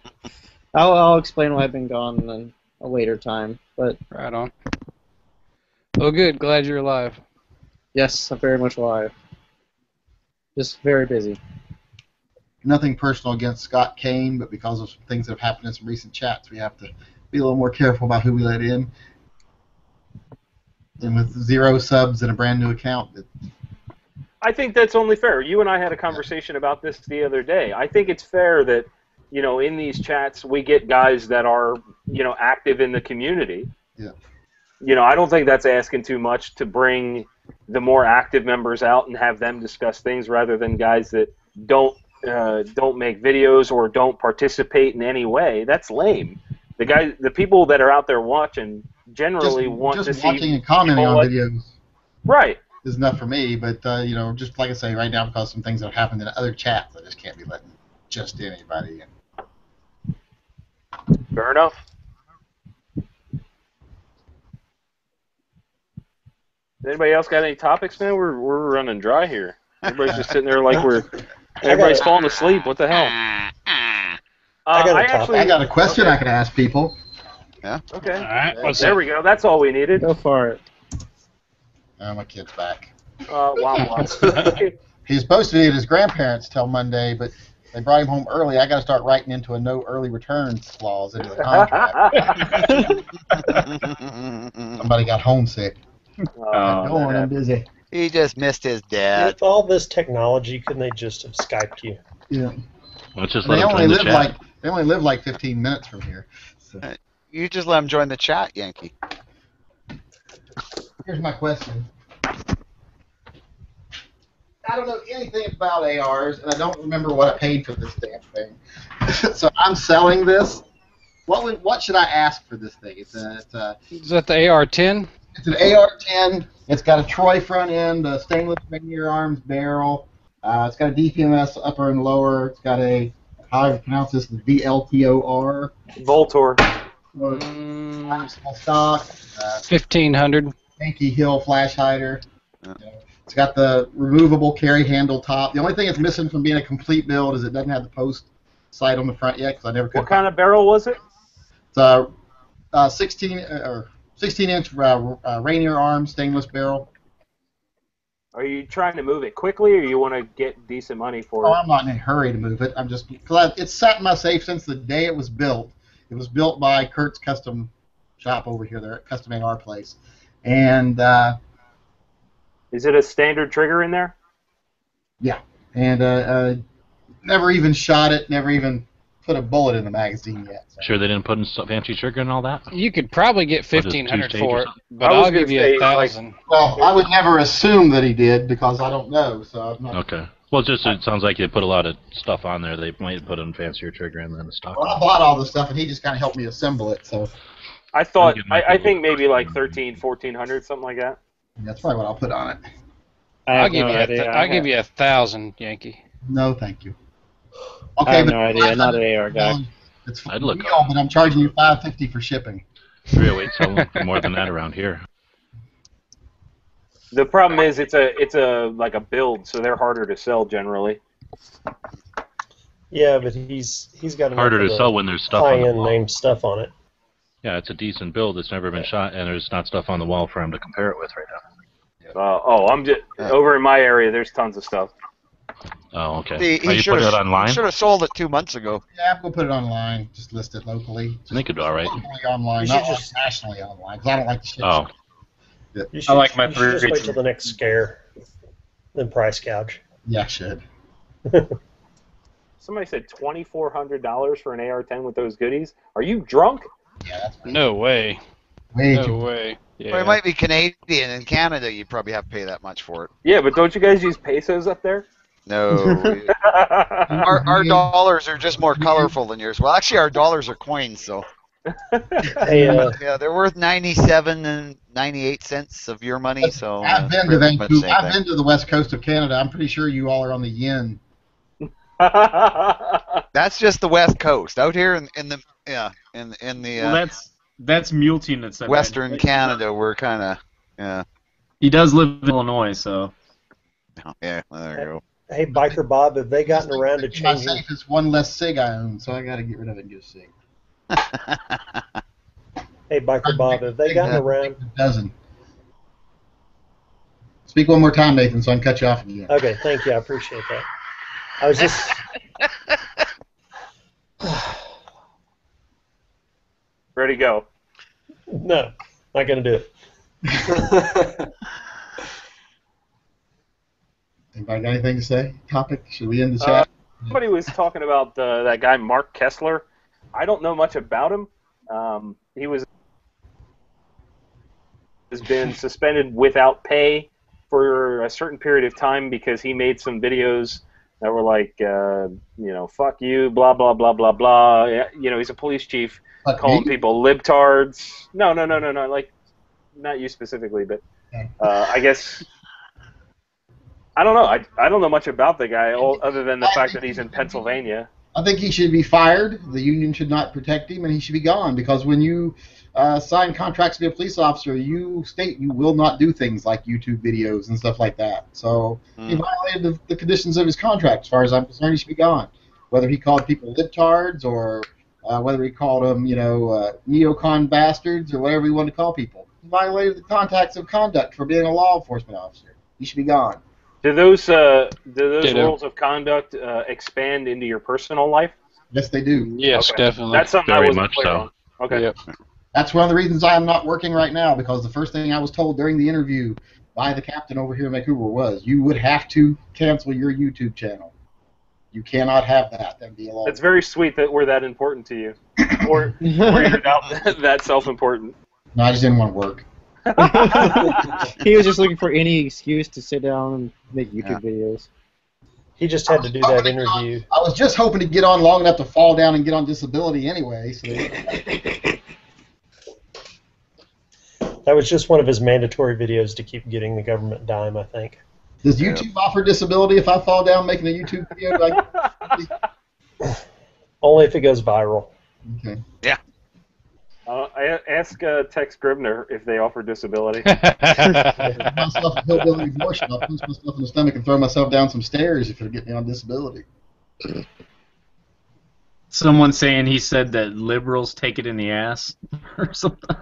I'll, I'll explain why I've been gone in a later time. But Right on. Oh, good. Glad you're alive. yes, I'm very much alive. Just very busy. Nothing personal against Scott Kane, but because of some things that have happened in some recent chats, we have to be a little more careful about who we let in. And with zero subs and a brand new account, it, I think that's only fair. You and I had a conversation about this the other day. I think it's fair that, you know, in these chats we get guys that are, you know, active in the community. Yeah. You know, I don't think that's asking too much to bring the more active members out and have them discuss things rather than guys that don't uh, don't make videos or don't participate in any way. That's lame. The guys, the people that are out there watching generally just, want just to see watching and commenting on like- videos right. Is enough for me. But uh, you know, just like I say, right now because of some things that have happened in other chats, I just can't be letting just anybody in. Fair enough. Anybody else got any topics, man? We're we're running dry here. Everybody's just sitting there like we're *laughs* everybody's falling asleep. What the hell? Uh, I got a I topic. actually I got a question I can ask people. Yeah. Okay. All right. What's There we go. That's all we needed. Go for it. Oh, my kid's back. Uh, wow, wow. *laughs* He was supposed to be at his grandparents till Monday, but they brought him home early. I got to start writing into a no early returns clause into the contract. *laughs* Somebody got homesick. Uh, Go I'm busy. he just missed his dad. With all this technology, couldn't they just have Skyped you? Yeah. Let's just let They him only join the live chat. like they only live like 15 minutes from here. So You just let him join the chat, Yankee. Here's my question. I don't know anything about ARs, and I don't remember what I paid for this damn thing. *laughs* so I'm selling this. what would what should I ask for this thing? It's a, it's a Is that the AR-10? it's an AR-10. It's got a Troy front end, a stainless Rainier arms barrel. Uh, it's got a DPMS upper and lower. It's got a how do you pronounce this? The VLTOR. Voltor. Or Mm, stock. Uh, 1500. Yankee Hill flash hider. It's got the removable carry handle top. The only thing it's missing from being a complete build is it doesn't have the post sight on the front yet because I never could. What kind of barrel was it? It's a uh, 16 uh, or 16 inch uh, uh, Rainier arm stainless barrel. Are you trying to move it quickly, or you want to get decent money for Oh, it? I'm not in a hurry to move it. I'm just because it's sat in my safe since the day it was built. It was built by Kurt's Custom Shop over here, their Custom AR place, and uh, Is it a standard trigger in there? yeah, and uh, uh, never even shot it. Never even put a bullet in the magazine yet. Sure, they didn't put in some fancy trigger and all that. You could probably get What is it, 1500 for it, but I was I'll give you say, a like- thousand. Well, I would never assume that he did because I don't know. So I'm not. Okay. Well, just it sounds like they put a lot of stuff on there. They might put a fancier trigger and then a stock. Well, I bought all the stuff, and he just kind of helped me assemble it. So I thought, I, I think maybe like 13, 1400, something like that. that's probably what I'll put on it. I I'll give no you a th- I'll give you a thousand, Yankee. No, thank you. I have but no idea. Not an AR guy. It's I'd look real, but I'm charging you five fifty for shipping. 308 selling for more than that around here. The problem is it's a it's a like a build, so they're harder to sell generally. Yeah, but he's he's got enough Harder to sell when there's stuff on the high-end name stuff on it. Yeah, it's a decent build. It's never been shot, and there's not stuff on the wall for him to compare it with right now. Uh, oh, I'm just over in my area. There's tons of stuff. Oh, okay. He, Are he you should putting it have online? should have sold it two months ago. Yeah, I'm gonna put it online. Just list it locally. I think it'd be all right. Locally online, not should like just- nationally online, because I don't like the shit. Oh, You should, like my you should just three- wait till the next scare, then price gouge. Yeah, I should. *laughs* Somebody said twenty four hundred dollars for an AR-10 with those goodies. Are you drunk? Yeah, No way. way No too. way. Yeah. Well, it might be Canadian. In Canada, you probably have to pay that much for it. Yeah, but don't you guys use pesos up there? No. *laughs* *laughs* our, our dollars are just more colorful than yours. Well, actually, our dollars are coins, so Hey, uh, yeah, they're worth 97 and 98 cents of your money. So uh, I've been to Vancouver. I've been to the west coast of Canada. I'm pretty sure you all are on the yen. *laughs* That's just the west coast. Out here in, in the yeah in in the Well, uh, that's that's Mule Team that said that. western Canada, we're kind of yeah He does live in Illinois, so yeah. Well, there you go. hey, Biker Bob, have they gotten around to My changing? safe is one less sig I own, so I got to get rid of it and get a sig. Hey, Biker Bob, have they gotten around? A dozen. Speak one more time, Nathan, so I can cut you off again. Okay, thank you. I appreciate that. I was just. *laughs* Ready, to go. No, not gonna do it. *laughs* Anybody got anything to say? Topic? Should we end the Uh, chat? somebody was talking about uh, that guy Mark Kessler. I don't know much about him. Um, he was has been suspended without pay for a certain period of time because he made some videos that were like, uh, you know, fuck you, blah blah blah blah blah. You know, he's a police chief Fuck calling me? people libtards. No, no, no, no, no. Like, not you specifically, but uh, I guess I don't know. I, I don't know much about the guy o- other than the fact that he's in Pennsylvania. I think he should be fired. The union should not protect him, and he should be gone. Because when you uh, sign contracts to be a police officer, you state you will not do things like YouTube videos and stuff like that. So he Mm. violated the, the conditions of his contract. As far as I'm concerned, he should be gone. Whether he called people libtards or uh, whether he called them, you know, uh, neocon bastards or whatever he wanted to call people, he violated the contacts of conduct for being a law enforcement officer. He should be gone. Do those uh, do those Ditto. rules of conduct uh, expand into your personal life? Yes, they do. Yes, Okay. definitely. That's something I wasn't much clear so. on. Okay. Yep. That's one of the reasons I am not working right now because the first thing I was told during the interview by the captain over here in Vancouver was you would have to cancel your YouTube channel. You cannot have that. That'd be a law. It's very sweet that we're that important to you, or, or you're not *laughs* *laughs* that self-important. No, I just didn't want to work. *laughs* he was just looking for any excuse to sit down and make YouTube videos. He just had to do that interview. I was just hoping to get on long enough to fall down and get on disability anyway. So That was just one of his mandatory videos to keep getting the government dime, I think. Does YouTube offer disability if I fall down making a YouTube video? Like, *laughs* Only if it goes viral. okay. Yeah. Uh, ask uh, Tex Scribner if they offer disability. *laughs* myself a hillbilly abortion. I'll punch myself in the stomach and throw myself down some stairs if it'll get me on disability. Someone saying he said that liberals take it in the ass *laughs* or something.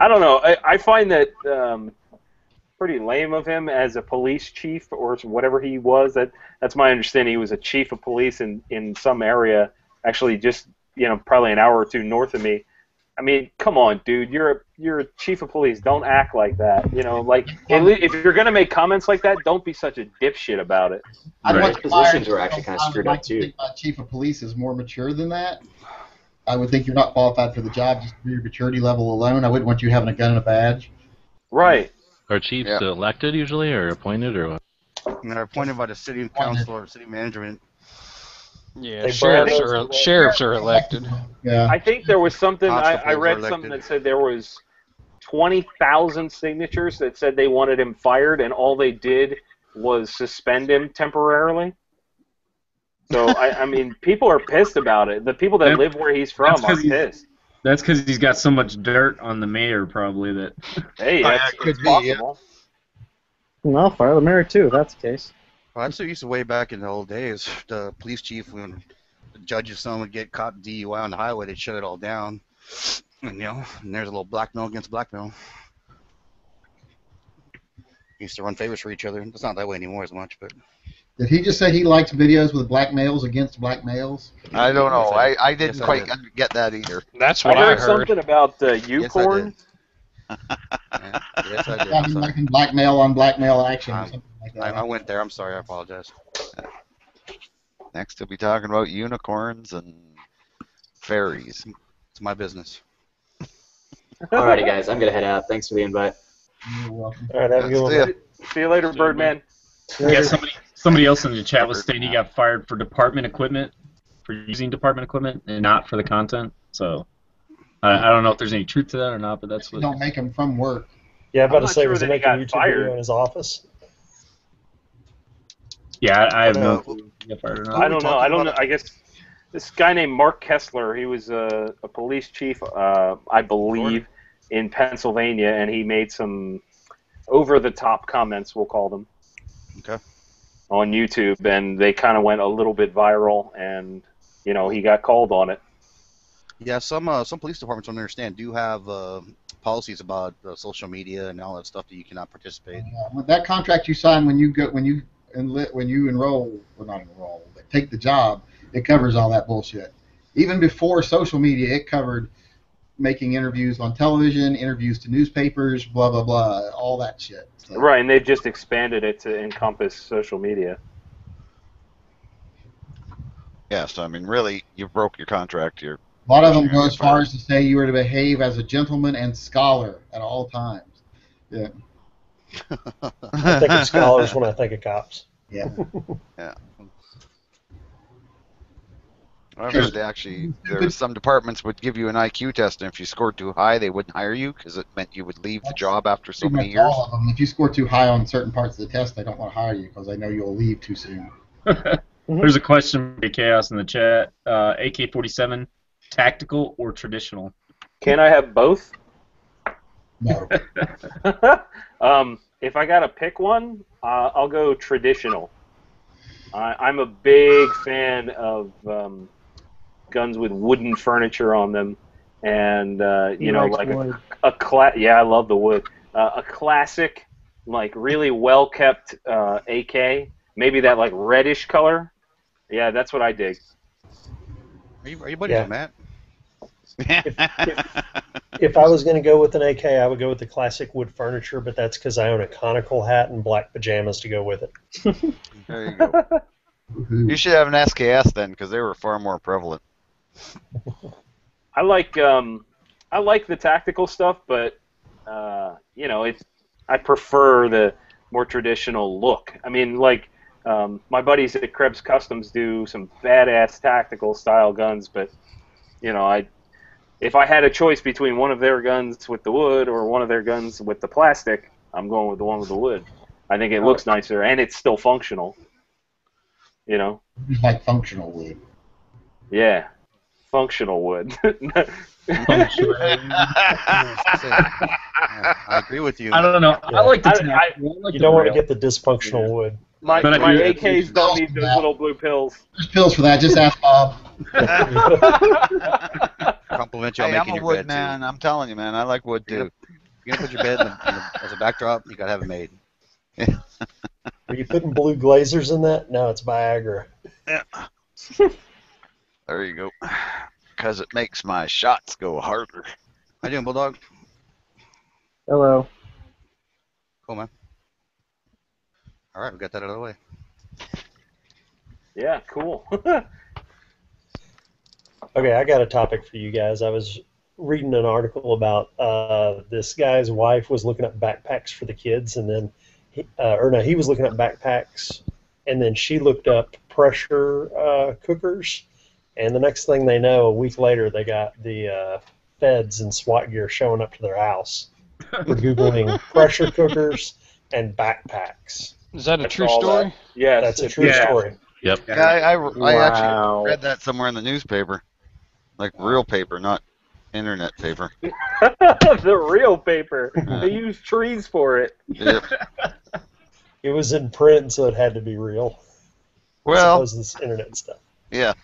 I don't know. I, I find that um, pretty lame of him as a police chief or whatever he was. That that's my understanding. He was a chief of police in in some area, actually, just you know, probably an hour or two north of me. I mean, come on, dude. You're a you're a chief of police. Don't act like that. You know, like at if you're gonna make comments like that, don't be such a dipshit about it. I'd Right. much Positions were actually kinda screwed like up, to too. think My chief of police is more mature than that. I would think you're not qualified for the job just for your maturity level alone. I wouldn't want you having a gun and a badge. Right. Are chiefs elected usually or appointed or what? And they're appointed by the city council or city management. Yeah, They sheriffs are those- sheriffs are elected. Yeah. I think there was something I, I read something that said there was twenty thousand signatures that said they wanted him fired, and all they did was suspend him temporarily. So I, I mean, people are pissed about it. The people that That- live where he's from that's 'cause are he's- pissed. That's because he's got so much dirt on the mayor, probably that. *laughs* Hey, yeah, that's could it's be, yeah. possible. Well, fire the mayor too, if that's the case. Well, I'm so used to way back in the old days. The police chief, when the judge's son would get caught DUI on the highway, they'd shut it all down. And, you know, and there's a little blackmail against blackmail. Used to run favors for each other. It's not that way anymore as much, but Did he just say he likes videos with black males against black males? I don't know. I, I didn't Yes, I quite did. get that either. That's what I heard heard. something about uh, yes, I Ucorn. did. Yeah, yes, I did. I I'm mean, sorry. like in blackmail on blackmail action or Um, something like I, that. I went there. I'm sorry. I apologize. Next, we'll be talking about unicorns and fairies. It's my business. Alrighty, guys, I'm gonna head out. Thanks for the invite. You're welcome. All right, have a good one. See you later, Birdman. Yeah, somebody somebody else in the chat was saying he got fired for department equipment, for using department equipment and not for the content. So I, I don't know if there's any truth to that or not, but that's what. Don't make him from work. Yeah, I'm about I'm to not say, sure was he that he making a YouTube fired. video in his office? Yeah, I, I have no clue if Fired or not? are I don't know. I don't know. I guess this guy named Mark Kessler. He was a, a police chief, uh, I believe, in Pennsylvania, and he made some over-the-top comments. We'll call them. Okay. On YouTube, and they kind of went a little bit viral, and you know he got called on it. Yeah, some uh, some police departments, I don't understand, do have uh, policies about uh, social media and all that stuff that you cannot participate. Yeah, that contract you sign when you go when you enli- when you enroll, well not enroll, but take the job, it covers all that bullshit. Even before social media, it covered making interviews on television, interviews to newspapers, blah blah blah, all that shit. So, Right, and they've just expanded it to encompass social media. Yeah, so I mean, really, you broke your contract here. A lot of them go as far fired. as to say you were to behave as a gentleman and scholar at all times. Yeah. I think of scholars when I think of cops. *laughs* Yeah. Yeah. I've heard they actually, there was some departments would give you an IQ test, and if you scored too high, they wouldn't hire you because it meant you would leave the job after so many years. all of them. If you score too high on certain parts of the test, they don't want to hire you because they know you'll leave too soon. *laughs* There's a question for Chaos in the chat. Uh, AK-47, tactical or traditional? Can I have both? No. *laughs* um, if I gotta pick one, uh, I'll go traditional. I, I'm a big fan of um, guns with wooden furniture on them, and uh, you He know, like wood. a, a cla- Yeah, I love the wood. Uh, a classic, like really well kept uh, AK. Maybe that like reddish color. Yeah, that's what I dig. Are you, are you buddies Yeah. with Matt? If I was going to go with an AK, I would go with the classic wood furniture, but that's because I own a conical hat and black pajamas to go with it. There you go. *laughs* You should have an SKS then, because they were far more prevalent. I like um, I like the tactical stuff, but uh, you know, it's I prefer the more traditional look. I mean, like Um, my buddies at Krebs Customs do some badass tactical style guns, but you know, I if I had a choice between one of their guns with the wood or one of their guns with the plastic, I'm going with the one with the wood. I think it looks nicer and it's still functional. You know? Like functional wood. Yeah. Functional wood. *laughs* *laughs* I agree with you. I don't know. I like the I- I- I like You the don't want to get the dysfunctional wood. my But my. AKs don't need those little blue pills. There's pills for that. Just ask Bob. *laughs* Compliment you on Hey, I'm a your wood bed man. I'm telling you, man. I like wood You're too. too. You're gonna put your bed in the, in the, as a backdrop. You gotta have it made. Are you putting blue Glasers in that? No, it's Viagra. There you go. Because it makes my shots go harder. How you doing, Bulldog? Hello. Cool, man. All right, we got that out of the way. Yeah, cool. *laughs* Okay, I got a topic for you guys. I was reading an article about uh, this guy's wife was looking up backpacks for the kids, and then, he, uh, or no, he was looking up backpacks, and then she looked up pressure uh, cookers, and the next thing they know, a week later, they got the uh, feds and SWAT gear showing up to their house for *laughs* googling pressure cookers and backpacks. Is that a That's true story? that- Yes, That's a true Yeah. story. Yep. Yeah, I, I, I Wow. actually read that somewhere in the newspaper. Like real paper, not internet paper. *laughs* the real paper. They use trees for it. Yep. It was in print, so it had to be real. Well, as opposed to this internet stuff. yeah.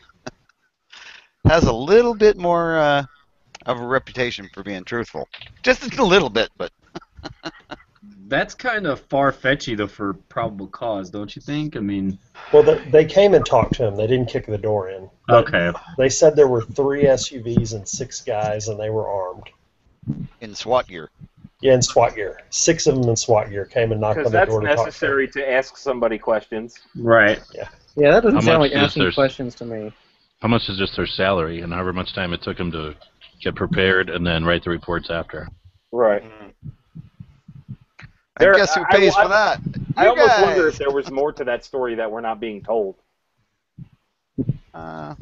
Has a little bit more uh, of a reputation for being truthful. Just a little bit, but *laughs* That's kind of far fetchy though for probable cause, don't you think? I mean, Well, they, they came and talked to him. They didn't kick the door in. Okay. They said there were three SUVs and six guys, and they were armed. in SWAT gear. Yeah, in SWAT gear. Six of them in SWAT gear came and knocked on the door to talk to necessary to ask somebody questions. Right. Yeah. Yeah, that doesn't How sound like is asking their- questions to me. How much is just their salary, and however much time it took them to get prepared, and then write the reports after? Right. And There- guess who pays I- for that? I You almost wonder if there was more to that story that we're not being told. Uh,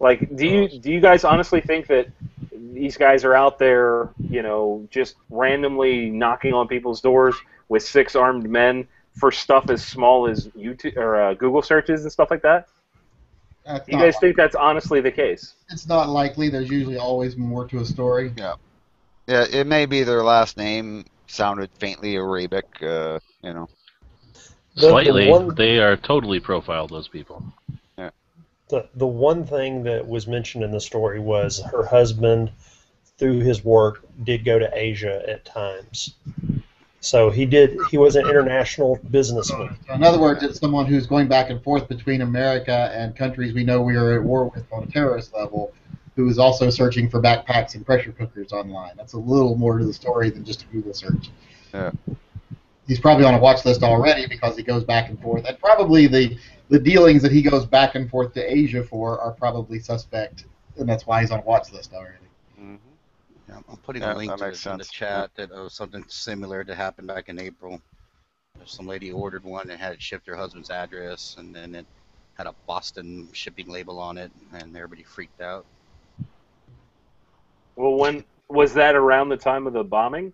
Like, do you do you guys honestly think that these guys are out there, you know, just randomly knocking on people's doors with six armed men for stuff as small as YouTube or uh, Google searches and stuff like that? That's Do you guys li- think that's honestly the case? it's not likely. There's usually always more to a story. yeah. Yeah, it may be their last name sounded faintly Arabic, uh, you know. The- the Slightly. one- They are totally profiled, those people. Yeah. The, the one thing that was mentioned in the story was her husband, through his work, did go to Asia at times. So he did. He was an international businessman. In other words, it's someone who's going back and forth between America and countries we know we are at war with on a terrorist level, who is also searching for backpacks and pressure cookers online. That's a little more to the story than just a Google search. Yeah. He's probably on a watch list already because he goes back and forth, and probably the the dealings that he goes back and forth to Asia for are probably suspect, and that's why he's on a watch list already. Yeah, I'm putting Yeah, a link to makes this in the sense. chat that uh, something similar that happened back in April. Some lady ordered one and had it shipped to her husband's address, and then it had a Boston shipping label on it, and everybody freaked out. Well, when was that around the time of the bombing?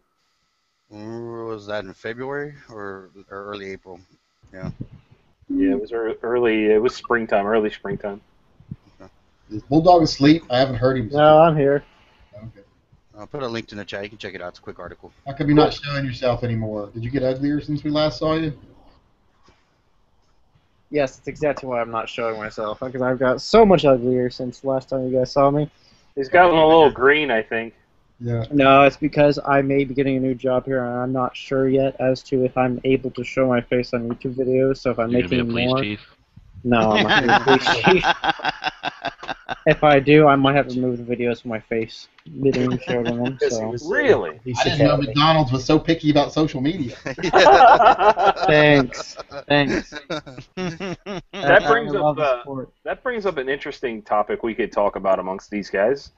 Mm, Was that in February or, or early April? Yeah. Yeah, it was early. It was springtime, early springtime. Is Bulldog asleep? I haven't heard him. No, I'm here. Okay. I'll put a link in the chat. You can check it out. It's a quick article. How come you're not showing yourself anymore? Did you get uglier since we last saw you? Yes, that's exactly why I'm not showing myself because I've got so much uglier since the last time you guys saw me. He's gotten a little green, I think. Yeah. No, it's because I may be getting a new job here, and I'm not sure yet as to if I'm able to show my face on YouTube videos. So if I'm You're gonna be a making more, chief. No, I'm not gonna be a police chief. If I do, I might have to move the videos with my face being showed them. *laughs* So Really? Police I didn't know McDonald's was so picky about social media. *laughs* thanks, thanks. *laughs* That I- brings up, uh, that brings up an interesting topic we could talk about amongst these guys.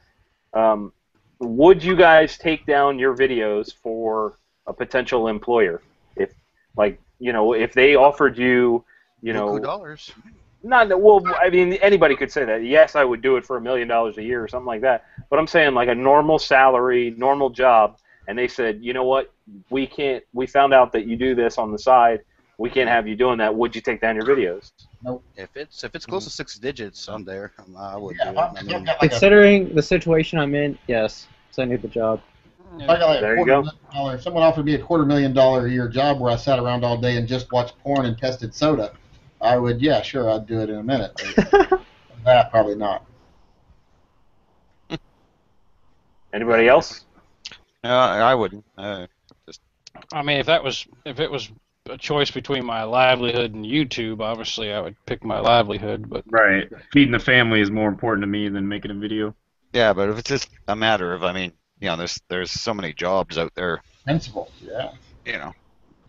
Um, would you guys take down your videos for a potential employer? If, like, you know, if they offered you you know, Buku dollars. Not that well i mean anybody could say that. Yes i would do it for a million dollars a year or something like that. But i'm saying like a normal salary normal job and they said you know what? We can't we found out that you do this on the side. We can't have you doing that. Would you take down your videos? If it's if it's close to six digits, I'm there. I'm- I would Yeah, do it. I'm- I if mean, I've got like a, Considering the situation I'm in, yes, I need the job. Mm. if I got like a There you quarter go. million dollar, if someone offered me a quarter million dollar a year job where I sat around all day and just watched porn and tested soda, I would, yeah, sure, I'd do it in a minute. But *laughs* that probably not. *laughs* anybody else Uh, I wouldn't. Uh, I mean, if that was if it was a choice between my livelihood and YouTube, obviously I would pick my livelihood. But Right. Feeding the family is more important to me than making a video. yeah, but if it's just a matter of, I mean, you know, there's there's so many jobs out there, Principle, yeah. you know,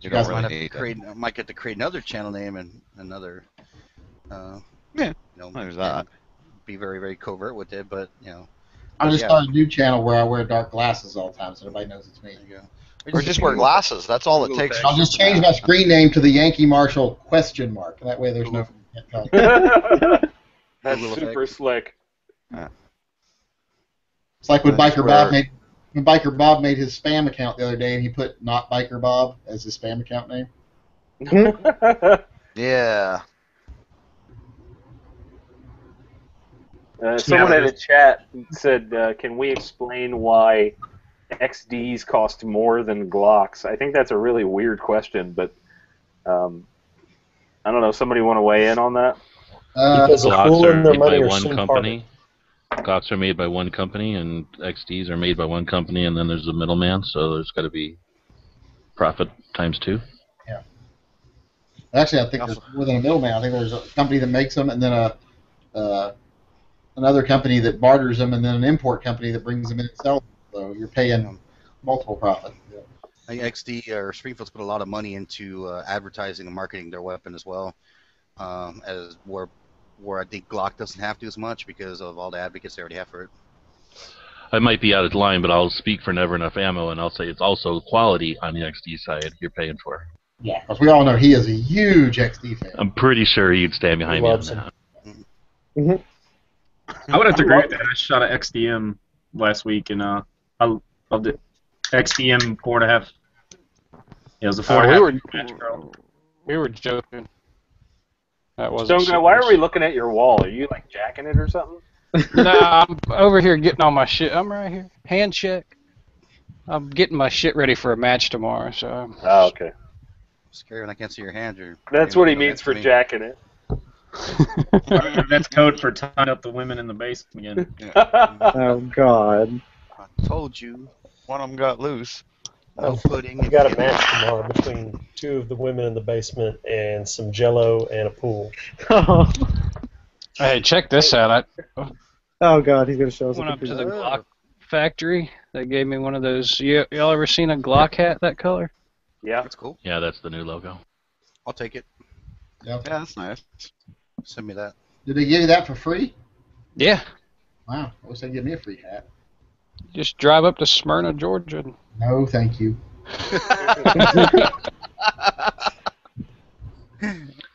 you You guys really might have to need that. I might get to create another channel name and another. Uh, Yeah, You know, there's that. Be very very covert with it, but you know. I just yeah. started a new channel where I wear dark glasses all the time, so everybody knows it's me. There you go. Or just wear glasses. That's all it takes. I'll just change my screen name to the Yankee Marshal question mark. That way, there's no. *laughs* *laughs* that's super effect. slick It's like when Biker where- Bob made when Biker Bob made his spam account the other day, and he put not Biker Bob as his spam account name. *laughs* Yeah. Uh, someone in the chat said, uh, "Can we explain why XDs cost more than Glocks?" I think that's a really weird question, but um, I don't know. Somebody want to weigh in on that? Uh, Because a Glocks fool are and their made by money are one soon company. Glocks are made by one company, and XDs are made by one company, and then there's a middleman, so there's got to be profit times two. Yeah. Actually, I think there's more than a middleman. I think there's a company that makes them, and then a uh, another company that barters them, and then an import company that brings them in and sells them. So you're paying multiple profit. I think XD or Springfield's put a lot of money into uh, advertising and marketing their weapon as well, um, as where where I think Glock doesn't have to as much because of all the advocates they already have for it. I might be out of line, but I'll speak for Never Enough Ammo, and I'll say it's also quality on the XD side you're paying for. Yeah, because we all know he is a huge XD fan. I'm pretty sure you'd stand behind me on Loves that. I would have to agree with that. I shot an XDM last week, and uh, I loved it. XDM four and a half. Yeah, it was a four Oh, and we were we were joking. That wasn't. Stone guy, why are we looking at your wall? Are you like jacking it or something? *laughs* nah, I'm over here getting all my shit. I'm right here. Hand check. I'm getting my shit ready for a match tomorrow. So I'm- Oh, okay. Scary when I can't see your hand. You're, That's what he means for me. jacking it. *laughs* That's code for tying up the women in the basement again. *laughs* Oh God. I told you. One of them got loose. No pudding. I've got a match tomorrow between two of the women in the basement and some Jello and a pool. oh *laughs* hey, check this out. I oh, God, he's gonna show us. went a up to the Glock factory. They gave me one of those. You, y'all ever seen a Glock hat that color? Yeah. That's cool. Yeah, that's the new logo. I'll take it. Yeah. Yeah, that's nice. Send me that. Did they give you that for free? Yeah. Wow, I wish they'd give me a free hat. Just drive up to Smyrna, Georgia. No, thank you. *laughs*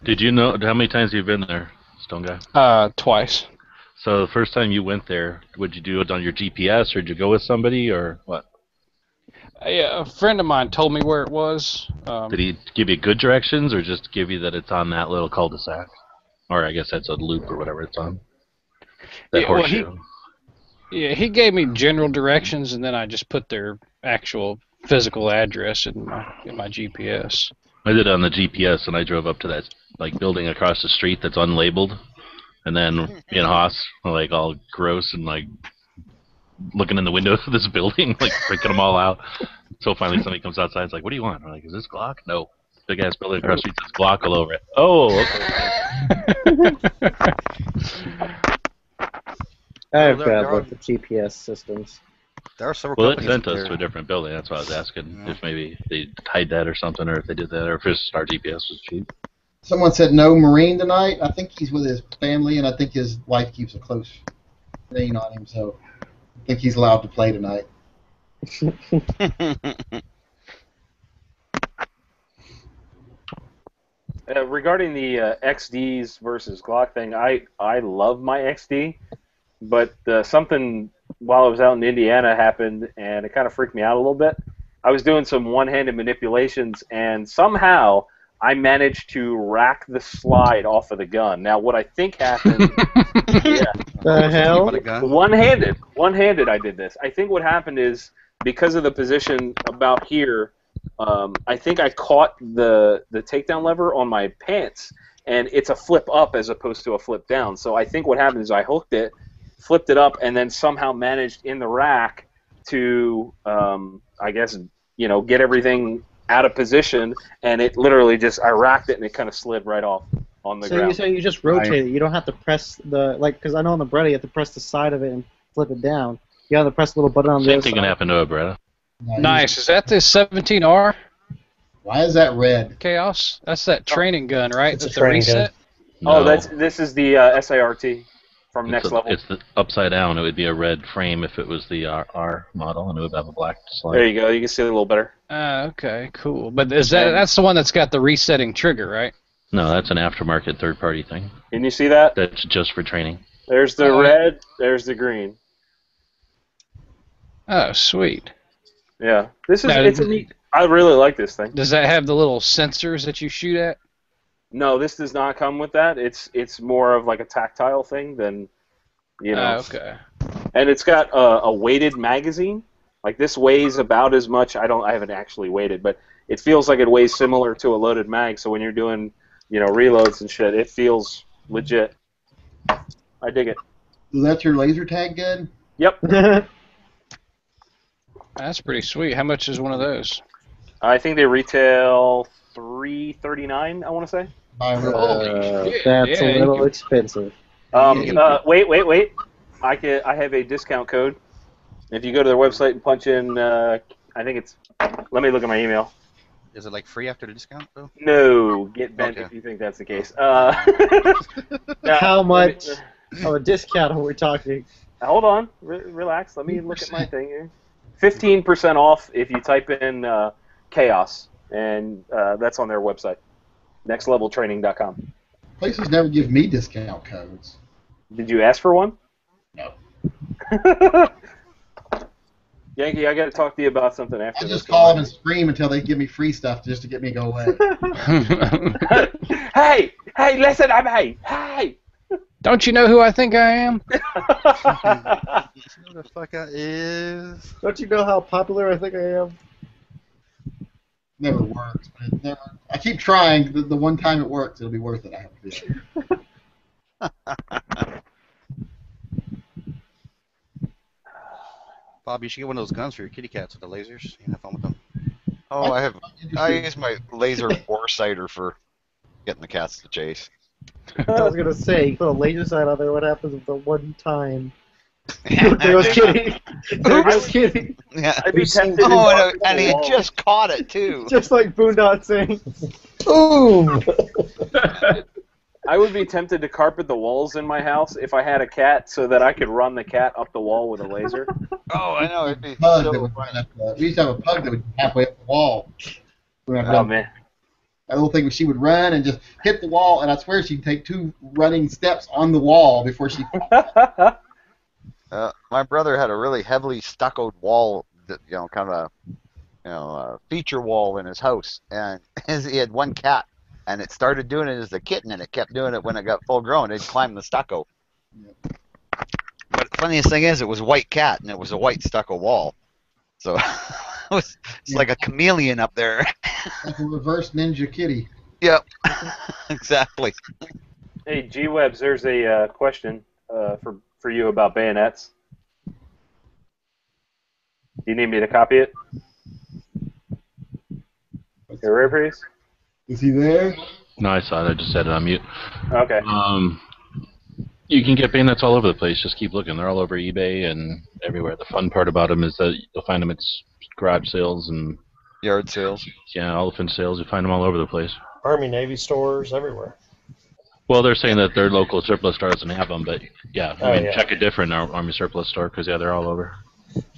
Did you know how many times you've been there, Stone Guy? Uh, twice. So the first time you went there, would you do it on your GPS, or did you go with somebody, or what? Yeah, a friend of mine told me where it was. Um, Did he give you good directions, or just give you that it's on that little cul-de-sac, or I guess that's a loop or whatever it's on? That Yeah, well, he- horseshoe. Yeah, he gave me general directions, and then I just put their actual physical address in my in my GPS. I did it on the GPS, and I drove up to that like building across the street that's unlabeled, and then me and Haas were like all gross and like looking in the windows of this building, *laughs* like freaking them all out. So finally, somebody comes outside. It's like, "What do you want?" I'm like, "Is this Glock?" No. Big ass building across the street says Glock all over it. Oh, okay. *laughs* *laughs* I have Well, there- bad there luck with GPS systems. There are several Well, it sent us to a different building. That's why I was asking if maybe they hide that or something, or if they did that, or if just our GPS was cheap. Someone said no Marine tonight. I think he's with his family, and I think his wife keeps a close rein on him, so I think he's allowed to play tonight. *laughs* Uh, regarding the uh, XDs versus Glock thing, I I love my XD, but uh, something while I was out in Indiana happened, and it kind of freaked me out a little bit. I was doing some one-handed manipulations, and somehow I managed to rack the slide off of the gun. Now, what I think happened, *laughs* yeah, The hell? one-handed, one-handed, I did this. I think what happened is because of the position about here, um, I think I caught the the takedown lever on my pants, and it's a flip up as opposed to a flip down. So I think what happened is I hooked it, flipped it up, and then somehow managed in the rack to, um, I guess, you know, get everything out of position, and it literally just I racked it and it kind of slid right off on the So you ground. say you just rotate it. You don't have to press the like because I know on the Beretta you have to press the side of it and flip it down. You have to press a little button on the Same other thing side. can happen to a Beretta. Nice. Is that the 17R Why is that red? Chaos? That's that training gun, right? It's a That's the training gun. reset. Oh, that's this is the uh, SIRT from It's next the- level. It's the upside down. It would be a red frame if it was the R, R model, and it would have a black slide. There you go. You can see it a little better. Uh, okay, cool. But is that that's the one that's got the resetting trigger, right? No, that's an aftermarket third-party thing. Can you see that? That's just for training. There's the Oh. red. There's the green. Oh, sweet. Yeah, this is Now, it's a neat. I really like this thing. Does that have the little sensors that you shoot at? No, this does not come with that. It's it's more of like a tactile thing than, you know. Oh, okay. And it's got a, a weighted magazine. Like this weighs about as much. I don't. I haven't actually weighted, but it feels like it weighs similar to a loaded mag. So when you're doing, you know, reloads and shit, it feels legit. I dig it. So that's your laser tag gun? Yep. *laughs* That's pretty sweet. How much is one of those? I think they retail three thirty nine. I want to say. Uh, that's a little expensive. Um, uh, wait, wait, wait. I can. I have a discount code. If you go to their website and punch in, uh, I think it's. Let me look at my email. Is it like free after the discount though? No, get bent Okay. if you think that's the case. Uh, *laughs* now, *laughs* How much me- of a discount are we talking? hold on, Re- relax. Let me look at my *laughs* thing here. Fifteen percent off if you type in uh, chaos, and uh, that's on their website. Nextleveltraining.com. Places never give me discount codes. Did you ask for one? No. *laughs* Yankee, I got to talk to you about something after I this. just call them and scream until they give me free stuff just to get me to go away. *laughs* hey, hey, listen, I'm hey, hey. Don't you know who I think I am? *laughs* You Who the fuck I is? Don't you know how popular I think I am? Never works. But it never. I keep trying. The, the one time it works, it'll be worth it. I have a feeling. *laughs* Bob, you should get one of those guns for your kitty cats with the lasers. You can have fun with them. Oh, I have. I use my laser *laughs* bore sighter for getting the cats to chase. I was gonna say, you put a laser sight on there. What happens if the one time? I was *laughs* kidding. I was kidding. Yeah. I'd be tempted Oh, and, and he the just caught it too. *laughs* Just like Boondock Saints, "Boom." *laughs* I would be tempted to carpet the walls in my house if I had a cat, so that I could run the cat up the wall with a laser. Oh, I know. It'd be Pug so that would funny. run up the, we used to have a pug that would be halfway up the wall. I Oh man. That little thing, she would run and just hit the wall, and I swear she'd take two running steps on the wall before she. Uh, my brother had a really heavily stuccoed wall, that, you know, kind of a, you know, a feature wall in his house, and *laughs* he had one cat, and it started doing it as a kitten, and it kept doing it when it got full grown. It'd climb the stucco. But the funniest thing is, it was a white cat, and it was a white stucco wall, so *laughs* it was it's like a chameleon up there. *laughs* like a reverse ninja kitty. yep, exactly. Hey, G Webs, there's a uh, question uh, for for you about bayonets. Do you need me to copy it? Here, please. Is he there? No, I saw it. I just had it on mute. Okay. Um, you can get bayonets all over the place. Just keep looking. They're all over eBay and everywhere. The fun part about them is that you'll find them at garage sales and Yard sales. yeah, elephant sales. You find them all over the place. Army Navy stores everywhere. Well, they're saying that their local surplus store doesn't have them, but yeah, I Oh, mean, yeah. check a different Army surplus store because yeah, they're all over.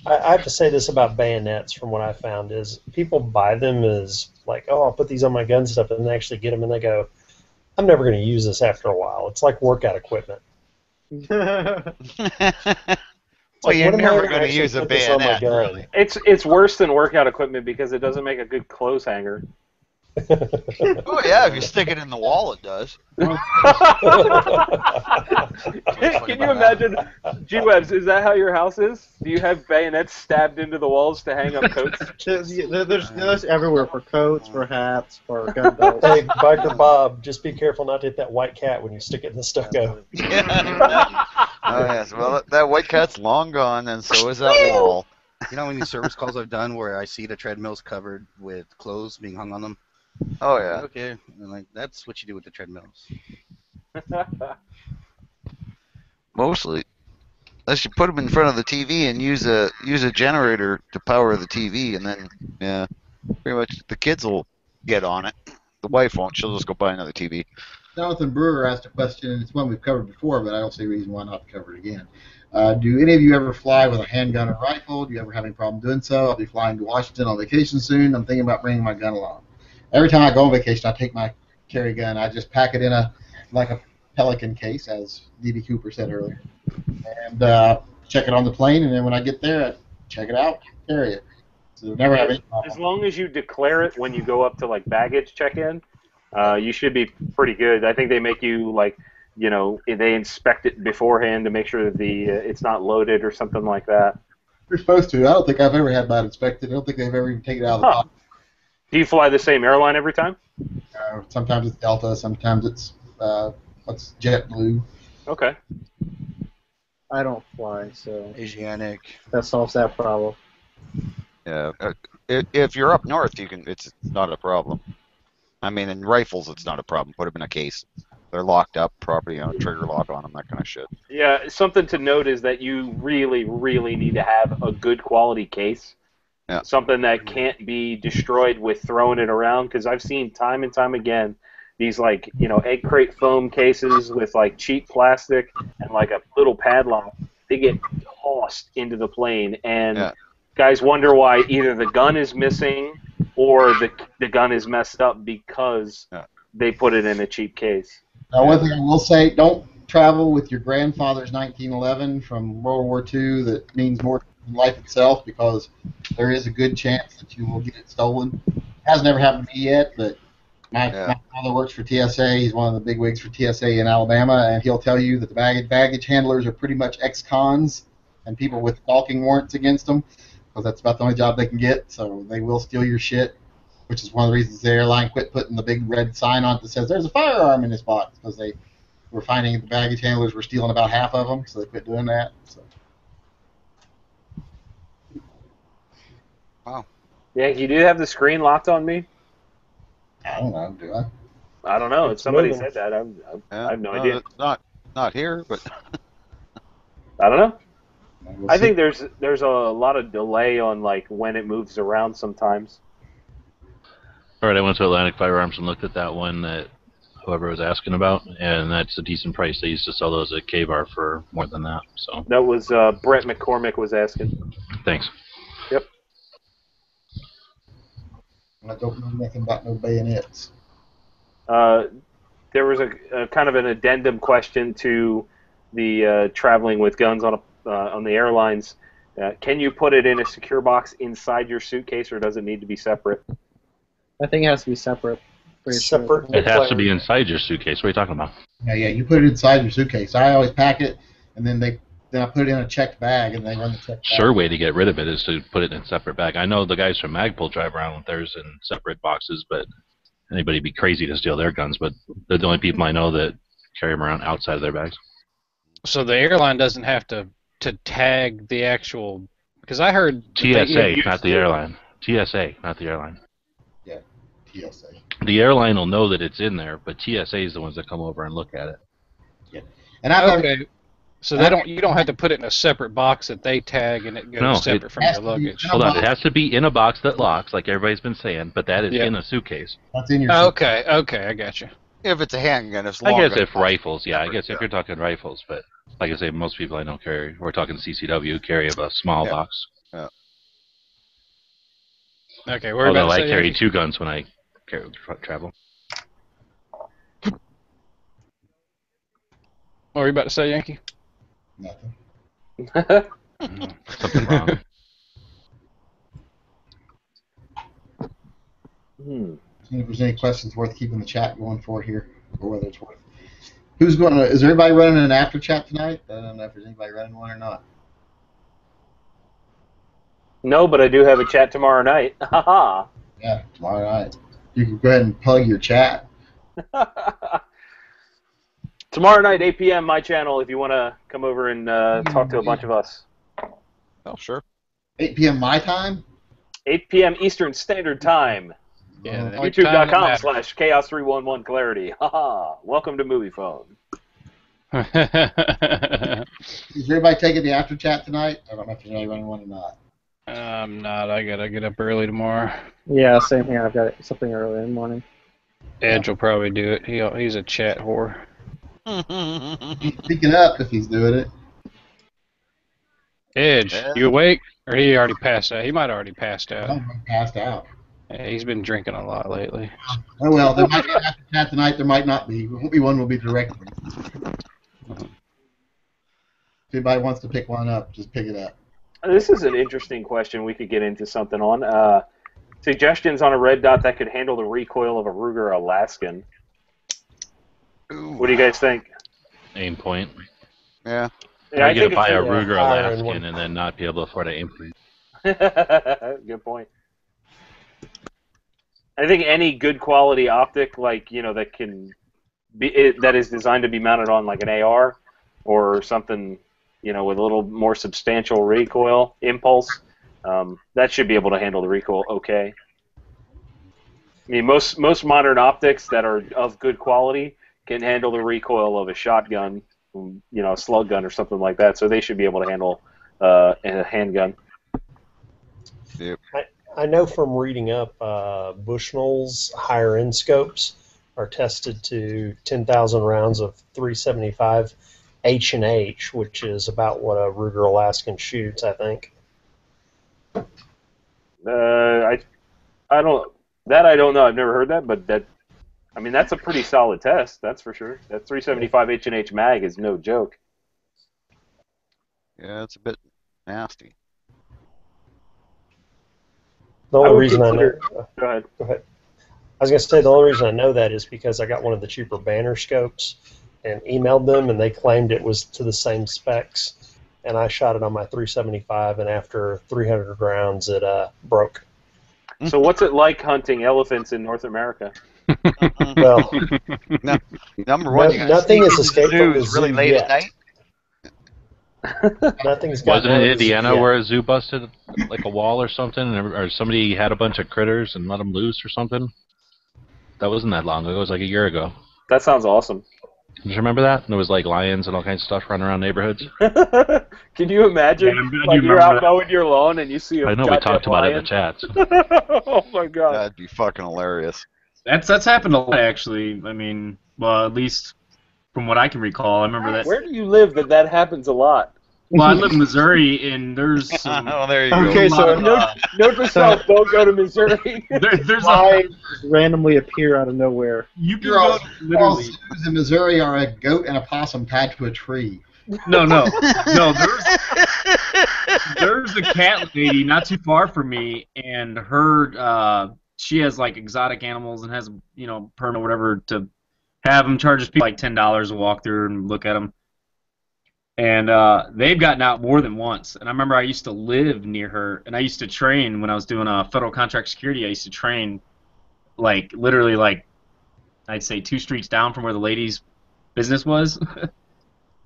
I, I have to say this about bayonets from what I found is people buy them as like, oh, I'll put these on my gun stuff, and they actually get them and they go, I'm never going to use this after a while. It's like workout equipment. *laughs* Well, like, you're when am I never gonna going to actually use a put this on my bayonet, really. It's it's worse than workout equipment because it doesn't make a good clothes hanger. Oh yeah, if you stick it in the wall, it does. *laughs* Can you imagine, G Webs? Is that how your house is? Do you have bayonets stabbed into the walls to hang up *laughs* coats? There's, there's, there's everywhere for coats, for hats, for gun *laughs* belts. hey, Biker Bob, just be careful not to hit that white cat when you stick it in the stucco. Oh yes, well that- that white cat's long gone, and so is that wall. You know how many service calls I've done where I see the treadmills covered with clothes being hung on them? Oh yeah. Okay, and like that's what you do with the treadmills. *laughs* Mostly, unless you put them in front of the TV and use a use a generator to power the TV, and then yeah, pretty much the kids will get on it. The wife won't. She'll just go buy another TV. Jonathan Brewer asked a question, and it's one we've covered before, but I don't see a reason why not to cover it again. Uh, do any of you ever fly with a handgun or rifle? Do you ever have any problem doing so? I'll be flying to Washington on vacation soon. I'm thinking about bringing my gun along. Every time I go on vacation, I take my carry gun. I just pack it in a like a Pelican case, as D.B. Cooper said earlier, and uh, check it on the plane. And then when I get there, I check it out, carry it. So never have any problem. As long as you declare it when you go up to like baggage check-in, uh, you should be pretty good. I think they make you like, you know, they inspect it beforehand to make sure that the uh, it's not loaded or something like that. You're supposed to. I don't think I've ever had mine inspected. I don't think they've ever even taken it out of the Huh. box. Do you fly the same airline every time? Uh, sometimes it's Delta, sometimes it's uh, what's JetBlue. Okay. I don't fly, so Asiatic. that solves that problem. Yeah, uh, if you're up north, you can. It's not a problem. I mean, in rifles, it's not a problem. Put them in a case. They're locked up properly, you know, trigger lock on them, that kind of shit. Yeah, something to note is that you really, really need to have a good quality case. Yeah. Something that can't be destroyed with throwing it around because I've seen time and time again these like you know egg crate foam cases with like cheap plastic and like a little padlock. They get tossed into the plane and Yeah. guys wonder why either the gun is missing or the the gun is messed up because Yeah. they put it in a cheap case. Now, one thing I will say: don't travel with your grandfather's 1911 from World War II. That means more than life itself, because there is a good chance that you will get it stolen. Has never happened to me yet, but my, Yeah. my father works for TSA. He's one of the big wigs for TSA in Alabama, and he'll tell you that the baggage baggage handlers are pretty much ex-cons and people with stalking warrants against them, because that's about the only job they can get. So they will steal your shit which is one of the reasons the airline quit putting the big red sign on it that says there's a firearm in this box because they were finding the baggage handlers were stealing about half of them, so they quit doing that. So Yeah, you do have the screen locked on me. I don't know, do I? I don't know. It's Somebody moving. said that. I'm, I'm, Yeah. I have no Uh, idea. Not not here, but *laughs* I don't know. We'll I see. think there's there's a lot of delay on like when it moves around sometimes. All right, I went to Atlantic Firearms and looked at that one that whoever was asking about, and that's a decent price. They used to sell those at K-Var for more than that. So That was uh, Brett McCormick was asking. thanks. I don't know nothing about no bayonets. Uh, there was a, a kind of an addendum question to the uh, traveling with guns on a uh, on the airlines. Uh, can you put it in a secure box inside your suitcase, or does it need to be separate? I think it has to be separate. Pretty sure. Separate. It has to be inside your suitcase. What are you talking about? Yeah, yeah, you put it inside your suitcase. I always pack it, and then they then I put it in a checked bag, and they run the checked bag. Sure way to get rid of it is to put it in a separate bag. I know the guys from Magpul drive around with theirs in separate boxes, but anybody'd be crazy to steal their guns. But they're the only people I know that carry them around outside of their bags. So the airline doesn't have to to tag the actual because I heard TSA, not the airline. TSA, not the airline. Yeah, TSA. The airline will know that it's in there, but TSA is the ones that come over and look at it. Yeah, and I've never, Okay. So they uh, don't you don't have to put it in a separate box that they tag and it goes No, it separate from your luggage. Hold on, it has to be in a box that locks, like everybody's been saying, but that is Yeah. in a suitcase. that's in your. Oh, suitcase. Okay, okay, I got you. if it's a handgun, it's I guess if rifles, yeah, I guess if you're talking rifles, but like I say, most people I know carry. We're talking CCW carry of a small Yeah. box. Okay, we're Although about to I say carry two guns when I carry, travel. What were you about to say, Yankee? Nothing. *laughs* Something wrong. Hmm. See if there's any questions worth keeping the chat going for here, or whether it's worth. Who's going to? Is everybody running an after chat tonight? I don't know if there's anybody running one or not. No, but I do have a chat tomorrow night. Haha. *laughs* Yeah, tomorrow night. You can go ahead and plug your chat. *laughs* tomorrow night, 8 p.m. my channel. If you want to come over and uh, talk to a bunch of us. Oh, sure. 8 p.m. my time. 8 p.m. Eastern Standard Time. Yeah, YouTube.com time that slash chaos311 clarity. *laughs* Haha. Welcome to Moviefone. matters. *laughs* Is everybody taking the after chat tonight? I don't know if there's anybody running or not. I'm not. I gotta get up early tomorrow. Yeah, same here. I've got something early in the morning. Edge will probably do it. He he's a chat whore. *laughs* He's speaking up if he's doing it. Edge, Yeah. you awake? Or he already passed out? He might already passed out. don't passed out. Yeah, he's been drinking a lot lately. Oh well, there might be an after chat tonight. There might not be. There won't be one. Will be directly. If anybody wants to pick one up, just pick it up. This is an interesting question we could get into something on. Uh, suggestions on a red dot that could handle the recoil of a Ruger Alaskan. What do you guys think? Aimpoint. Yeah. Yeah, Are I you gonna buy a Ruger Fire and Alaskan and then not be able to afford an Aimpoint? *laughs* Good point. I think any good quality optic, like you know, that can be it, that is designed to be mounted on like an AR or something, you know, with a little more substantial recoil impulse, um, that should be able to handle the recoil okay. I mean, most most modern optics that are of good quality can handle the recoil of a shotgun, you know, a slug gun or something like that. So they should be able to handle uh, a handgun. Yep. I I know from reading up, uh, Bushnell's higher end scopes are tested to 10,000 rounds of 375 H and H, which is about what a Ruger Alaskan shoots, I think. Uh, I, I don't. That I don't know. I've never heard that, but that, I mean, that's a pretty solid test. That's for sure. That 375 H and H mag is no joke. Yeah, it's a bit nasty. The only would reason I know. Go ahead. Go ahead. I was going to say the only reason I know that is because I got one of the cheaper banner scopes and emailed them, and they claimed it was to the same specs. And I shot it on my 375, and after 300 rounds, it uh, broke. So what's it like hunting elephants in North America? Mm-hmm. Well, *laughs* No, number one, No- nothing is has into escaped the from zoo the really zoo late yet. at night. *laughs* nothing's Wasn't it Indiana where a zoo busted like a wall or something, or somebody had a bunch of critters and let them loose or something? That wasn't that long ago. It was like a year ago. That sounds awesome. Do you remember that? And there was like lions and all kinds of stuff running around neighborhoods. *laughs* Can you imagine? Yeah, I'm like you you're out that. mowing your lawn and you see a I know we goddamn talked about it in lion? the chats. oh my god. That'd be fucking hilarious. That's that's happened a lot actually. I mean, well, at least from what I can recall, I remember that. Where do you live that that happens a lot? Well, I live in Missouri, and there's *laughs* some, oh, there you Okay, a so of, Note, note to self: don't go to Missouri. *laughs* there, there's a randomly appear out of nowhere. you can You're all, go all literally. zoos in Missouri are a goat and a possum tied to a tree. No, no, *laughs* no. There's there's a cat lady not too far from me, and her uh, she has like exotic animals and has you know permit or whatever to have them. Charges people like ten dollars to walk through and look at them. And uh, they've gotten out more than once. And I remember I used to live near her, and I used to train when I was doing uh, federal contract security. I used to train like literally like I'd say two streets down from where the lady's business was. *laughs*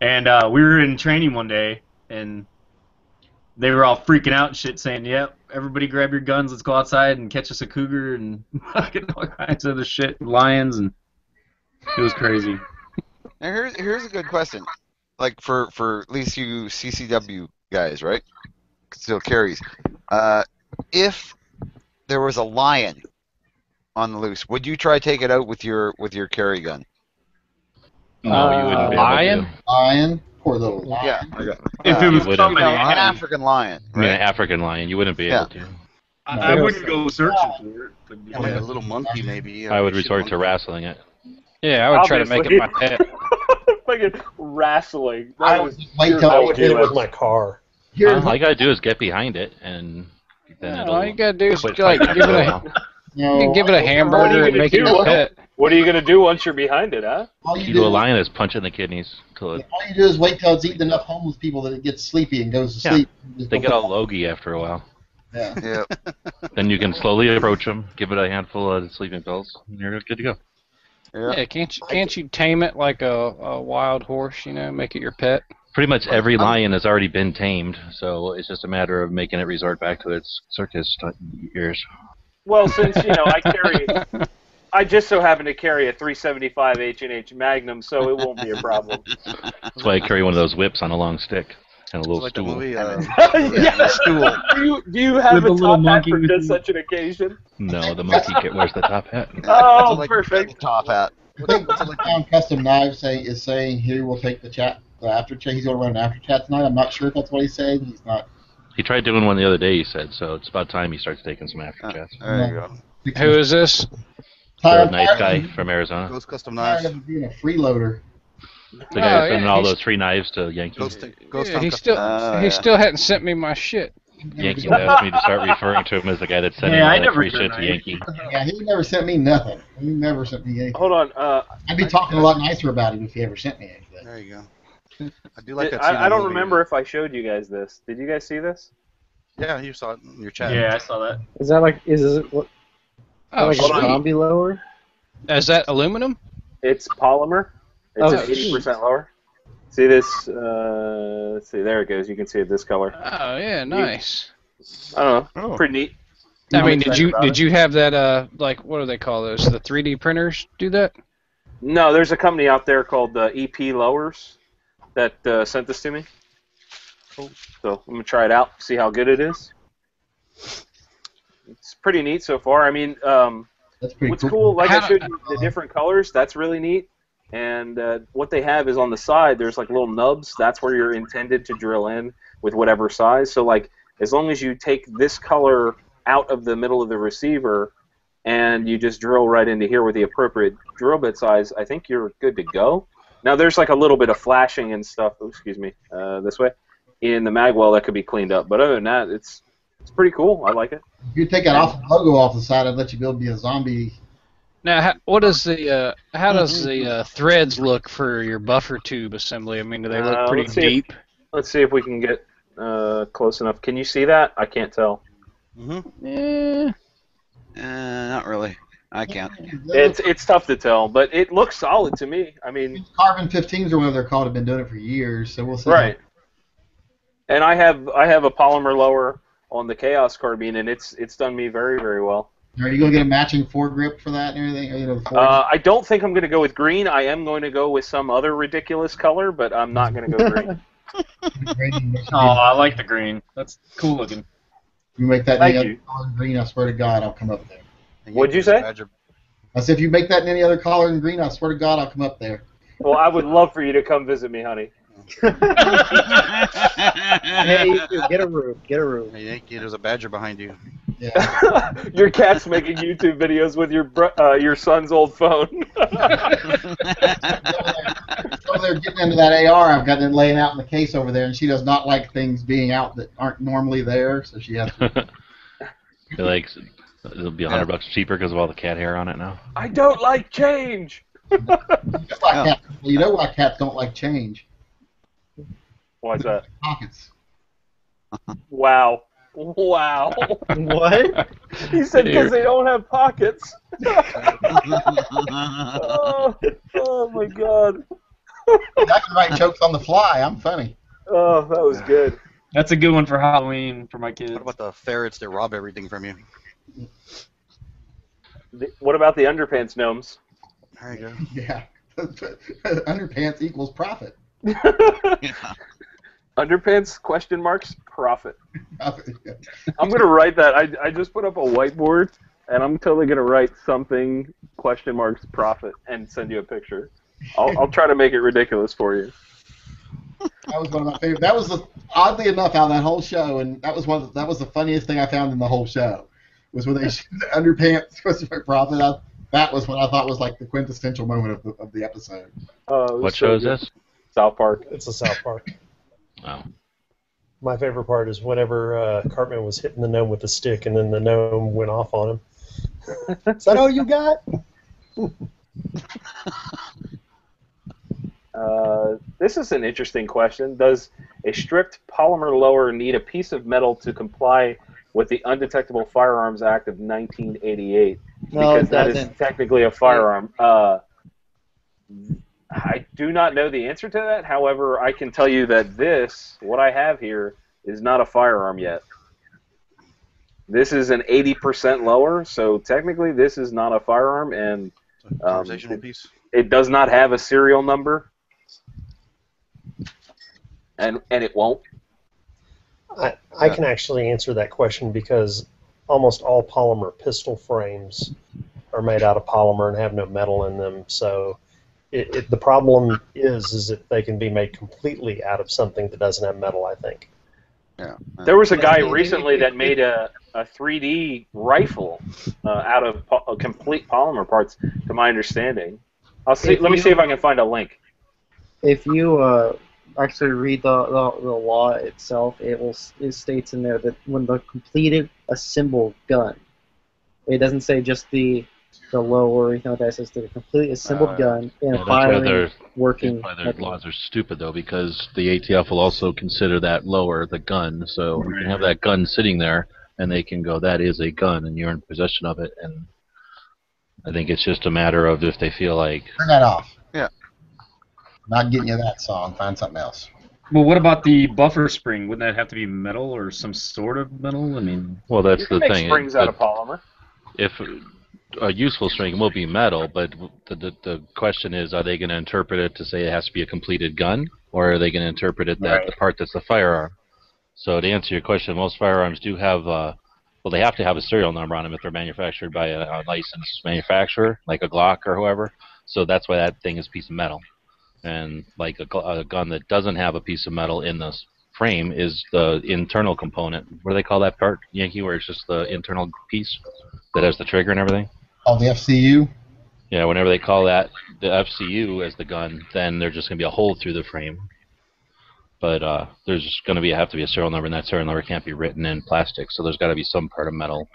And uh, we were in training one day, and they were all freaking out and shit, saying, "Yep, everybody grab your guns, let's go outside and catch us a cougar and *laughs* fucking all kinds of other shit, lions." And it was crazy. Now here's here's a good question. Like for for at least you CCW guys, right? Still carries. Uh, if there was a lion on the loose, would you try take it out with your with your carry gun? No, you wouldn't be able lion? to. Lion, poor little lion. Yeah. If Uh, it was you wouldn't. somebody, No, an African lion. I mean, an African lion, you wouldn't be Yeah. able to. I wouldn't go searching for it. but- Yeah, like a little monkey, maybe. I would resort to wrestling it. Yeah, I would try to make it my pet. *laughs* Fucking wrestling. That I was would wait I no would hit it with feelings. my car. Uh, all you gotta do is get behind it, and then Yeah, it'll. all you gotta do is like give it a while. you can give it a hamburger and make it do? your pet. What are you gonna do once you're behind it, huh? All you You do do a is- lioness, punch in the kidneys till it. All you do is wait till it's eaten enough homeless people that it gets sleepy and goes to Yeah. sleep. They get all logy after a while. Yeah. Yeah. *laughs* Then you can slowly approach them, give it a handful of sleeping pills, and you're good to go. Yeah, can't you can't you tame it like a, a wild horse? You know, make it your pet. Pretty much every lion has already been tamed, so it's just a matter of making it resort back to its circus t- years. Well, since you know I carry, *laughs* I just so happen to carry a 375 H and H Magnum, so it won't be a problem. *laughs* That's why I carry one of those whips on a long stick and a little like stool. movie, uh, *laughs* yeah. stool. Do you do you have With a the little top hat monkey for just such an occasion? No, the monkey kit wears the top hat. *laughs* Oh, like- perfect. Top hat. I think Town Custom Knives say, is saying he will take the chat, the after chat. He's going to run an after chat tonight. I'm not sure if that's what he's saying. He's not. He tried doing one the other day, he said, so it's about time he starts taking some after Uh, chats. There you go. Who is this? They're a Tired, nice tired guy from Arizona. Ghost Custom tired Knives. of being a freeloader. The guy Oh, that's sending yeah, all those free knives to Yankee. Ghost, Ghost Yeah, he still Oh, he yeah. still hadn't sent me my shit. Yankee asked me to start referring to him as the guy that's sending Yeah, I all that never free shit to. Yankee. Yeah, he never sent me nothing. He never sent me anything. Hold on. Uh, I'd be talking a lot nicer about him if he ever sent me anything. There you go. I do like that. I, I don't movie. remember if I showed you guys this. Did you guys see this? Yeah, you saw it in your chat. Yeah, I saw that. Is that like is it what? Oh, like a sweet. zombie lower? Is that aluminum? It's polymer. It's Oh, eighty percent lower. See this? Uh, let's see. There it goes. You can see it this color. Oh yeah, nice. I don't know. Oh. Pretty neat. I I'm mean, did you did it. you have that uh like what do they call those? The 3D printers do that? No, there's a company out there called uh, EP Lowers that uh, sent this to me. Cool. So I'm gonna try it out, see how good it is. It's pretty neat so far. I mean, um, That's pretty what's cool. cool, like I showed you the different colors, that's really neat. And uh, what they have is on the side, there's like little nubs. That's where you're intended to drill in with whatever size. So like, as long as you take this color out of the middle of the receiver, and you just drill right into here with the appropriate drill bit size, I think you're good to go. Now there's like a little bit of flashing and stuff. Oh, excuse me, uh, this way in the magwell that could be cleaned up. But other than that, it's it's pretty cool. I like it. If you take that off logo off the side, I'd let you be able to be a zombie. Now, how, what is the uh, how does the uh, threads look for your buffer tube assembly? I mean, do they look Uh, pretty let's see if- deep? Let's see if we can get uh, close enough. Can you see that? I can't tell. Mm-hmm. Eh, Uh, not really. I can't. It's it's tough to tell, but it looks solid to me. I mean, Carbon 15s or whatever they're called have been doing it for years, so we'll see. right. And I have I have a polymer lower on the Chaos carbine, and it's it's done me very very well. Are you gonna get a matching foregrip for that and everything? Or, you know. Uh, I don't think I'm going to go with green. I am going to go with some other ridiculous color, but I'm not going to go *laughs* green. *laughs* Oh, I like the green. That's cool looking. you make that Thank any you. other color than green, I swear to God, I'll come up there. What'd you say? Badger. I said, if you make that in any other color than green, I swear to God, I'll come up there. Well, I would love for you to come visit me, honey. Hey, you two, get a room. Get a room. Hey, Yankee, there's a badger behind you. Yeah. your cat's making YouTube videos with your bro- uh, your son's old phone. over there getting into that AR I've got it laying out in the case over there, and she does not like things being out that aren't normally there, so she has to. *laughs* Like it'll be a hundred bucks cheaper because of all the cat hair on it now. I don't like change. That's why cats, you know why cats don't like change? Why's that? Pockets. Wow. Wow. What? He said because they don't have pockets. *laughs* oh, oh my god. I can write jokes on the fly. I'm funny. Oh, that was good. That's a good one for Halloween for my kids. What about the ferrets that rob everything from you? The- What about the underpants gnomes? There you go. *laughs* Yeah. *laughs* Underpants equals profit. Underpants question marks profit. Profit. I'm gonna write that. I, I just put up a whiteboard and I'm totally gonna write something question marks profit and send you a picture. I'll, I'll try to make it ridiculous for you. That was one of my favorite. That was the, oddly enough out of that whole show, and that was one. Of, that was the funniest thing I found in the whole show. Was when they *laughs* the underpants *laughs* question for profit. I, that was what I thought was like the quintessential moment of the, of the episode. Uh, What so show is this? South Park. It's a South Park. Oh. My favorite part is whenever uh, Cartman was hitting the gnome with a stick, and then the gnome went off on him. *laughs* is that all you got? *laughs* Uh, this is an interesting question. Does a stripped polymer lower need a piece of metal to comply with the Undetectable Firearms Act of 1988? No, because it that is doesn't. technically a firearm. Uh, I do not know the answer to that. However, I can tell you that this, what I have here, is not a firearm yet. This is an 80% lower, so technically this is not a firearm, and um, it, piece. it does not have a serial number, and and it won't. I, I can actually answer that question because almost all polymer pistol frames are made out of polymer and have no metal in them. So it, it, the problem is is that they can be made completely out of something that doesn't have metal. I think. Yeah. There was a guy recently that made a, a 3D rifle uh, out of po- uh, complete polymer parts, to my understanding. I'll see. If Let me you- see if I can find a link. If you uh, actually read the, the, the law itself, it will it states in there that when the completed assembled gun, it doesn't say just the the lower you know that. It says the completely assembled Uh, gun and Yeah, a that's why firing their, working. that's why their laws are stupid though, because the ATF will also consider that lower the gun. So you can have that gun sitting there, and they can go, "That is a gun, and you're in possession of it." And I think it's just a matter of if they feel like Turn that off. Yeah. Not getting you that song. Find something else. Well, what about the buffer spring? Wouldn't that have to be metal or some sort of metal? I mean, Well, that's You can the make thing. springs it- out of polymer. If a useful string will be metal, but the, the the question is, are they going to interpret it to say it has to be a completed gun, or are they going to interpret it that Right. the part that's the firearm? So to answer your question, most firearms do have, uh, well, they have to have a serial number on them if they're manufactured by a, a licensed manufacturer, like a Glock or whoever. So that's why that thing is a piece of metal. And like a, a gun that doesn't have a piece of metal in the frame is the internal component. What do they call that part, Yankee, where it's just the internal piece that has the trigger and everything? Oh, the FCU. Yeah, whenever they call that the FCU as the gun, then there's just going to be a hole through the frame. But uh, there's going to be have to be a serial number, and that serial number can't be written in plastic. So there's got to be some part of metal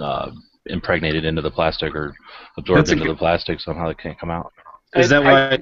uh, impregnated into the plastic or absorbed That's into good- the plastic somehow that can't come out. is that why?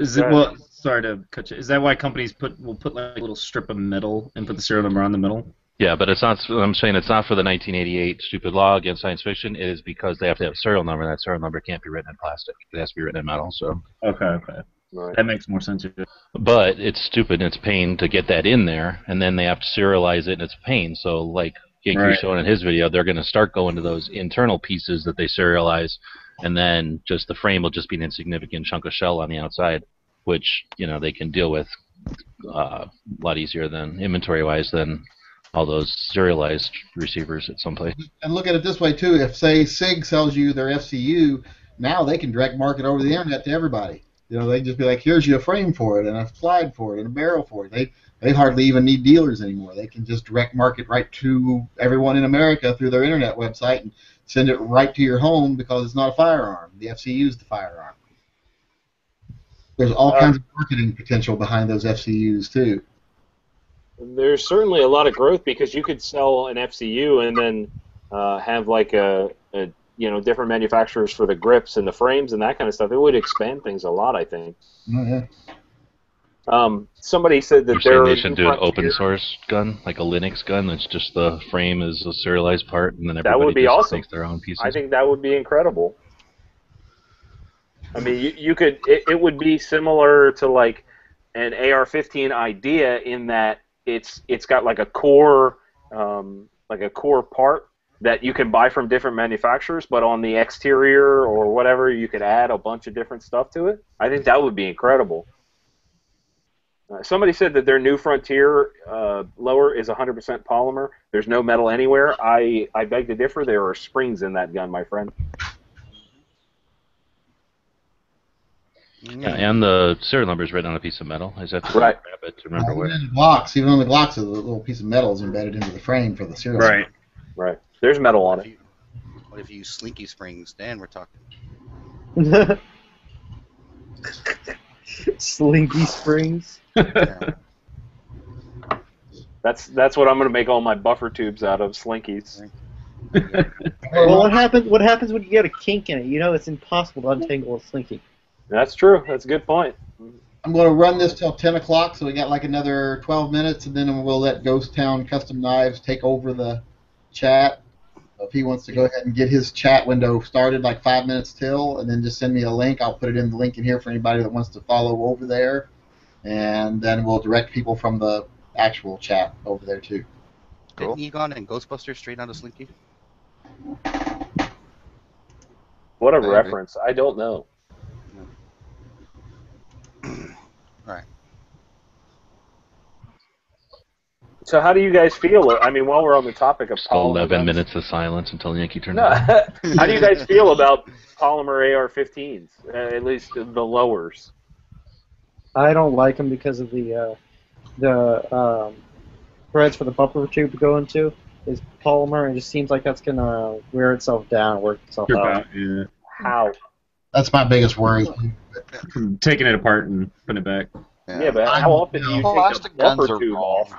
Is it well? Sorry to cut you. Is that why companies put will put like a little strip of metal and put the serial number on the middle? Yeah, but it's not. I'm saying it's not for the 1988 stupid law against science fiction. It is because they have to have a serial number. and That serial number can't be written in plastic. It has to be written in metal. So. Okay, okay, Right. that makes more sense. But it's stupid and it's pain to get that in there, and then they have to serialize it, and it's a pain. So, like Yankee was Right. showing in his video, they're going to start going to those internal pieces that they serialize, and then just the frame will just be an insignificant chunk of shell on the outside, which you know they can deal with uh, a lot easier than inventory-wise than all those serialized receivers at some place. And look at it this way too. If say Sig sells you their FCU, now they can direct market over the internet to everybody. You know, they just be like, "Here's you a frame for it, and a slide for it, and a barrel for it." They they hardly even need dealers anymore. They can just direct market right to everyone in America through their internet website and send it right to your home because it's not a firearm. The FCU is the firearm. There's all Uh, kinds of marketing potential behind those FCUs too. There's certainly a lot of growth because you could sell an FCU and then uh, have like a, a you know different manufacturers for the grips and the frames and that kind of stuff. It would expand things a lot, I think. Oh, yeah. Um, somebody said that You're there they are should new do an frontier- open source gun, like a Linux gun, that's just the frame is a serialized part, and then That everybody would be just awesome. makes their own pieces. I think that would be incredible. I mean, you, you could. It, it would be similar to like an AR-15 idea in that it's it's got like a core, um, like a core part that you can buy from different manufacturers, but on the exterior or whatever, you could add a bunch of different stuff to it. I think that would be incredible. Uh, somebody said that their new Frontier uh, lower is 100% polymer. There's no metal anywhere. I, I beg to differ. There are springs in that gun, my friend. Mm-hmm. Yeah, and the serial number is written on a piece of metal. Is that Right. grab it to remember Even where? in the Glocks, even on the Glocks, a little piece of metal is embedded into the frame for the serial. Right. Right. There's metal on it. What if you use slinky springs? Dan, we're talking. *laughs* Slinky Springs. That's that's what I'm gonna make all my buffer tubes out of, slinkies. *laughs* Well, what happens? What happens when you get a kink in it? You know, it's impossible to untangle a slinky. That's true. That's a good point. I'm going to run this till 10 o'clock, so we got like another 12 minutes, and then we'll let Ghost Town Custom Knives take over the chat. So if he wants to go ahead and get his chat window started like five minutes till, and then just send me a link, I'll put it in the link in here for anybody that wants to follow over there, and then we'll direct people from the actual chat over there too. Didn't Egon and Ghostbusters straight out of Slinky? What a I agree. reference. I don't know. Right. So how do you guys feel? I mean, while we're on the topic of Still polymer 11 guns- minutes of silence until Yankee turns No, *laughs* how do you guys feel about polymer AR-15s? Uh, at least the lowers. I don't like them because of the uh, the um, threads for the buffer tube to go into is polymer, and it just seems like that's gonna wear itself down, work itself You're out. about- yeah. How? That's my biggest worry. *clears throat* Taking it apart and putting it back. Yeah, but how often do you take Plastic the guns are tube wrong. off?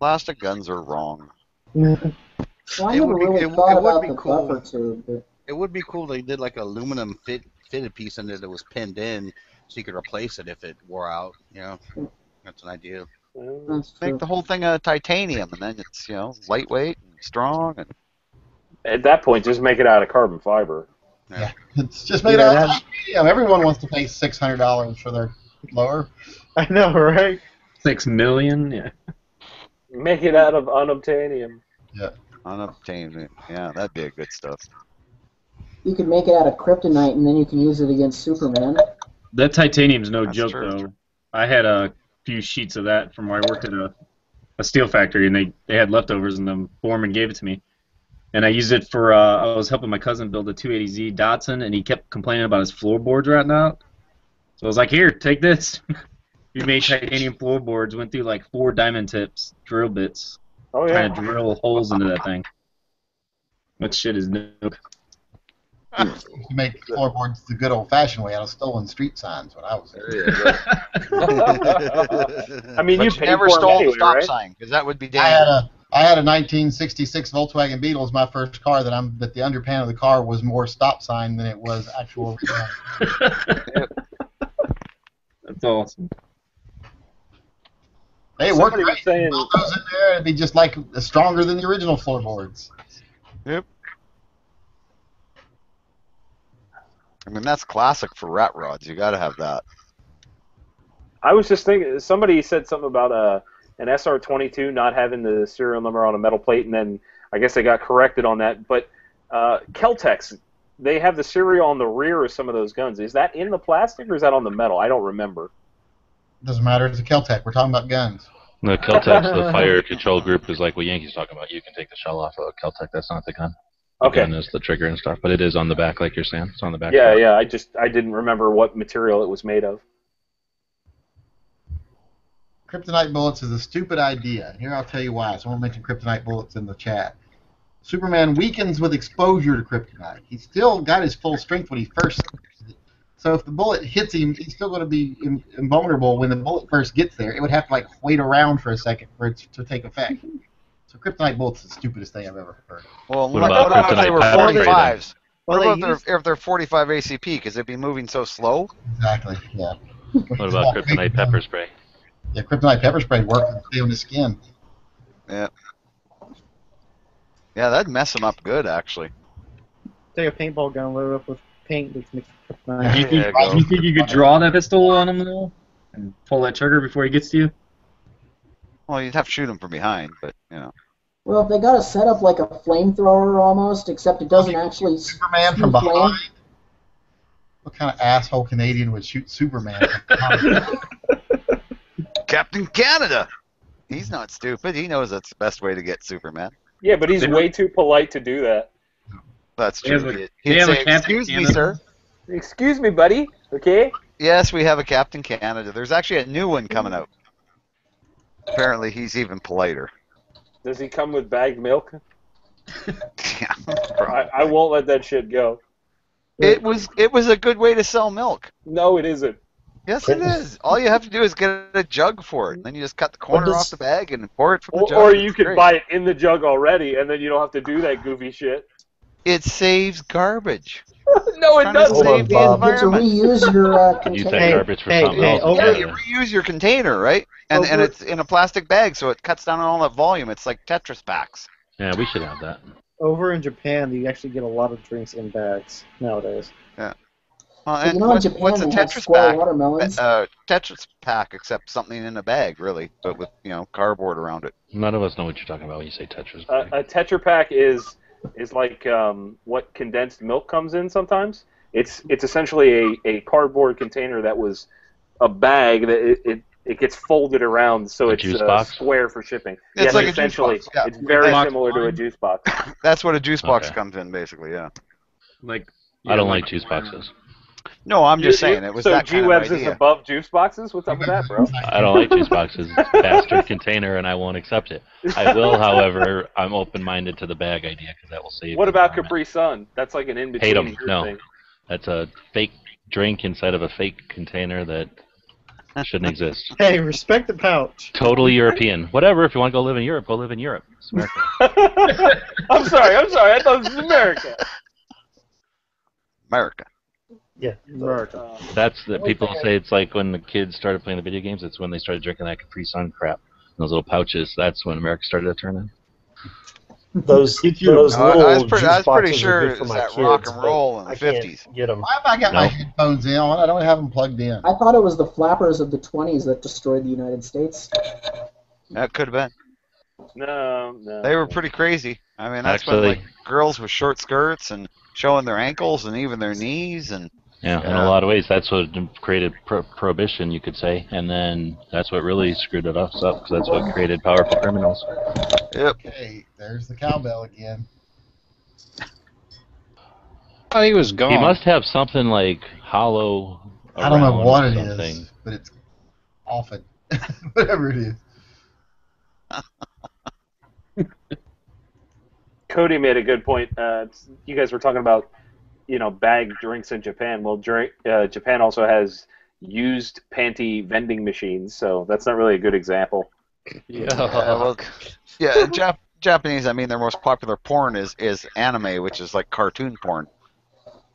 Plastic guns are wrong. Well, I It never would be- really it- thought it would about the cool. buffer tube. But It would be cool. They did like an aluminum fit fitted piece in there that was pinned in, so you could replace it if it wore out. You know, that's an idea. that's Make true. the whole thing a titanium, and then it's you know lightweight and strong. And At that point, just make it out of carbon fiber. Yeah, *laughs* it's just made Yeah, out. that- You know, everyone wants to pay six hundred dollars for their lower. *laughs* I know, right? Six million. Yeah. Make it out of unobtainium. unobtained. Yeah, that'd be a good stuff. You could make it out of kryptonite, and then you can use it against Superman. That titanium's no That's joke true. though. I had a few sheets of that from where I worked at a, a steel factory, and they, they had leftovers, and the foreman gave it to me. And I used it for uh, I was helping my cousin build a 280Z Datsun, and he kept complaining about his floorboards rotting out. So I was like, "Here, take this." *laughs* we made titanium floorboards. Went through like four diamond tips, drill bits, Oh trying to drill holes into that thing. That shit is nuke. You make floorboards the good old-fashioned way out of stolen street signs when I was there. *laughs* I mean, but you you never for 'em stole anyway, the stop right? sign because that would be I had dangerous. a I had a 1966 Volkswagen Beetle as my first car that I'm that the underpan of the car was more stop sign than it was actual. *laughs* That's awesome. Hey, it worked Somebody was great. saying- Built those in there, it'd be just like stronger than the original floorboards. Yep. I mean, that's classic for rat rods. You got to have that. I was just thinking. Somebody said something about uh, an SR22 not having the serial number on a metal plate, and then I guess they got corrected on that. But uh, Keltex, they have the serial on the rear of some of those guns. Is that in the plastic or is that on the metal? I don't remember. Doesn't matter. It's a Keltec. We're talking about guns. The Keltec, *laughs* the fire control group, is like what Yankees talking about. You can take the shell off of a Keltec. That's not the gun. The Okay. gun is the trigger and stuff, but it is on the back, like you're saying. It's on the back. Yeah, part. yeah. I just I didn't remember what material it was made of. Kryptonite bullets is a stupid idea. Here I'll tell you why. Someone mentioned kryptonite bullets in the chat. Superman weakens with exposure to kryptonite. He's still got his full strength when he first. So if the bullet hits him, he's still going to be in, invulnerable when the bullet first gets there. It would have to like wait around for a second for it to take effect. *laughs* So kryptonite bullets is the stupidest thing I've ever heard. Well, What what, about about if they were pepper spray, then? 45s? Well, what about if use- they're, if they're 45 ACP? Because they'd be moving so slow. Exactly. Yeah. What about *laughs* kryptonite pepper spray? Yeah, kryptonite pepper spray works to stay on the skin. Yeah. Yeah, that'd mess him up good, actually. Take a paintball gun, load it up with paint that's mixed with Do you, think, you do you think you could draw that pistol on him though, and pull that trigger before he gets to you? Well, you'd have to shoot him from behind, but you know. Well, if they got a setup like a flamethrower almost, except it doesn't actually. Superman from flame. behind. What kind of asshole Canadian would shoot Superman? *laughs* *laughs* from behind? Captain Canada. He's not stupid. He knows that's the best way to get Superman. Yeah, but he's They don't- way too polite to do that. That's They true. a- He'd- He'd say, Captain "Excuse me, sir." Excuse me, buddy. Okay. Yes, we have a Captain Canada. There's actually a new one coming out. Apparently, he's even politer. Does he come with bagged milk? *laughs* Yeah. I, I won't let that shit go. It was it was a good way to sell milk. No, it isn't. Yes, it is. All you have to do is get a jug for it, and then you just cut the corner does- off the bag and pour it from the Or, jug. or you could great. buy it in the jug already, and then you don't have to do that goofy shit. It saves garbage. *laughs* no, it doesn't. save Hold on, the Bob. But to environment. reuse your uh, *laughs* Use container. that Hey, garbage for hey, something hey, else. Yeah, Yeah, you reuse your container, right? And and it's in a plastic bag, so it cuts down on all that volume. It's like Tetris packs. Yeah, we should have that. Over in Japan, you actually get a lot of drinks in bags nowadays. Well, So and you know in what's, Japan what's a Tetris pack? watermelons. Uh, Tetris pack, except something in a bag, really, but with you know cardboard around it. None of us know what you're talking about when you say Tetris. A, a Tetra Pak is is like um, what condensed milk comes in sometimes. It's it's essentially a, a cardboard container that was a bag that it, it, it gets folded around so A it's juice uh, box? square for shipping. It's yes, like a juice essentially, box, yeah. it's very Box similar to a juice box. That's what a juice box Okay. comes in, basically. Yeah. Like I don't like juice boxes. No, I'm just You- you- saying it was so that G kind of Webs is above juice boxes. What's up with that, bro? *laughs* I don't like juice boxes. It's a bastard container, and I won't accept it. I will, *laughs* however, I'm open-minded to the bag idea because that will save. What about. Capri Sun? That's like an in between. Hate 'em. No. That's a fake drink inside of a fake container that shouldn't exist. *laughs* Hey, respect the pouch. Totally European. Whatever. If you want to go live in Europe, go live in Europe. It's America. I'm sorry. I'm sorry. I thought this was America. America. Yeah. America. Uh, that's the people say it's like when the kids started playing the video games. It's when they started drinking that Capri Sun crap. Those little pouches. That's when America started to turn in. Those Get you- those No, little I was pretty- juice I was pretty boxes sure are good for it was my that kids, rock and roll in the I can't 50s. Get them. Why have I got my headphones in on? I don't have them plugged in. I thought it was the flappers of the 20s that destroyed the United States. That could have been. No, no. They were pretty crazy. I mean, that's when like girls with short skirts and showing their ankles and even their knees and Yeah, in a lot of ways, that's what created pro- prohibition, you could say, and then that's what really screwed it us up because that's what created powerful criminals. yep. Okay, there's the cowbell again. *laughs* Oh, he was gone. He must have something like hollow. I don't know what or it something. is, but it's often. *laughs* Whatever it is. Cody made a good point. Uh, you guys were talking about, you know, bag drinks in Japan. Well, drink, uh, Japan also has used panty vending machines, so that's not really a good example. Yeah. Yeah, well, yeah, Jap- Japanese. I mean, their most popular porn is is anime, which is like cartoon porn.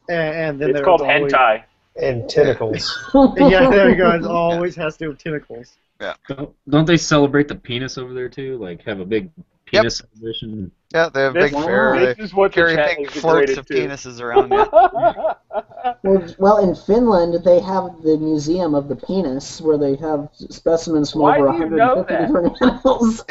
And, and then It's called always, hentai. And tentacles. *laughs* Yeah, there you go. It always has to do with tentacles. Don't, don't they celebrate the penis over there too? Like have a big Yep. penis celebration? Yeah, they have This, big fair. this They is what carry chat big floats of to. penises around. it. *laughs* Well, well, in Finland, they have the Museum of the Penis, where they have specimens from Why over do you know 150 that? different animals.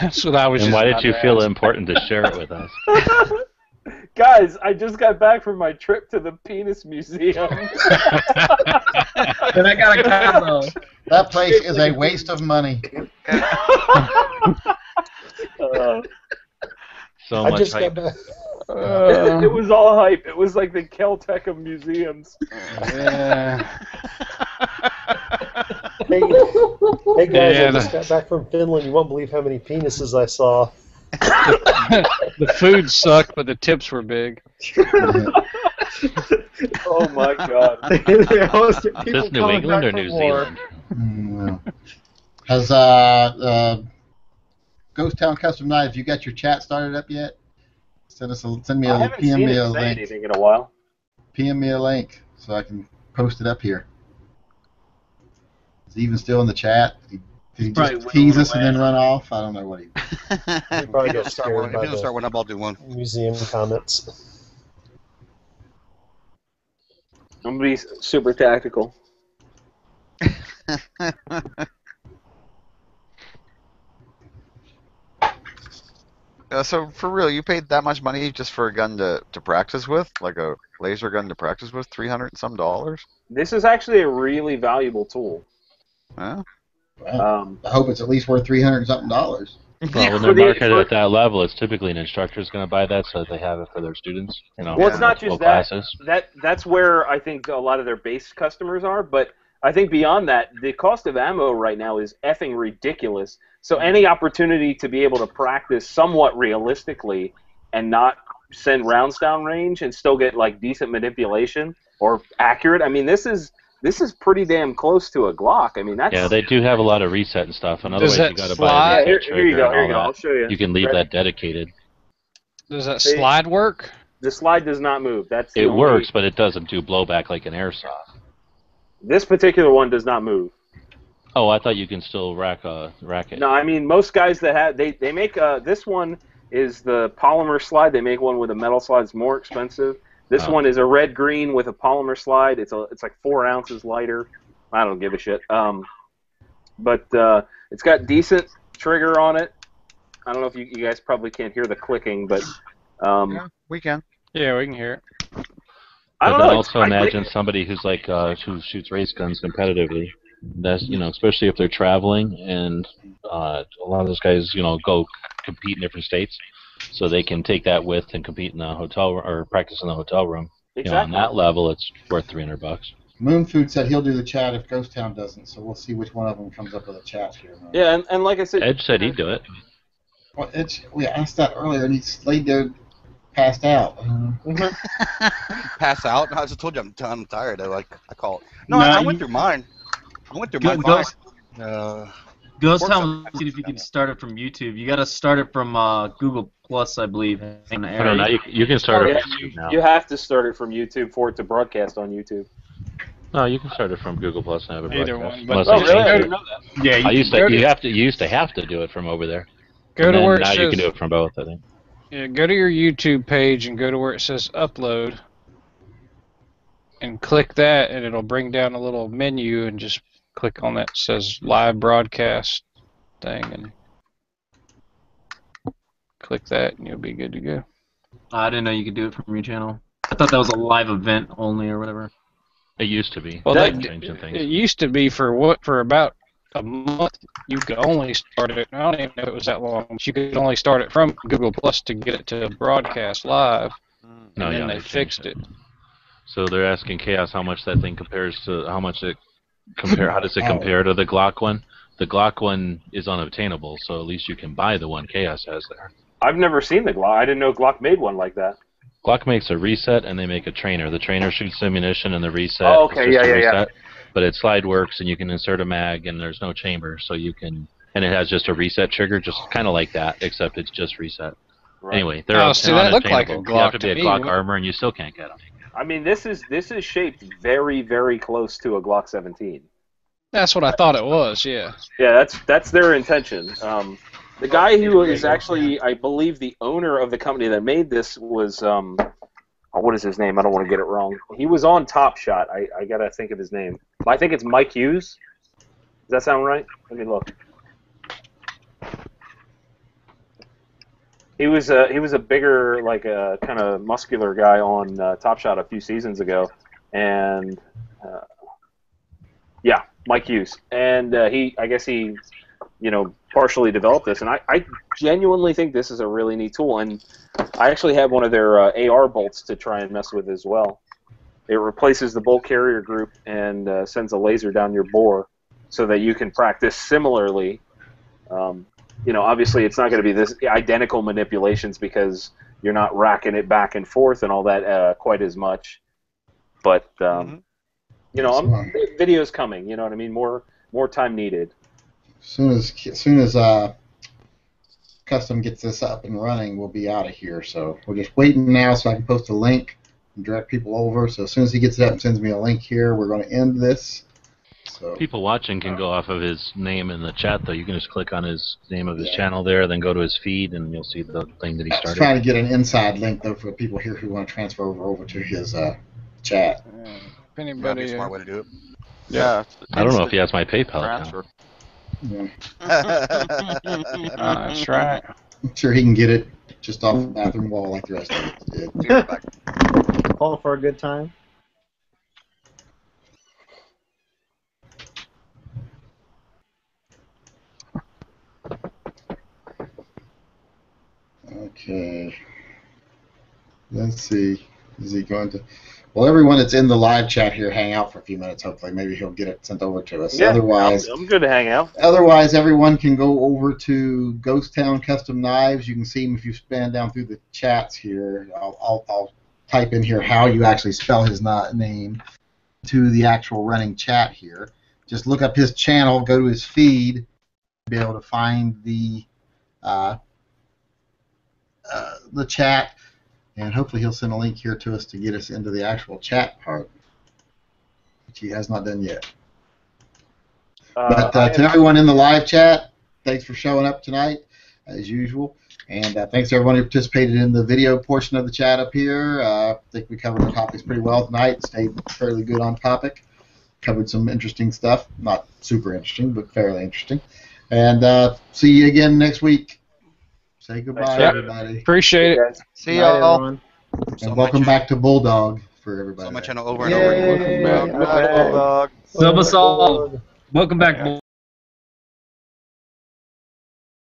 That's what I was And just why did you to feel ask. important to share it with us? *laughs* Guys, I just got back from my trip to the penis museum. And I got a combo. *laughs* That place is a waste of money. Uh, So I much hype. got back. it, it was all hype. It was like the Keltec of museums. Yeah. Hey, hey guys, Yeah, I just got back from Finland. You won't believe how many penises I saw. the food sucked, but the tips were big. *laughs* Oh my god. *laughs* They always get Is people this New England or New more. Zealand? Mm, well. Has uh, uh, Ghost Town Custom Knives, you got your chat started up yet? Send us a send me a PM me a say link. anything in a while. PM me a link so I can post it up here. Is he even still in the chat? Did he, he just went tease on us and then run off? I don't know what he. *laughs* He If probably he got start one, if he doesn't start one up, I'll do one. museum comments. I'm gonna be super tactical. *laughs* Uh, so for real, you paid that much money just for a gun to, to practice with, like a laser gun to practice with, three hundred and some dollars. This is actually a really valuable tool. Huh? Wow. Um, I hope it's at least worth three hundred something dollars. Well, *laughs* when they're the- marketed for- at that level, it's typically an instructor's going to buy that so that they have it for their students. You know, Well, it's not just that. classes. That that's where I think a lot of their base customers are. But I think beyond that, the cost of ammo right now is effing ridiculous. So mm-hmm. any opportunity to be able to practice somewhat realistically and not send rounds down range and still get like decent manipulation or accurate. I mean, this is this is pretty damn close to a Glock. I mean, that's Yeah, they do have a lot of reset and stuff. And Does otherwise, you got to buy a Here- reset here you go, here you go, that. I'll show you. You can leave Right. that dedicated. Does that See? slide work? the slide does not move. That's It only- works, but it doesn't do blowback like an airsoft. This particular one does not move. Oh, I thought you can still rack a rack it. No, I mean most guys that have they they make uh this one is the polymer slide. They make one with a metal slide. It's more expensive. This Oh. one is a red green with a polymer slide. It's a it's like four ounces lighter. I don't give a shit. Um, but uh, it's got decent trigger on it. I don't know if you, you guys probably can't hear the clicking, but um, Yeah, we can. Yeah, we can hear it. I But don't then know. also I- I- imagine somebody who's like uh, who shoots race guns competitively. That's you know, especially if they're traveling, and uh, a lot of those guys, you know, go compete in different states, so they can take that with and compete in the hotel r- or practice in the hotel room. You know, on that level, it's worth three hundred bucks. Moonfood said he'll do the chat if Ghost Town doesn't, so we'll see which one of them comes up with a chat here. Yeah, and, and like I said, Edge said he'd do it. Well, it's, we asked that earlier, and he's laid there, passed out. Uh, *laughs* Pass out. I just told you I'm, t- I'm tired. I like I call it. No, Nah, I, I you- went through mine. I went through Go- mine. Ghost- Uh, Ghost Works Town, see if you can start it from YouTube. You got to start it from uh, Google Plus, I believe. I don't know. You, you can start Oh, it yeah, from you, YouTube now. you have to start it from YouTube for it to broadcast on YouTube. No, you can start it from Google Plus and have it Either broadcast. one, but- Unless Oh, they really? I didn't know that. Yeah, you I used go to. to- You have to. You used to have to do it from over there. Go And to where it now you can do it from both. I think. Yeah, go to your YouTube page and go to where it says upload and click that and it'll bring down a little menu and just click on that that says live broadcast thing and click that and you'll be good to go. I didn't know you could do it from your channel. I thought that was a live event only or whatever. It used to be. Well, that, it used to be for what for about a month you could only start it. I don't even know if it was that long. But you could only start it from Google Plus to get it to broadcast live. No, and yeah, then they they changed fixed it. So they're asking Chaos how much that thing compares to how much it compare. How does it Oh. compare to the Glock one? The Glock one is unobtainable, so at least you can buy the one Chaos has there. I've never seen the Glock. I didn't know Glock made one like that. Glock makes a reset and they make a trainer. The trainer shoots ammunition and the reset. Oh, okay, just yeah, a yeah, yeah. reset. But it slide works and you can insert a mag and there's no chamber, so you can. And it has just a reset trigger, just kind of like that, except it's just reset. Right. Anyway, they're Oh, see, that looked like a Glock. You have to Glock be to a me. Glock armor and you still can't get them. I mean, this is this is shaped very very close to a Glock 17. That's what I thought it was. Yeah. Yeah, that's that's their intention. Um, the guy who is actually, I believe, the owner of the company that made this was, um, oh, what is his name? I don't want to get it wrong. He was on Top Shot. I, I gotta think of his name. I think it's Mike Hughes. Does that sound right? Let me look. He was a he was a bigger, like a kind of muscular guy on uh, Top Shot a few seasons ago, and uh, yeah, Mike Hughes, and uh, he I guess he you know partially developed this, and I, I genuinely think this is a really neat tool, and I actually have one of their uh, AR bolts to try and mess with as well. It replaces the bolt carrier group and uh, sends a laser down your bore, so that you can practice similarly. Um, you know, obviously it's not going to be this identical manipulations because you're not racking it back and forth and all that uh, quite as much. But um, you know, I'm, video's coming. You know what I mean? More more time needed. As soon as, as soon as uh, custom gets this up and running, we'll be out of here. So we're just waiting now, so I can post a link and direct people over. So as soon as he gets it up and sends me a link here, we're going to end this. So People watching can go off of his name in the chat, though. You can just click on his name of his channel there, then go to his feed, and you'll see the thing that he started. I was started. trying to get an inside link though for people here who want to transfer over over to his uh, chat. If That'd be anybody, a smart uh, way to do it. Yeah. I don't know if he has my PayPal Transfer. account. *laughs* uh, that's right. I'm sure he can get it just off the bathroom wall like the rest of us did. Call for a good time. Okay. Let's see. Is he going to? Well, everyone that's in the live chat here, hang out for a few minutes. Hopefully, maybe he'll get it sent over to us. Yeah, Otherwise, I'm, I'm good to hang out. Otherwise, everyone can go over to Ghost Town Custom Knives. You can see them if you span down through the chats here. I'll, I'll, I'll type in here how you actually spell his na- name. to the actual running chat here. Just look up his channel, go to his feed, be able to find the uh, uh, the chat, and hopefully he'll send a link here to us to get us into the actual chat part, which he has not done yet. But uh, to everyone in the live chat, thanks for showing up tonight, as usual. And uh, thanks to everyone who participated in the video portion of the chat up here. Uh, I think we covered the topics pretty well tonight. Stayed fairly good on topic. Covered some interesting stuff. Not super interesting, but fairly interesting. And uh, see you again next week. Say goodbye, Yep. everybody. Appreciate it. See y'all. And welcome back to Bulldog for everybody. So much I know over and over again. Welcome back, Bulldog. Sub us all. Welcome back,